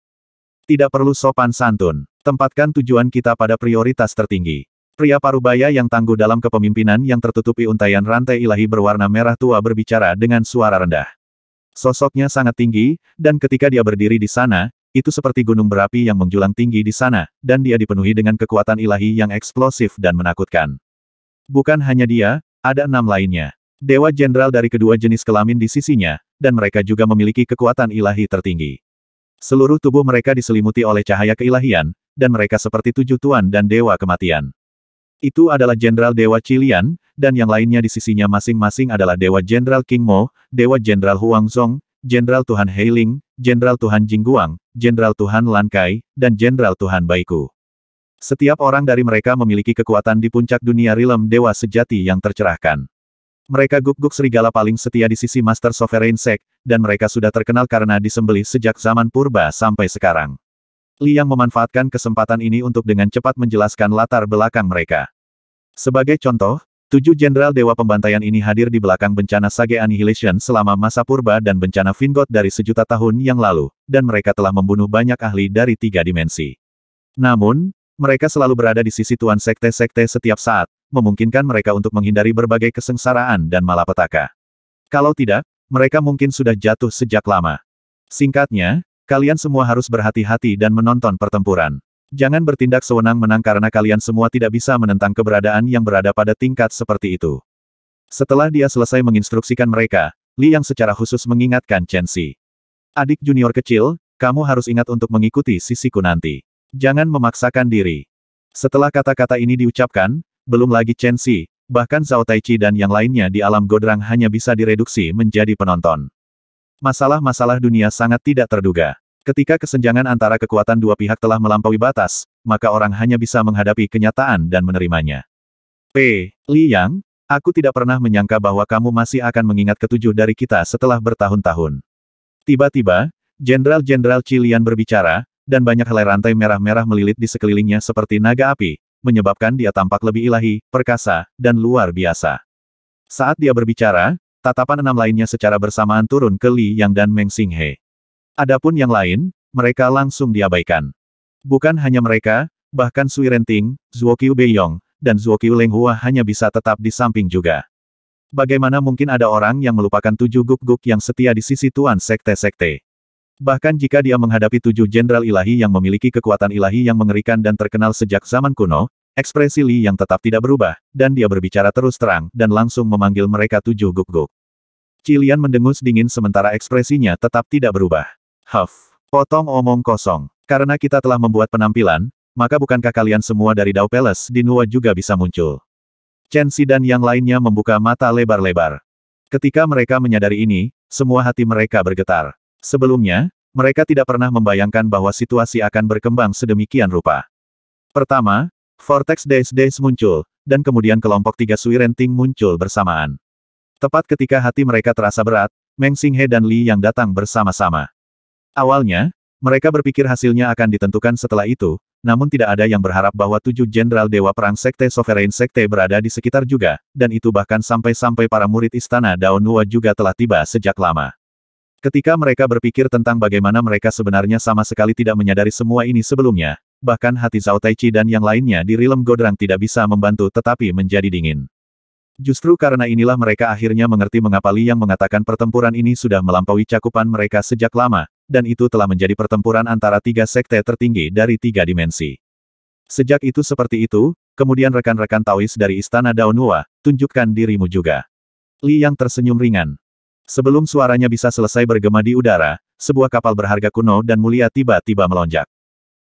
Tidak perlu sopan santun. Tempatkan tujuan kita pada prioritas tertinggi. Pria parubaya yang tangguh dalam kepemimpinan yang tertutupi untaian rantai ilahi berwarna merah tua berbicara dengan suara rendah. Sosoknya sangat tinggi, dan ketika dia berdiri di sana, itu seperti gunung berapi yang menjulang tinggi di sana, dan dia dipenuhi dengan kekuatan ilahi yang eksplosif dan menakutkan. Bukan hanya dia, ada enam lainnya. Dewa Jenderal dari kedua jenis kelamin di sisinya, dan mereka juga memiliki kekuatan ilahi tertinggi. Seluruh tubuh mereka diselimuti oleh cahaya keilahian, dan mereka seperti tujuh tuan dan dewa kematian. Itu adalah Jenderal Dewa Cilian, dan yang lainnya di sisinya masing-masing adalah Dewa Jenderal King Mo, Dewa Jenderal Huang Zong, Jenderal Tuhan Heiling, Jenderal Tuhan Jingguang, Jenderal Tuhan Lan Kai, dan Jenderal Tuhan Baiku. Setiap orang dari mereka memiliki kekuatan di puncak dunia rilem dewa sejati yang tercerahkan. Mereka guk-guk serigala paling setia di sisi Master Sovereign Sect, dan mereka sudah terkenal karena disembelih sejak zaman purba sampai sekarang. Li Yang memanfaatkan kesempatan ini untuk dengan cepat menjelaskan latar belakang mereka. Sebagai contoh, tujuh jenderal Dewa Pembantaian ini hadir di belakang bencana Sage Annihilation selama masa purba dan bencana Vingot dari sejuta tahun yang lalu, dan mereka telah membunuh banyak ahli dari tiga dimensi. Namun, mereka selalu berada di sisi tuan sekte-sekte setiap saat, memungkinkan mereka untuk menghindari berbagai kesengsaraan dan malapetaka. Kalau tidak, mereka mungkin sudah jatuh sejak lama. Singkatnya, kalian semua harus berhati-hati dan menonton pertempuran. Jangan bertindak sewenang-menang karena kalian semua tidak bisa menentang keberadaan yang berada pada tingkat seperti itu. Setelah dia selesai menginstruksikan mereka, Li yang secara khusus mengingatkan Chen Xi. Adik junior kecil, kamu harus ingat untuk mengikuti sisiku nanti. Jangan memaksakan diri. Setelah kata-kata ini diucapkan, belum lagi Chen Xi, bahkan Zhao Taichi dan yang lainnya di alam Godrang hanya bisa direduksi menjadi penonton. Masalah-masalah dunia sangat tidak terduga. Ketika kesenjangan antara kekuatan dua pihak telah melampaui batas, maka orang hanya bisa menghadapi kenyataan dan menerimanya. P. Li Yang, aku tidak pernah menyangka bahwa kamu masih akan mengingat ketujuh dari kita setelah bertahun-tahun. Tiba-tiba, Jenderal-Jenderal Cilian berbicara, dan banyak helai rantai merah-merah melilit di sekelilingnya seperti naga api, menyebabkan dia tampak lebih ilahi, perkasa, dan luar biasa. Saat dia berbicara, tatapan enam lainnya secara bersamaan turun ke Li Yang dan Meng Xinghe. Adapun yang lain, mereka langsung diabaikan. Bukan hanya mereka, bahkan Sui Renting, Zuo Qiu Beiyong, dan Zuo Qiu Lenghua hanya bisa tetap di samping juga. Bagaimana mungkin ada orang yang melupakan tujuh guk-guk yang setia di sisi tuan sekte-sekte? Bahkan jika dia menghadapi tujuh jenderal ilahi yang memiliki kekuatan ilahi yang mengerikan dan terkenal sejak zaman kuno, ekspresi Li yang tetap tidak berubah, dan dia berbicara terus terang, dan langsung memanggil mereka tujuh guk-guk. Cilian mendengus dingin sementara ekspresinya tetap tidak berubah. Huff. Potong omong kosong. Karena kita telah membuat penampilan, maka bukankah kalian semua dari Dao Palace di Nuwa juga bisa muncul? Chen Si dan yang lainnya membuka mata lebar-lebar. Ketika mereka menyadari ini, semua hati mereka bergetar. Sebelumnya, mereka tidak pernah membayangkan bahwa situasi akan berkembang sedemikian rupa. Pertama, Vortex Days Days muncul, dan kemudian kelompok tiga Sui Renting muncul bersamaan. Tepat ketika hati mereka terasa berat, Meng Xinghe dan Li yang datang bersama-sama. Awalnya, mereka berpikir hasilnya akan ditentukan setelah itu, namun tidak ada yang berharap bahwa tujuh jenderal Dewa Perang Sekte Sovereign Sekte berada di sekitar juga, dan itu bahkan sampai-sampai para murid Istana Dao Nua juga telah tiba sejak lama. Ketika mereka berpikir tentang bagaimana mereka sebenarnya sama sekali tidak menyadari semua ini sebelumnya, bahkan hati Zhao Taichi dan yang lainnya di Rilem Godrang tidak bisa membantu tetapi menjadi dingin. Justru karena inilah mereka akhirnya mengerti mengapa Li yang mengatakan pertempuran ini sudah melampaui cakupan mereka sejak lama, dan itu telah menjadi pertempuran antara tiga sekte tertinggi dari tiga dimensi. Sejak itu seperti itu, kemudian rekan-rekan Taois dari Istana Daunua, tunjukkan dirimu juga. Li Yang tersenyum ringan. Sebelum suaranya bisa selesai bergema di udara, sebuah kapal berharga kuno dan mulia tiba-tiba melonjak.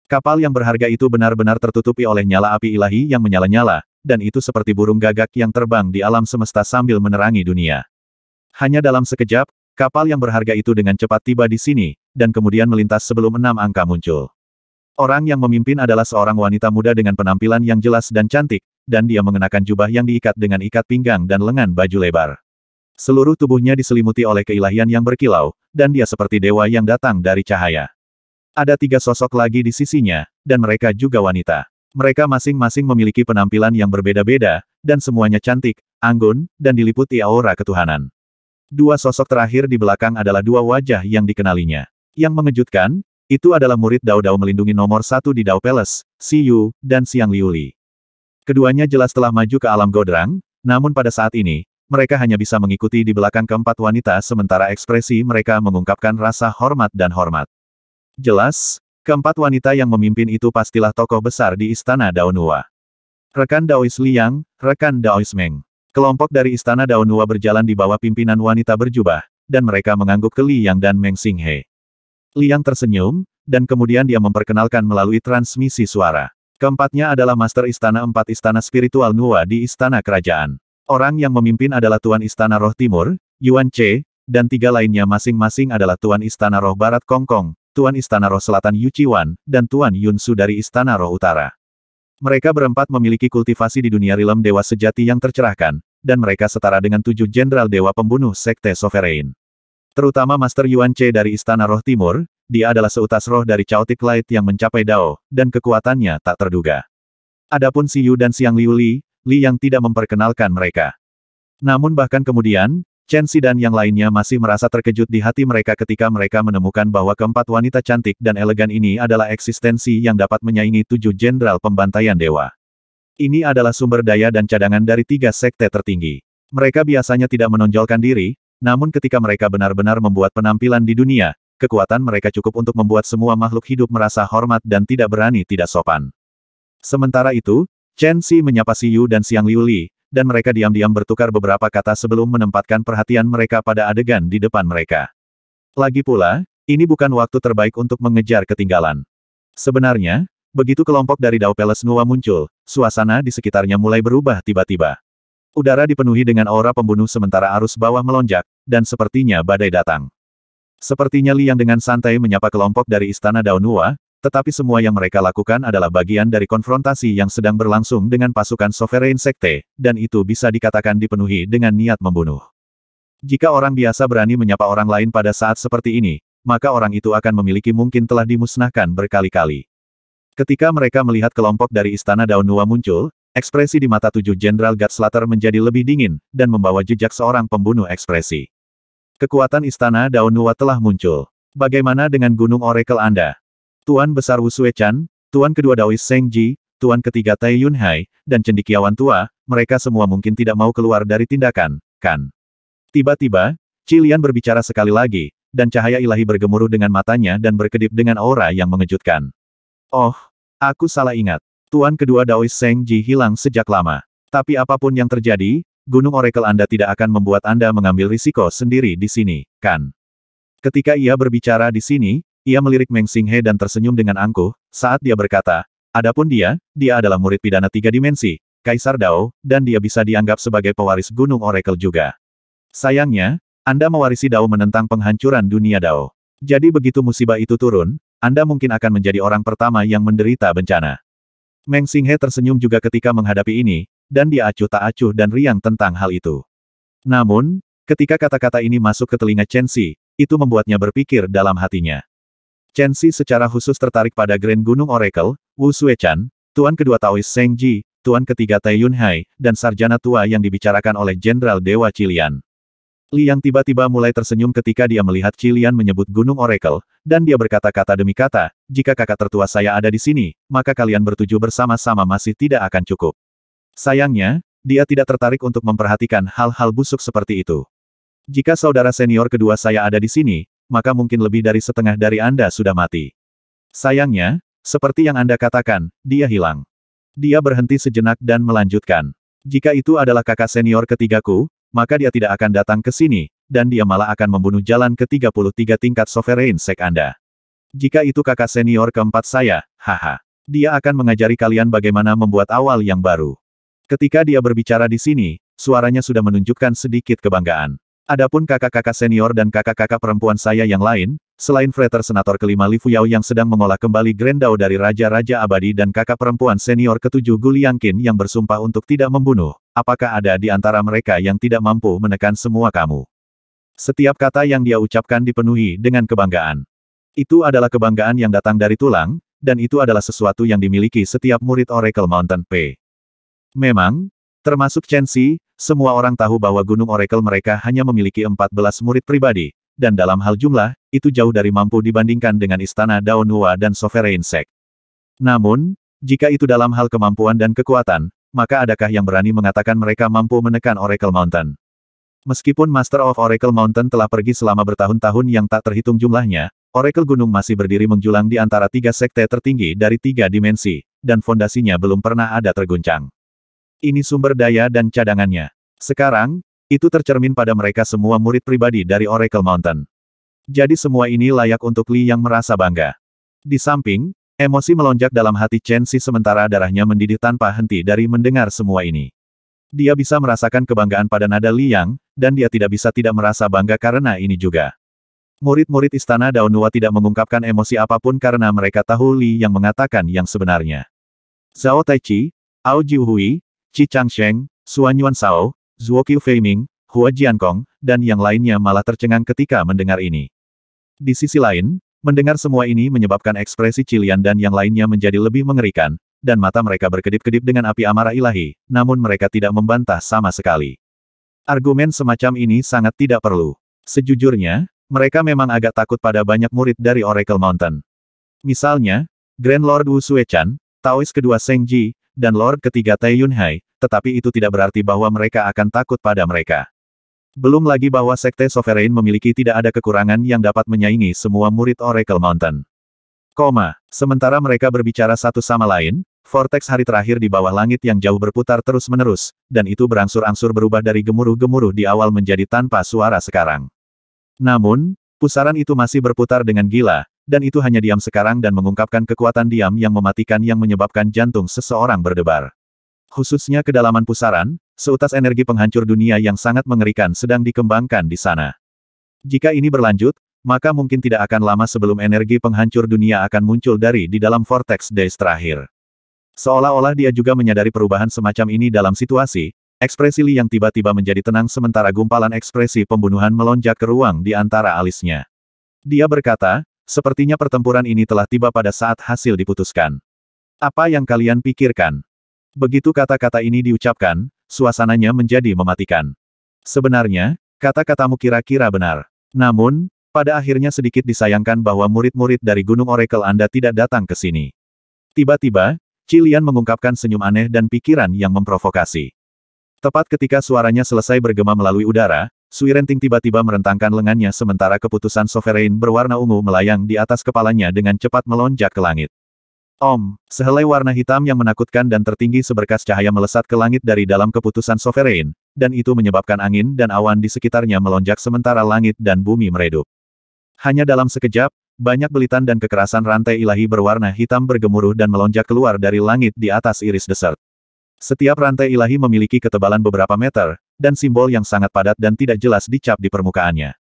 Kapal yang berharga itu benar-benar tertutupi oleh nyala api ilahi yang menyala-nyala, dan itu seperti burung gagak yang terbang di alam semesta sambil menerangi dunia. Hanya dalam sekejap, kapal yang berharga itu dengan cepat tiba di sini, dan kemudian melintas sebelum enam angka muncul. Orang yang memimpin adalah seorang wanita muda dengan penampilan yang jelas dan cantik, dan dia mengenakan jubah yang diikat dengan ikat pinggang dan lengan baju lebar. Seluruh tubuhnya diselimuti oleh keilahian yang berkilau, dan dia seperti dewa yang datang dari cahaya. Ada tiga sosok lagi di sisinya, dan mereka juga wanita. Mereka masing-masing memiliki penampilan yang berbeda-beda, dan semuanya cantik, anggun, dan diliputi aura ketuhanan. Dua sosok terakhir di belakang adalah dua wajah yang dikenalinya. Yang mengejutkan, itu adalah murid Dao Dao melindungi nomor satu di Dao Palace, Si Yu, dan Xiang Liuli. Keduanya jelas telah maju ke alam Godrang, namun pada saat ini, mereka hanya bisa mengikuti di belakang keempat wanita sementara ekspresi mereka mengungkapkan rasa hormat dan hormat. Jelas, keempat wanita yang memimpin itu pastilah tokoh besar di Istana Daunua. Rekan Daois Liang, rekan Daois Meng. Kelompok dari Istana Daunua berjalan di bawah pimpinan wanita berjubah, dan mereka mengangguk ke Liang dan Meng Xinghe. Liang tersenyum, dan kemudian dia memperkenalkan melalui transmisi suara. Keempatnya adalah Master Istana Empat Istana Spiritual Nua di Istana Kerajaan. Orang yang memimpin adalah Tuan Istana Roh Timur, Yuan Che, dan tiga lainnya masing-masing adalah Tuan Istana Roh Barat Kong Kong, Tuan Istana Roh Selatan Yu Wan, dan Tuan Yun Su dari Istana Roh Utara. Mereka berempat memiliki kultivasi di dunia rilem dewa sejati yang tercerahkan, dan mereka setara dengan tujuh jenderal dewa pembunuh Sekte Sovereign. Terutama Master Yuan Che dari Istana Roh Timur, dia adalah seutas roh dari Chaotic Light yang mencapai Dao, dan kekuatannya tak terduga. Adapun si Yu dan Xiang Liu Li, Li yang tidak memperkenalkan mereka. Namun bahkan kemudian, Chen Si dan yang lainnya masih merasa terkejut di hati mereka ketika mereka menemukan bahwa keempat wanita cantik dan elegan ini adalah eksistensi yang dapat menyaingi tujuh jenderal pembantaian dewa. Ini adalah sumber daya dan cadangan dari tiga sekte tertinggi. Mereka biasanya tidak menonjolkan diri, namun ketika mereka benar-benar membuat penampilan di dunia, kekuatan mereka cukup untuk membuat semua makhluk hidup merasa hormat dan tidak berani tidak sopan. Sementara itu, Chen Xi menyapa Si Yu dan Xiang Liu Li, dan mereka diam-diam bertukar beberapa kata sebelum menempatkan perhatian mereka pada adegan di depan mereka. Lagi pula, ini bukan waktu terbaik untuk mengejar ketinggalan. Sebenarnya, begitu kelompok dari Dao Palace Nua muncul, suasana di sekitarnya mulai berubah tiba-tiba. Udara dipenuhi dengan aura pembunuh sementara arus bawah melonjak, dan sepertinya badai datang. Sepertinya Liang dengan santai menyapa kelompok dari Istana Daunua, tetapi semua yang mereka lakukan adalah bagian dari konfrontasi yang sedang berlangsung dengan pasukan Sovereign Sekte, dan itu bisa dikatakan dipenuhi dengan niat membunuh. Jika orang biasa berani menyapa orang lain pada saat seperti ini, maka orang itu akan memiliki mungkin telah dimusnahkan berkali-kali. Ketika mereka melihat kelompok dari Istana Daunua muncul, Ekspresi di mata tujuh Jenderal Gatslater menjadi lebih dingin, dan membawa jejak seorang pembunuh ekspresi. Kekuatan Istana Daunua telah muncul. Bagaimana dengan Gunung Oracle Anda? Tuan Besar Wu Chan, Tuan kedua Daois Seng Ji, Tuan ketiga Tai Yun Hai, dan cendikiawan tua, mereka semua mungkin tidak mau keluar dari tindakan, kan? Tiba-tiba, Cilian berbicara sekali lagi, dan cahaya ilahi bergemuruh dengan matanya dan berkedip dengan aura yang mengejutkan. Oh, aku salah ingat. Tuan kedua Daois Seng Ji hilang sejak lama. Tapi apa pun yang terjadi, Gunung Oracle Anda tidak akan membuat Anda mengambil risiko sendiri di sini, kan? Ketika ia berbicara di sini, ia melirik Meng Xinghe dan tersenyum dengan angkuh, saat dia berkata, Adapun dia, dia adalah murid pidana tiga dimensi, Kaisar Dao, dan dia bisa dianggap sebagai pewaris Gunung Oracle juga. Sayangnya, Anda mewarisi Dao menentang penghancuran dunia Dao. Jadi begitu musibah itu turun, Anda mungkin akan menjadi orang pertama yang menderita bencana. Meng Xinghe tersenyum juga ketika menghadapi ini, dan dia acuh tak acuh dan riang tentang hal itu. Namun, ketika kata-kata ini masuk ke telinga Chen Xi, itu membuatnya berpikir dalam hatinya. Chen Xi secara khusus tertarik pada Grand Gunung Oracle, Wu Suechan, Tuan kedua Taois Seng Ji, Tuan ketiga Tai Yun Hai, dan sarjana tua yang dibicarakan oleh Jenderal Dewa Cilian. Li yang tiba-tiba mulai tersenyum ketika dia melihat Cilian menyebut Gunung Oracle, dan dia berkata-kata demi kata, jika kakak tertua saya ada di sini, maka kalian bertujuh bersama-sama masih tidak akan cukup. Sayangnya, dia tidak tertarik untuk memperhatikan hal-hal busuk seperti itu. Jika saudara senior kedua saya ada di sini, maka mungkin lebih dari setengah dari Anda sudah mati. Sayangnya, seperti yang Anda katakan, dia hilang. Dia berhenti sejenak dan melanjutkan. Jika itu adalah kakak senior ketigaku, maka dia tidak akan datang ke sini, dan dia malah akan membunuh jalan ke-33 tingkat sovereign sek Anda. Jika itu kakak senior keempat saya, haha. Dia akan mengajari kalian bagaimana membuat awal yang baru. Ketika dia berbicara di sini, suaranya sudah menunjukkan sedikit kebanggaan. Adapun kakak-kakak senior dan kakak-kakak perempuan saya yang lain, selain Frater Senator kelima Li Fuyao yang sedang mengolah kembali Grendao dari Raja-Raja Abadi dan kakak perempuan senior ketujuh Gu Liangqin yang bersumpah untuk tidak membunuh, apakah ada di antara mereka yang tidak mampu menekan semua kamu? Setiap kata yang dia ucapkan dipenuhi dengan kebanggaan. Itu adalah kebanggaan yang datang dari tulang, dan itu adalah sesuatu yang dimiliki setiap murid Oracle Mountain P. Memang, termasuk Chen Xi, semua orang tahu bahwa Gunung Oracle mereka hanya memiliki 14 murid pribadi, dan dalam hal jumlah, itu jauh dari mampu dibandingkan dengan Istana Daonhua dan Sovereign Sect. Namun, jika itu dalam hal kemampuan dan kekuatan, maka adakah yang berani mengatakan mereka mampu menekan Oracle Mountain? Meskipun Master of Oracle Mountain telah pergi selama bertahun-tahun yang tak terhitung jumlahnya, Oracle Gunung masih berdiri menjulang di antara tiga sekte tertinggi dari tiga dimensi, dan fondasinya belum pernah ada terguncang. Ini sumber daya dan cadangannya. Sekarang, itu tercermin pada mereka semua murid pribadi dari Oracle Mountain. Jadi semua ini layak untuk Li yang merasa bangga. Di samping, emosi melonjak dalam hati Chen Si sementara darahnya mendidih tanpa henti dari mendengar semua ini. Dia bisa merasakan kebanggaan pada nada Li Yang, dan dia tidak bisa tidak merasa bangga karena ini juga. Murid-murid Istana Daunua tidak mengungkapkan emosi apa pun karena mereka tahu Li yang mengatakan yang sebenarnya. Zhao Taichi, Ao Jiuhui, Qi Changsheng, Suan Yuan Sao, Zuo Qiu Feiming, Hua Jiankong, dan yang lainnya malah tercengang ketika mendengar ini. Di sisi lain, mendengar semua ini menyebabkan ekspresi Cilian dan yang lainnya menjadi lebih mengerikan, dan mata mereka berkedip-kedip dengan api amarah ilahi, namun mereka tidak membantah sama sekali. Argumen semacam ini sangat tidak perlu. Sejujurnya, mereka memang agak takut pada banyak murid dari Oracle Mountain. Misalnya, Grand Lord Wu Suechan, Taois kedua Seng Ji, dan Lord ketiga Tai Yunhai, tetapi itu tidak berarti bahwa mereka akan takut pada mereka. Belum lagi bahwa Sekte Sovereign memiliki tidak ada kekurangan yang dapat menyaingi semua murid Oracle Mountain. Koma, sementara mereka berbicara satu sama lain, vortex hari terakhir di bawah langit yang jauh berputar terus-menerus, dan itu berangsur-angsur berubah dari gemuruh-gemuruh di awal menjadi tanpa suara sekarang. Namun, pusaran itu masih berputar dengan gila, dan itu hanya diam sekarang dan mengungkapkan kekuatan diam yang mematikan yang menyebabkan jantung seseorang berdebar. Khususnya kedalaman pusaran, seutas energi penghancur dunia yang sangat mengerikan sedang dikembangkan di sana. Jika ini berlanjut, maka mungkin tidak akan lama sebelum energi penghancur dunia akan muncul dari di dalam Vortex Days terakhir. Seolah-olah dia juga menyadari perubahan semacam ini dalam situasi, ekspresi Li yang tiba-tiba menjadi tenang sementara gumpalan ekspresi pembunuhan melonjak ke ruang di antara alisnya. Dia berkata, Sepertinya pertempuran ini telah tiba pada saat hasil diputuskan. Apa yang kalian pikirkan? Begitu kata-kata ini diucapkan, suasananya menjadi mematikan. Sebenarnya, kata-katamu kira-kira benar. Namun, pada akhirnya sedikit disayangkan bahwa murid-murid dari Gunung Oracle Anda tidak datang ke sini. Tiba-tiba, Cilian mengungkapkan senyum aneh dan pikiran yang memprovokasi. Tepat ketika suaranya selesai bergema melalui udara, Sui Renting tiba-tiba merentangkan lengannya sementara keputusan sovereign berwarna ungu melayang di atas kepalanya dengan cepat melonjak ke langit. Om, sehelai warna hitam yang menakutkan dan tertinggi seberkas cahaya melesat ke langit dari dalam keputusan sovereign, dan itu menyebabkan angin dan awan di sekitarnya melonjak sementara langit dan bumi meredup. Hanya dalam sekejap, banyak belitan dan kekerasan rantai ilahi berwarna hitam bergemuruh dan melonjak keluar dari langit di atas iris desert. Setiap rantai ilahi memiliki ketebalan beberapa meter, dan simbol yang sangat padat dan tidak jelas dicap di permukaannya.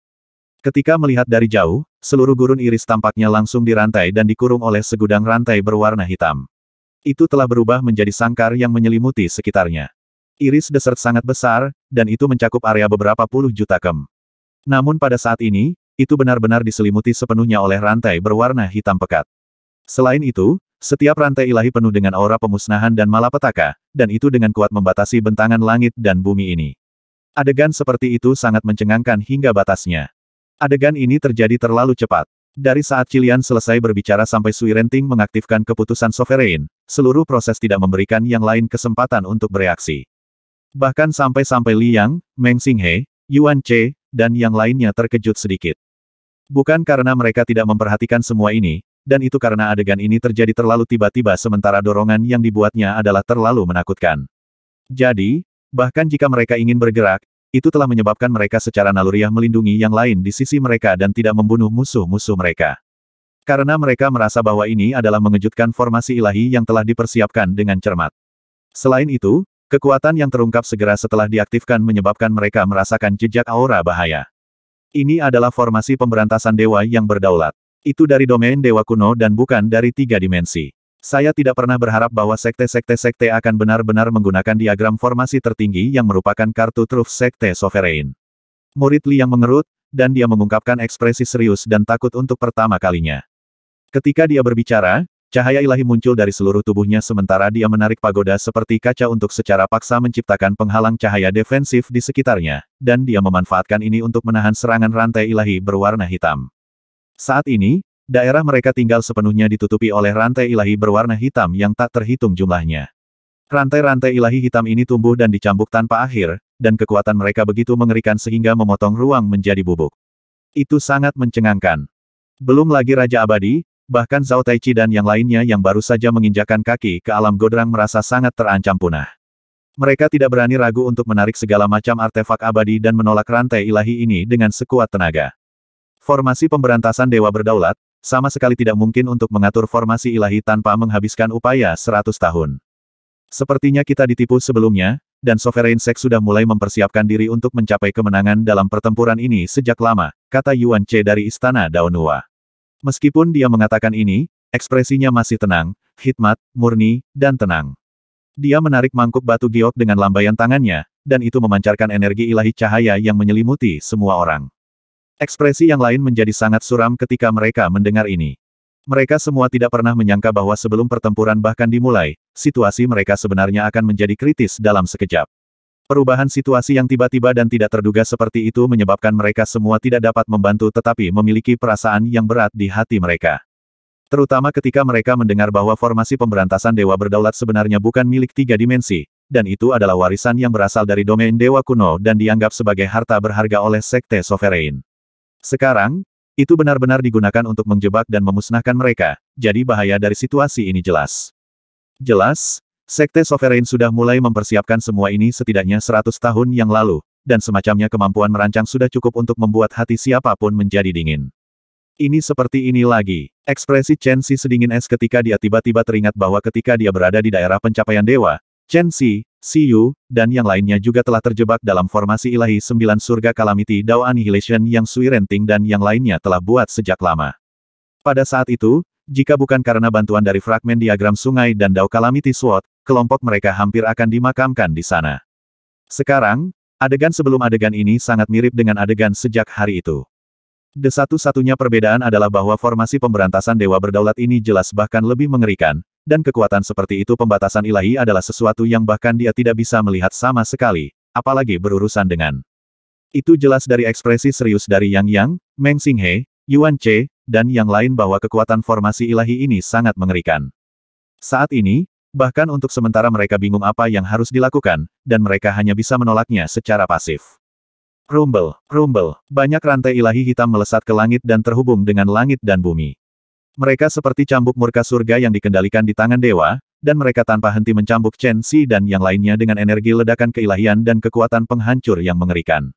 Ketika melihat dari jauh, seluruh gurun iris tampaknya langsung dirantai dan dikurung oleh segudang rantai berwarna hitam. Itu telah berubah menjadi sangkar yang menyelimuti sekitarnya. Iris desert sangat besar, dan itu mencakup area beberapa puluh juta kem. Namun pada saat ini, itu benar-benar diselimuti sepenuhnya oleh rantai berwarna hitam pekat. Selain itu, setiap rantai ilahi penuh dengan aura pemusnahan dan malapetaka, dan itu dengan kuat membatasi bentangan langit dan bumi ini. Adegan seperti itu sangat mencengangkan hingga batasnya. Adegan ini terjadi terlalu cepat. Dari saat Cilian selesai berbicara sampai Sui Renting mengaktifkan keputusan sovereign, seluruh proses tidak memberikan yang lain kesempatan untuk bereaksi. Bahkan sampai-sampai Liang, Meng Xinghe, Yuan Che, dan yang lainnya terkejut sedikit. Bukan karena mereka tidak memperhatikan semua ini, dan itu karena adegan ini terjadi terlalu tiba-tiba sementara dorongan yang dibuatnya adalah terlalu menakutkan. Jadi, bahkan jika mereka ingin bergerak, itu telah menyebabkan mereka secara naluriah melindungi yang lain di sisi mereka dan tidak membunuh musuh-musuh mereka. Karena mereka merasa bahwa ini adalah mengejutkan formasi ilahi yang telah dipersiapkan dengan cermat. Selain itu, kekuatan yang terungkap segera setelah diaktifkan menyebabkan mereka merasakan jejak aura bahaya. Ini adalah formasi pemberantasan dewa yang berdaulat. Itu dari domain dewa kuno dan bukan dari tiga dimensi. Saya tidak pernah berharap bahwa sekte-sekte-sekte akan benar-benar menggunakan diagram formasi tertinggi yang merupakan kartu truf sekte sovereign. Murid Li yang mengerut, dan dia mengungkapkan ekspresi serius dan takut untuk pertama kalinya. Ketika dia berbicara, cahaya ilahi muncul dari seluruh tubuhnya sementara dia menarik pagoda seperti kaca untuk secara paksa menciptakan penghalang cahaya defensif di sekitarnya, dan dia memanfaatkan ini untuk menahan serangan rantai ilahi berwarna hitam. Saat ini, Daerah mereka tinggal sepenuhnya ditutupi oleh rantai ilahi berwarna hitam yang tak terhitung jumlahnya. Rantai-rantai ilahi hitam ini tumbuh dan dicambuk tanpa akhir, dan kekuatan mereka begitu mengerikan sehingga memotong ruang menjadi bubuk. Itu sangat mencengangkan. Belum lagi Raja Abadi, bahkan Zhao Taichi dan yang lainnya yang baru saja menginjakan kaki ke alam Godrang merasa sangat terancam punah. Mereka tidak berani ragu untuk menarik segala macam artefak abadi dan menolak rantai ilahi ini dengan sekuat tenaga. Formasi pemberantasan Dewa Berdaulat, sama sekali tidak mungkin untuk mengatur formasi ilahi tanpa menghabiskan upaya seratus tahun. Sepertinya kita ditipu sebelumnya, dan Sovereign Sek sudah mulai mempersiapkan diri untuk mencapai kemenangan dalam pertempuran ini sejak lama, kata Yuan Che dari Istana Daonua. Meskipun dia mengatakan ini, ekspresinya masih tenang, hikmat, murni, dan tenang. Dia menarik mangkuk batu giok dengan lambaian tangannya, dan itu memancarkan energi ilahi cahaya yang menyelimuti semua orang. Ekspresi yang lain menjadi sangat suram ketika mereka mendengar ini. Mereka semua tidak pernah menyangka bahwa sebelum pertempuran bahkan dimulai, situasi mereka sebenarnya akan menjadi kritis dalam sekejap. Perubahan situasi yang tiba-tiba dan tidak terduga seperti itu menyebabkan mereka semua tidak dapat membantu tetapi memiliki perasaan yang berat di hati mereka. Terutama ketika mereka mendengar bahwa formasi pemberantasan dewa berdaulat sebenarnya bukan milik tiga dimensi, dan itu adalah warisan yang berasal dari domain dewa kuno dan dianggap sebagai harta berharga oleh Sekte Sovereign. Sekarang, itu benar-benar digunakan untuk menjebak dan memusnahkan mereka, jadi bahaya dari situasi ini jelas. Jelas, Sekte Sovereign sudah mulai mempersiapkan semua ini setidaknya 100 tahun yang lalu, dan semacamnya kemampuan merancang sudah cukup untuk membuat hati siapa pun menjadi dingin. Ini seperti ini lagi. Ekspresi Chen Si sedingin es ketika dia tiba-tiba teringat bahwa ketika dia berada di daerah pencapaian dewa, Chen Si, Yu, dan yang lainnya juga telah terjebak dalam formasi ilahi sembilan surga Calamity Dao Annihilation yang Sui Renting dan yang lainnya telah buat sejak lama. Pada saat itu, jika bukan karena bantuan dari fragmen diagram sungai dan Dao Calamity Sword, kelompok mereka hampir akan dimakamkan di sana. Sekarang, adegan sebelum adegan ini sangat mirip dengan adegan sejak hari itu. De satu-satunya perbedaan adalah bahwa formasi pemberantasan dewa berdaulat ini jelas bahkan lebih mengerikan, dan kekuatan seperti itu pembatasan ilahi adalah sesuatu yang bahkan dia tidak bisa melihat sama sekali, apalagi berurusan dengan. Itu jelas dari ekspresi serius dari Yang Yang, Meng Xinghe, Yuan Che, dan yang lain bahwa kekuatan formasi ilahi ini sangat mengerikan. Saat ini, bahkan untuk sementara mereka bingung apa yang harus dilakukan, dan mereka hanya bisa menolaknya secara pasif. Rumble, rumble, banyak rantai ilahi hitam melesat ke langit dan terhubung dengan langit dan bumi. Mereka seperti cambuk murka surga yang dikendalikan di tangan dewa, dan mereka tanpa henti mencambuk Chen Si dan yang lainnya dengan energi ledakan keilahian dan kekuatan penghancur yang mengerikan.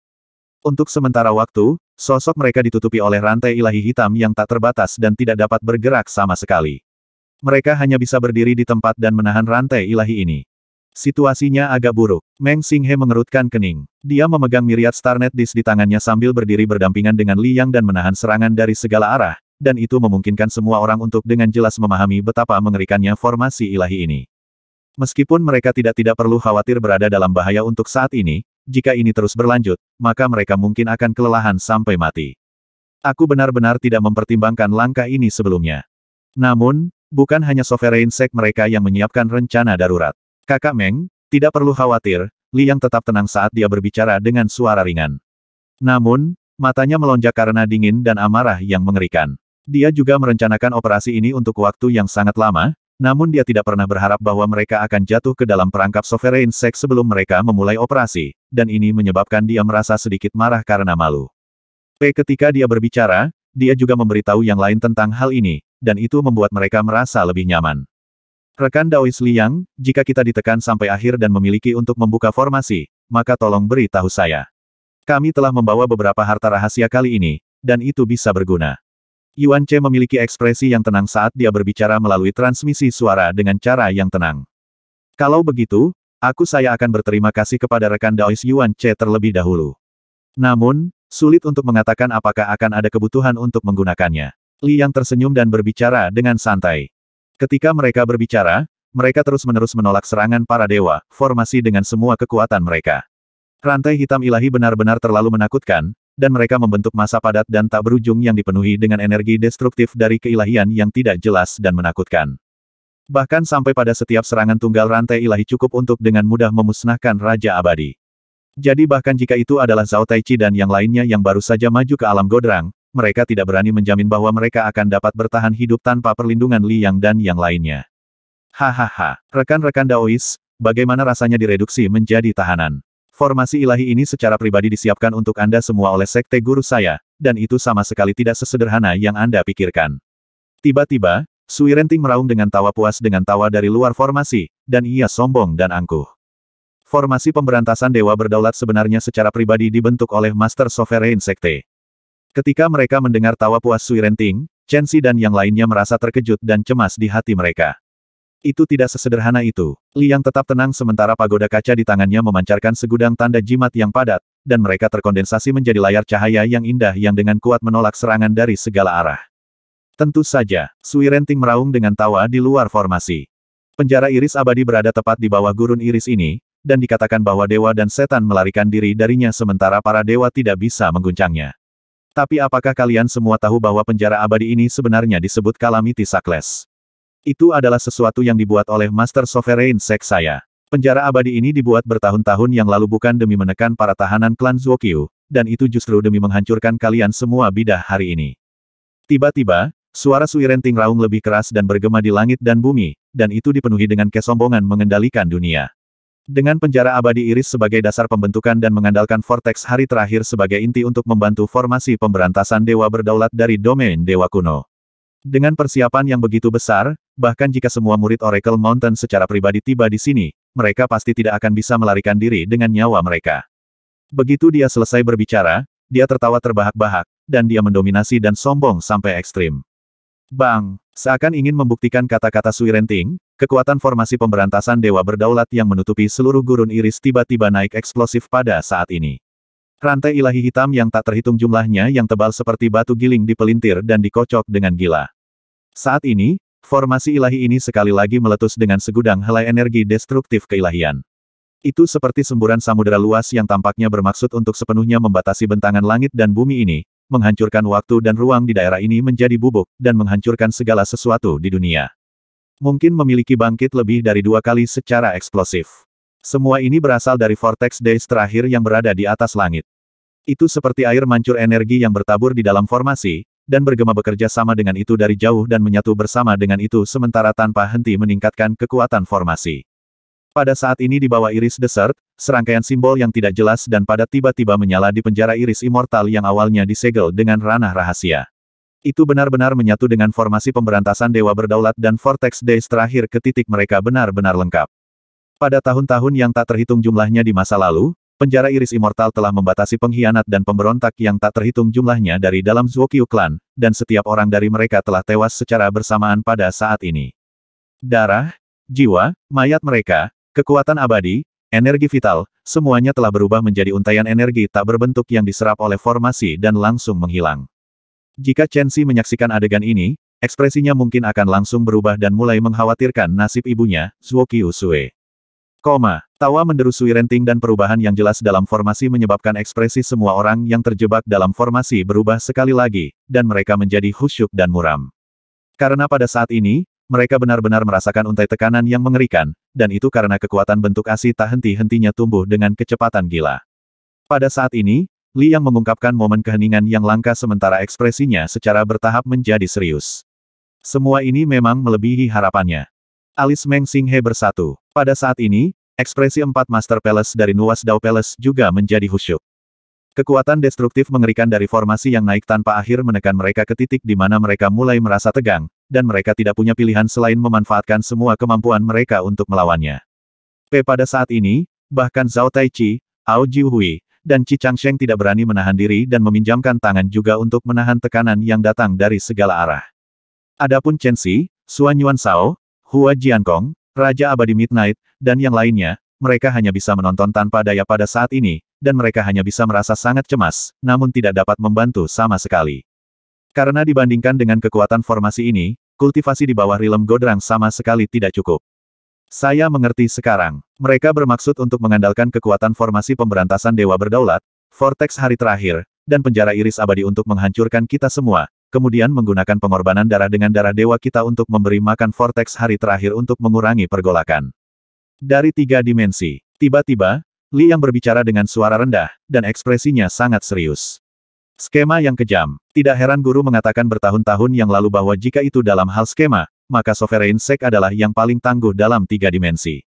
Untuk sementara waktu, sosok mereka ditutupi oleh rantai ilahi hitam yang tak terbatas dan tidak dapat bergerak sama sekali. Mereka hanya bisa berdiri di tempat dan menahan rantai ilahi ini. Situasinya agak buruk. Meng Xinghe mengerutkan kening. Dia memegang miriat Starnet Disc di tangannya sambil berdiri berdampingan dengan Li Yang dan menahan serangan dari segala arah, dan itu memungkinkan semua orang untuk dengan jelas memahami betapa mengerikannya formasi ilahi ini. Meskipun mereka tidak-tidak perlu khawatir berada dalam bahaya untuk saat ini, jika ini terus berlanjut, maka mereka mungkin akan kelelahan sampai mati. Aku benar-benar tidak mempertimbangkan langkah ini sebelumnya. Namun, bukan hanya Sovereign Sek mereka yang menyiapkan rencana darurat. Kakak Meng, tidak perlu khawatir, Li yang tetap tenang saat dia berbicara dengan suara ringan. Namun, matanya melonjak karena dingin dan amarah yang mengerikan. Dia juga merencanakan operasi ini untuk waktu yang sangat lama, namun dia tidak pernah berharap bahwa mereka akan jatuh ke dalam perangkap Sovereign Sect sebelum mereka memulai operasi, dan ini menyebabkan dia merasa sedikit marah karena malu. P. Ketika dia berbicara, dia juga memberitahu yang lain tentang hal ini, dan itu membuat mereka merasa lebih nyaman. Rekan Daois Liang, jika kita ditekan sampai akhir dan memiliki untuk membuka formasi, maka tolong beri tahu saya. Kami telah membawa beberapa harta rahasia kali ini, dan itu bisa berguna. Yuan Che memiliki ekspresi yang tenang saat dia berbicara melalui transmisi suara dengan cara yang tenang. Kalau begitu, aku saya akan berterima kasih kepada rekan Daois Yuan Che terlebih dahulu. Namun, sulit untuk mengatakan apakah akan ada kebutuhan untuk menggunakannya. Li yang tersenyum dan berbicara dengan santai. Ketika mereka berbicara, mereka terus-menerus menolak serangan para dewa, formasi dengan semua kekuatan mereka. Rantai hitam ilahi benar-benar terlalu menakutkan, dan mereka membentuk masa padat dan tak berujung yang dipenuhi dengan energi destruktif dari keilahian yang tidak jelas dan menakutkan. Bahkan sampai pada setiap serangan tunggal rantai ilahi cukup untuk dengan mudah memusnahkan Raja Abadi. Jadi bahkan jika itu adalah Zhao Taichi dan yang lainnya yang baru saja maju ke alam Godrang, mereka tidak berani menjamin bahwa mereka akan dapat bertahan hidup tanpa perlindungan Li Yang dan yang lainnya. Hahaha, rekan-rekan Daois, bagaimana rasanya direduksi menjadi tahanan? Formasi ilahi ini secara pribadi disiapkan untuk Anda semua oleh sekte guru saya, dan itu sama sekali tidak sesederhana yang Anda pikirkan. Tiba-tiba, Sui Renting meraung dengan tawa puas dengan tawa dari luar formasi, dan ia sombong dan angkuh. Formasi pemberantasan Dewa Berdaulat sebenarnya secara pribadi dibentuk oleh Master Sovereign Sekte. Ketika mereka mendengar tawa puas Sui Renting, Chen Xi dan yang lainnya merasa terkejut dan cemas di hati mereka. Itu tidak sesederhana itu. Liang tetap tenang sementara pagoda kaca di tangannya memancarkan segudang tanda jimat yang padat, dan mereka terkondensasi menjadi layar cahaya yang indah yang dengan kuat menolak serangan dari segala arah. Tentu saja, Sui Renting meraung dengan tawa di luar formasi. Penjara iris abadi berada tepat di bawah gurun iris ini, dan dikatakan bahwa dewa dan setan melarikan diri darinya sementara para dewa tidak bisa mengguncangnya. Tapi apakah kalian semua tahu bahwa penjara abadi ini sebenarnya disebut Calamity Sakles? Itu adalah sesuatu yang dibuat oleh Master Sovereign Sek saya. Penjara abadi ini dibuat bertahun-tahun yang lalu bukan demi menekan para tahanan klan Zuokyu, dan itu justru demi menghancurkan kalian semua bidah hari ini. Tiba-tiba, suara Sui Renting raung lebih keras dan bergema di langit dan bumi, dan itu dipenuhi dengan kesombongan mengendalikan dunia. Dengan penjara abadi iris sebagai dasar pembentukan dan mengandalkan vortex hari terakhir sebagai inti untuk membantu formasi pemberantasan dewa berdaulat dari domain dewa kuno. Dengan persiapan yang begitu besar, bahkan jika semua murid Oracle Mountain secara pribadi tiba di sini, mereka pasti tidak akan bisa melarikan diri dengan nyawa mereka. Begitu dia selesai berbicara, dia tertawa terbahak-bahak, dan dia mendominasi dan sombong sampai ekstrim. Bang! Seakan ingin membuktikan kata-kata Sui Renting, kekuatan formasi pemberantasan Dewa Berdaulat yang menutupi seluruh gurun iris tiba-tiba naik eksplosif pada saat ini. Rantai ilahi hitam yang tak terhitung jumlahnya yang tebal seperti batu giling dipelintir dan dikocok dengan gila. Saat ini, formasi ilahi ini sekali lagi meletus dengan segudang helai energi destruktif keilahian. Itu seperti semburan samudera luas yang tampaknya bermaksud untuk sepenuhnya membatasi bentangan langit dan bumi ini, menghancurkan waktu dan ruang di daerah ini menjadi bubuk, dan menghancurkan segala sesuatu di dunia. Mungkin memiliki bangkit lebih dari dua kali secara eksplosif. Semua ini berasal dari Vortex Days terakhir yang berada di atas langit. Itu seperti air mancur energi yang bertabur di dalam formasi, dan bergema bekerja sama dengan itu dari jauh dan menyatu bersama dengan itu sementara tanpa henti meningkatkan kekuatan formasi. Pada saat ini di bawah iris desert, serangkaian simbol yang tidak jelas dan padat tiba-tiba menyala di penjara iris immortal yang awalnya disegel dengan ranah rahasia. Itu benar-benar menyatu dengan formasi pemberantasan Dewa Berdaulat dan Vortex Days terakhir ke titik mereka benar-benar lengkap. Pada tahun-tahun yang tak terhitung jumlahnya di masa lalu, Penjara Iris Immortal telah membatasi pengkhianat dan pemberontak yang tak terhitung jumlahnya dari dalam Zuokyu Clan, dan setiap orang dari mereka telah tewas secara bersamaan pada saat ini. Darah, jiwa, mayat mereka, kekuatan abadi, energi vital, semuanya telah berubah menjadi untayan energi tak berbentuk yang diserap oleh formasi dan langsung menghilang. Jika Chen Xi menyaksikan adegan ini, ekspresinya mungkin akan langsung berubah dan mulai mengkhawatirkan nasib ibunya, Zuokyu Sue. Koma, tawa menderu Renting dan perubahan yang jelas dalam formasi menyebabkan ekspresi semua orang yang terjebak dalam formasi berubah sekali lagi, dan mereka menjadi khusyuk dan muram. Karena pada saat ini, mereka benar-benar merasakan untai tekanan yang mengerikan, dan itu karena kekuatan bentuk ASI tak henti-hentinya tumbuh dengan kecepatan gila. Pada saat ini, Li yang mengungkapkan momen keheningan yang langka sementara ekspresinya secara bertahap menjadi serius. Semua ini memang melebihi harapannya. Alis Meng Xinghe bersatu. Pada saat ini, ekspresi empat Master Palace dari Nuas Dao Palace juga menjadi khusyuk. Kekuatan destruktif mengerikan dari formasi yang naik tanpa akhir menekan mereka ke titik di mana mereka mulai merasa tegang, dan mereka tidak punya pilihan selain memanfaatkan semua kemampuan mereka untuk melawannya. P pada saat ini, bahkan Zhao Taichi, Ao Jiuhui, dan Chi Changsheng tidak berani menahan diri dan meminjamkan tangan juga untuk menahan tekanan yang datang dari segala arah. Adapun Chen Xi, Suan Yuan Sao, Hua Jiankong, Raja Abadi Midnight, dan yang lainnya, mereka hanya bisa menonton tanpa daya pada saat ini, dan mereka hanya bisa merasa sangat cemas, namun tidak dapat membantu sama sekali. Karena dibandingkan dengan kekuatan formasi ini, kultivasi di bawah rilem Godrang sama sekali tidak cukup. Saya mengerti sekarang. Mereka bermaksud untuk mengandalkan kekuatan formasi pemberantasan Dewa Berdaulat, Vortex Hari Terakhir, dan penjara iris abadi untuk menghancurkan kita semua, kemudian menggunakan pengorbanan darah dengan darah dewa kita untuk memberi makan Vortex Hari Terakhir untuk mengurangi pergolakan. Dari tiga dimensi, tiba-tiba, Li yang berbicara dengan suara rendah, dan ekspresinya sangat serius. Skema yang kejam. Tidak heran guru mengatakan bertahun-tahun yang lalu bahwa jika itu dalam hal skema, maka Sovereign Sek adalah yang paling tangguh dalam tiga dimensi.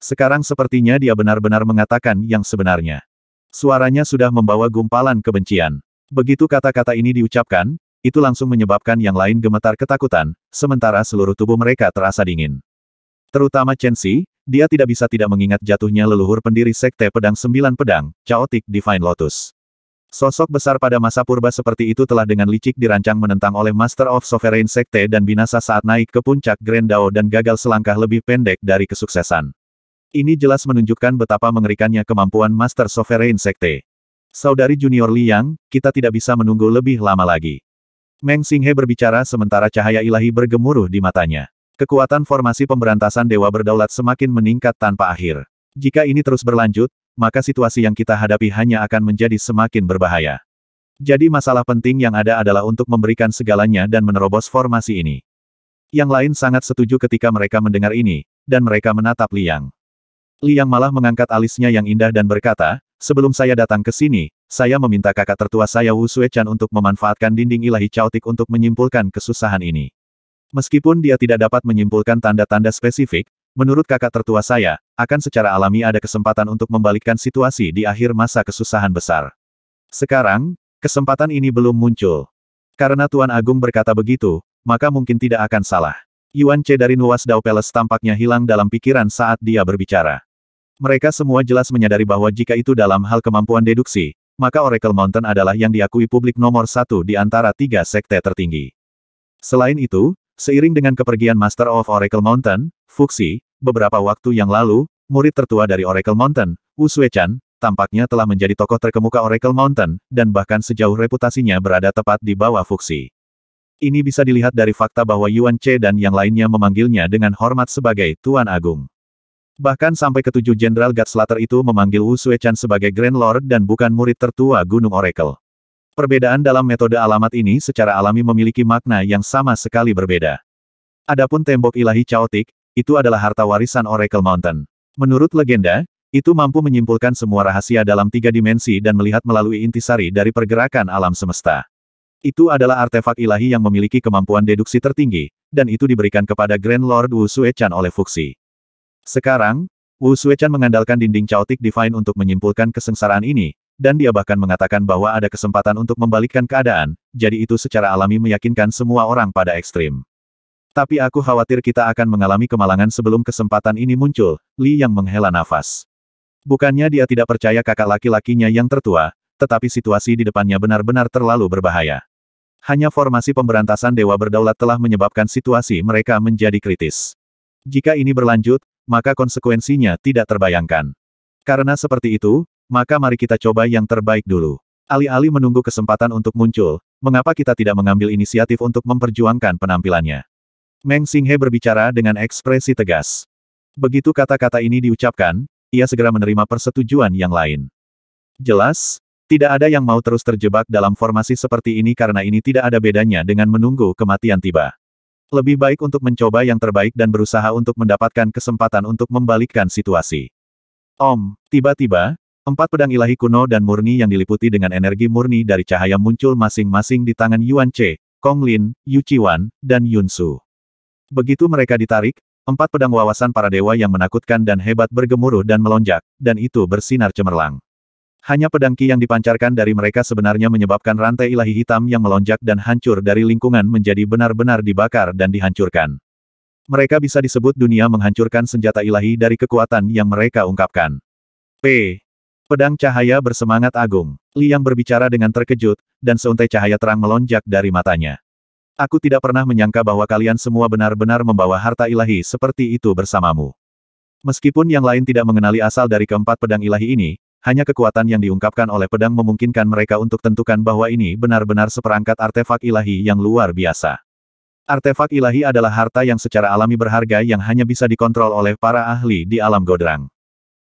Sekarang sepertinya dia benar-benar mengatakan yang sebenarnya. Suaranya sudah membawa gumpalan kebencian. Begitu kata-kata ini diucapkan, itu langsung menyebabkan yang lain gemetar ketakutan, sementara seluruh tubuh mereka terasa dingin. Terutama Chen Xi, dia tidak bisa tidak mengingat jatuhnya leluhur pendiri Sekte Pedang Sembilan Pedang, Chaotic Divine Lotus. Sosok besar pada masa purba seperti itu telah dengan licik dirancang menentang oleh Master of Sovereign Sekte dan binasa saat naik ke puncak Grand Dao dan gagal selangkah lebih pendek dari kesuksesan. Ini jelas menunjukkan betapa mengerikannya kemampuan Master Sovereign Sekte. Saudari Junior Liang, kita tidak bisa menunggu lebih lama lagi. Meng Xinghe berbicara sementara cahaya ilahi bergemuruh di matanya. Kekuatan formasi pemberantasan Dewa Berdaulat semakin meningkat tanpa akhir. Jika ini terus berlanjut, maka situasi yang kita hadapi hanya akan menjadi semakin berbahaya. Jadi masalah penting yang ada adalah untuk memberikan segalanya dan menerobos formasi ini. Yang lain sangat setuju ketika mereka mendengar ini, dan mereka menatap Liang. Liang malah mengangkat alisnya yang indah dan berkata, sebelum saya datang ke sini, saya meminta kakak tertua saya Wu Suechan untuk memanfaatkan dinding ilahi Chaotic untuk menyimpulkan kesusahan ini. Meskipun dia tidak dapat menyimpulkan tanda-tanda spesifik, menurut kakak tertua saya, akan secara alami ada kesempatan untuk membalikkan situasi di akhir masa kesusahan besar. Sekarang, kesempatan ini belum muncul. Karena Tuan Agung berkata begitu, maka mungkin tidak akan salah. Yuan Che dari Nuas Dao Palace tampaknya hilang dalam pikiran saat dia berbicara. Mereka semua jelas menyadari bahwa jika itu dalam hal kemampuan deduksi, maka Oracle Mountain adalah yang diakui publik nomor satu di antara tiga sekte tertinggi. Selain itu, Seiring dengan kepergian Master of Oracle Mountain, Fuxi, beberapa waktu yang lalu, murid tertua dari Oracle Mountain, Wu Suechan, tampaknya telah menjadi tokoh terkemuka Oracle Mountain, dan bahkan sejauh reputasinya berada tepat di bawah Fuxi. Ini bisa dilihat dari fakta bahwa Yuan Che dan yang lainnya memanggilnya dengan hormat sebagai Tuan Agung. Bahkan sampai ketujuh Jenderal Godslater itu memanggil Wu Suechan sebagai Grand Lord dan bukan murid tertua Gunung Oracle. Perbedaan dalam metode alamat ini secara alami memiliki makna yang sama sekali berbeda. Adapun tembok ilahi chaotic, itu adalah harta warisan Oracle Mountain. Menurut legenda, itu mampu menyimpulkan semua rahasia dalam tiga dimensi dan melihat melalui intisari dari pergerakan alam semesta. Itu adalah artefak ilahi yang memiliki kemampuan deduksi tertinggi, dan itu diberikan kepada Grand Lord Wu Suechan oleh Fuxi. Sekarang, Wu Suechan mengandalkan dinding Chaotic Divine untuk menyimpulkan kesengsaraan ini, dan dia bahkan mengatakan bahwa ada kesempatan untuk membalikkan keadaan, jadi itu secara alami meyakinkan semua orang pada ekstrim. Tapi aku khawatir kita akan mengalami kemalangan sebelum kesempatan ini muncul, Li yang menghela nafas. Bukannya dia tidak percaya kakak laki-lakinya yang tertua, tetapi situasi di depannya benar-benar terlalu berbahaya. Hanya formasi pemberantasan Dewa Berdaulat telah menyebabkan situasi mereka menjadi kritis. Jika ini berlanjut, maka konsekuensinya tidak terbayangkan. Karena seperti itu, maka mari kita coba yang terbaik dulu. Alih-alih menunggu kesempatan untuk muncul, mengapa kita tidak mengambil inisiatif untuk memperjuangkan penampilannya? Meng Xinghe berbicara dengan ekspresi tegas. Begitu kata-kata ini diucapkan, ia segera menerima persetujuan yang lain. Jelas, tidak ada yang mau terus terjebak dalam formasi seperti ini karena ini tidak ada bedanya dengan menunggu kematian tiba. Lebih baik untuk mencoba yang terbaik dan berusaha untuk mendapatkan kesempatan untuk membalikkan situasi. Om, tiba-tiba, Empat pedang ilahi kuno dan murni yang diliputi dengan energi murni dari cahaya muncul masing-masing di tangan Yuan Che, Kong Lin, Yu Qiwan, dan Yun Su. Begitu mereka ditarik, empat pedang wawasan para dewa yang menakutkan dan hebat bergemuruh dan melonjak, dan itu bersinar cemerlang. Hanya pedang ki yang dipancarkan dari mereka sebenarnya menyebabkan rantai ilahi hitam yang melonjak dan hancur dari lingkungan menjadi benar-benar dibakar dan dihancurkan. Mereka bisa disebut dunia menghancurkan senjata ilahi dari kekuatan yang mereka ungkapkan. P. Pedang cahaya bersemangat agung. Li yang berbicara dengan terkejut, dan seuntai cahaya terang melonjak dari matanya. Aku tidak pernah menyangka bahwa kalian semua benar-benar membawa harta ilahi seperti itu bersamamu. Meskipun yang lain tidak mengenali asal dari keempat pedang ilahi ini, hanya kekuatan yang diungkapkan oleh pedang memungkinkan mereka untuk tentukan bahwa ini benar-benar seperangkat artefak ilahi yang luar biasa. Artefak ilahi adalah harta yang secara alami berharga yang hanya bisa dikontrol oleh para ahli di alam Godrang.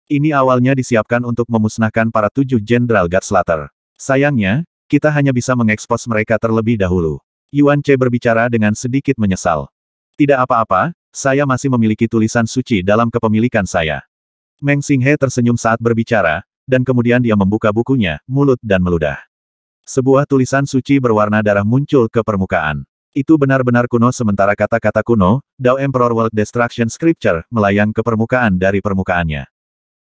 Ini awalnya disiapkan untuk memusnahkan para tujuh Jenderal Godslater. Sayangnya, kita hanya bisa mengekspos mereka terlebih dahulu. Yuan Che berbicara dengan sedikit menyesal. Tidak apa-apa, saya masih memiliki tulisan suci dalam kepemilikan saya. Meng Xinghe tersenyum saat berbicara, dan kemudian dia membuka bukunya, mulut dan meludah. Sebuah tulisan suci berwarna darah muncul ke permukaan. Itu benar-benar kuno sementara kata-kata kuno, Dao Emperor World Destruction Scripture, melayang ke permukaan dari permukaannya.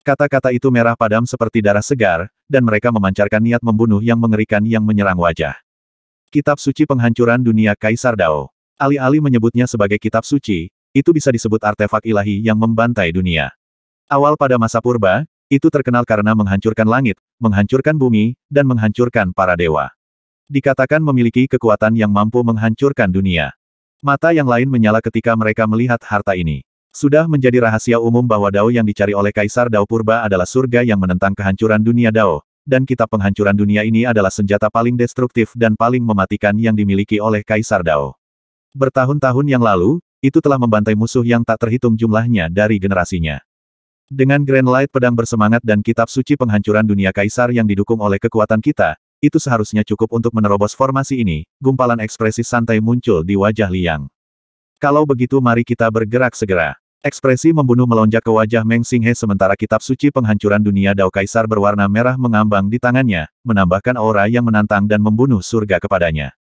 Kata-kata itu merah padam seperti darah segar, dan mereka memancarkan niat membunuh yang mengerikan yang menyerang wajah. Kitab Suci Penghancuran Dunia Kaisar Dao. Alih-alih menyebutnya sebagai kitab suci, itu bisa disebut artefak ilahi yang membantai dunia. Awal pada masa purba, itu terkenal karena menghancurkan langit, menghancurkan bumi, dan menghancurkan para dewa. Dikatakan memiliki kekuatan yang mampu menghancurkan dunia. Mata yang lain menyala ketika mereka melihat harta ini. Sudah menjadi rahasia umum bahwa Dao yang dicari oleh Kaisar Dao Purba adalah surga yang menentang kehancuran dunia Dao, dan kitab penghancuran dunia ini adalah senjata paling destruktif dan paling mematikan yang dimiliki oleh Kaisar Dao. Bertahun-tahun yang lalu, itu telah membantai musuh yang tak terhitung jumlahnya dari generasinya. Dengan Grand Light pedang bersemangat dan kitab suci penghancuran dunia kaisar yang didukung oleh kekuatan kita, itu seharusnya cukup untuk menerobos formasi ini, gumpalan ekspresi santai muncul di wajah Liang. Kalau begitu mari kita bergerak segera. Ekspresi membunuh melonjak ke wajah Meng Xinghe sementara kitab suci penghancuran dunia Dao Kaisar berwarna merah mengambang di tangannya, menambahkan aura yang menantang dan membunuh surga kepadanya.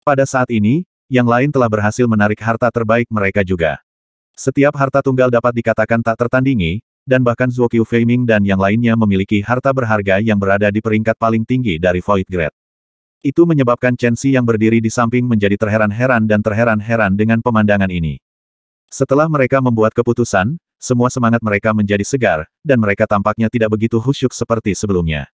Pada saat ini, yang lain telah berhasil menarik harta terbaik mereka juga. Setiap harta tunggal dapat dikatakan tak tertandingi, dan bahkan Zuokyu Feiming dan yang lainnya memiliki harta berharga yang berada di peringkat paling tinggi dari Void Grade. Itu menyebabkan Chen Xi yang berdiri di samping menjadi terheran-heran dan terheran-heran dengan pemandangan ini. Setelah mereka membuat keputusan, semua semangat mereka menjadi segar, dan mereka tampaknya tidak begitu khusyuk seperti sebelumnya.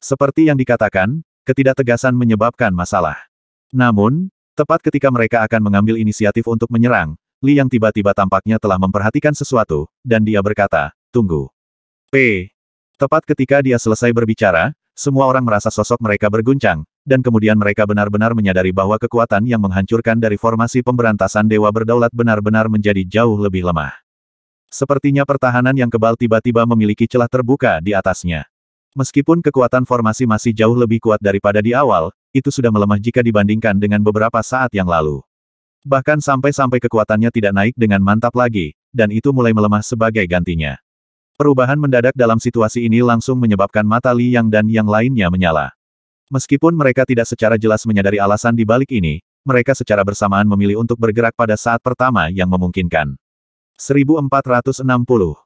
Seperti yang dikatakan, ketidaktegasan menyebabkan masalah. Namun, tepat ketika mereka akan mengambil inisiatif untuk menyerang, Li yang tiba-tiba tampaknya telah memperhatikan sesuatu, dan dia berkata, Tunggu. P. Tepat ketika dia selesai berbicara, semua orang merasa sosok mereka berguncang, dan kemudian mereka benar-benar menyadari bahwa kekuatan yang menghancurkan dari formasi pemberantasan Dewa Berdaulat benar-benar menjadi jauh lebih lemah. Sepertinya pertahanan yang kebal tiba-tiba memiliki celah terbuka di atasnya. Meskipun kekuatan formasi masih jauh lebih kuat daripada di awal, itu sudah melemah jika dibandingkan dengan beberapa saat yang lalu. Bahkan sampai-sampai kekuatannya tidak naik dengan mantap lagi, dan itu mulai melemah sebagai gantinya. Perubahan mendadak dalam situasi ini langsung menyebabkan mata Li Yang dan yang lainnya menyala. Meskipun mereka tidak secara jelas menyadari alasan di balik ini, mereka secara bersamaan memilih untuk bergerak pada saat pertama yang memungkinkan. 1460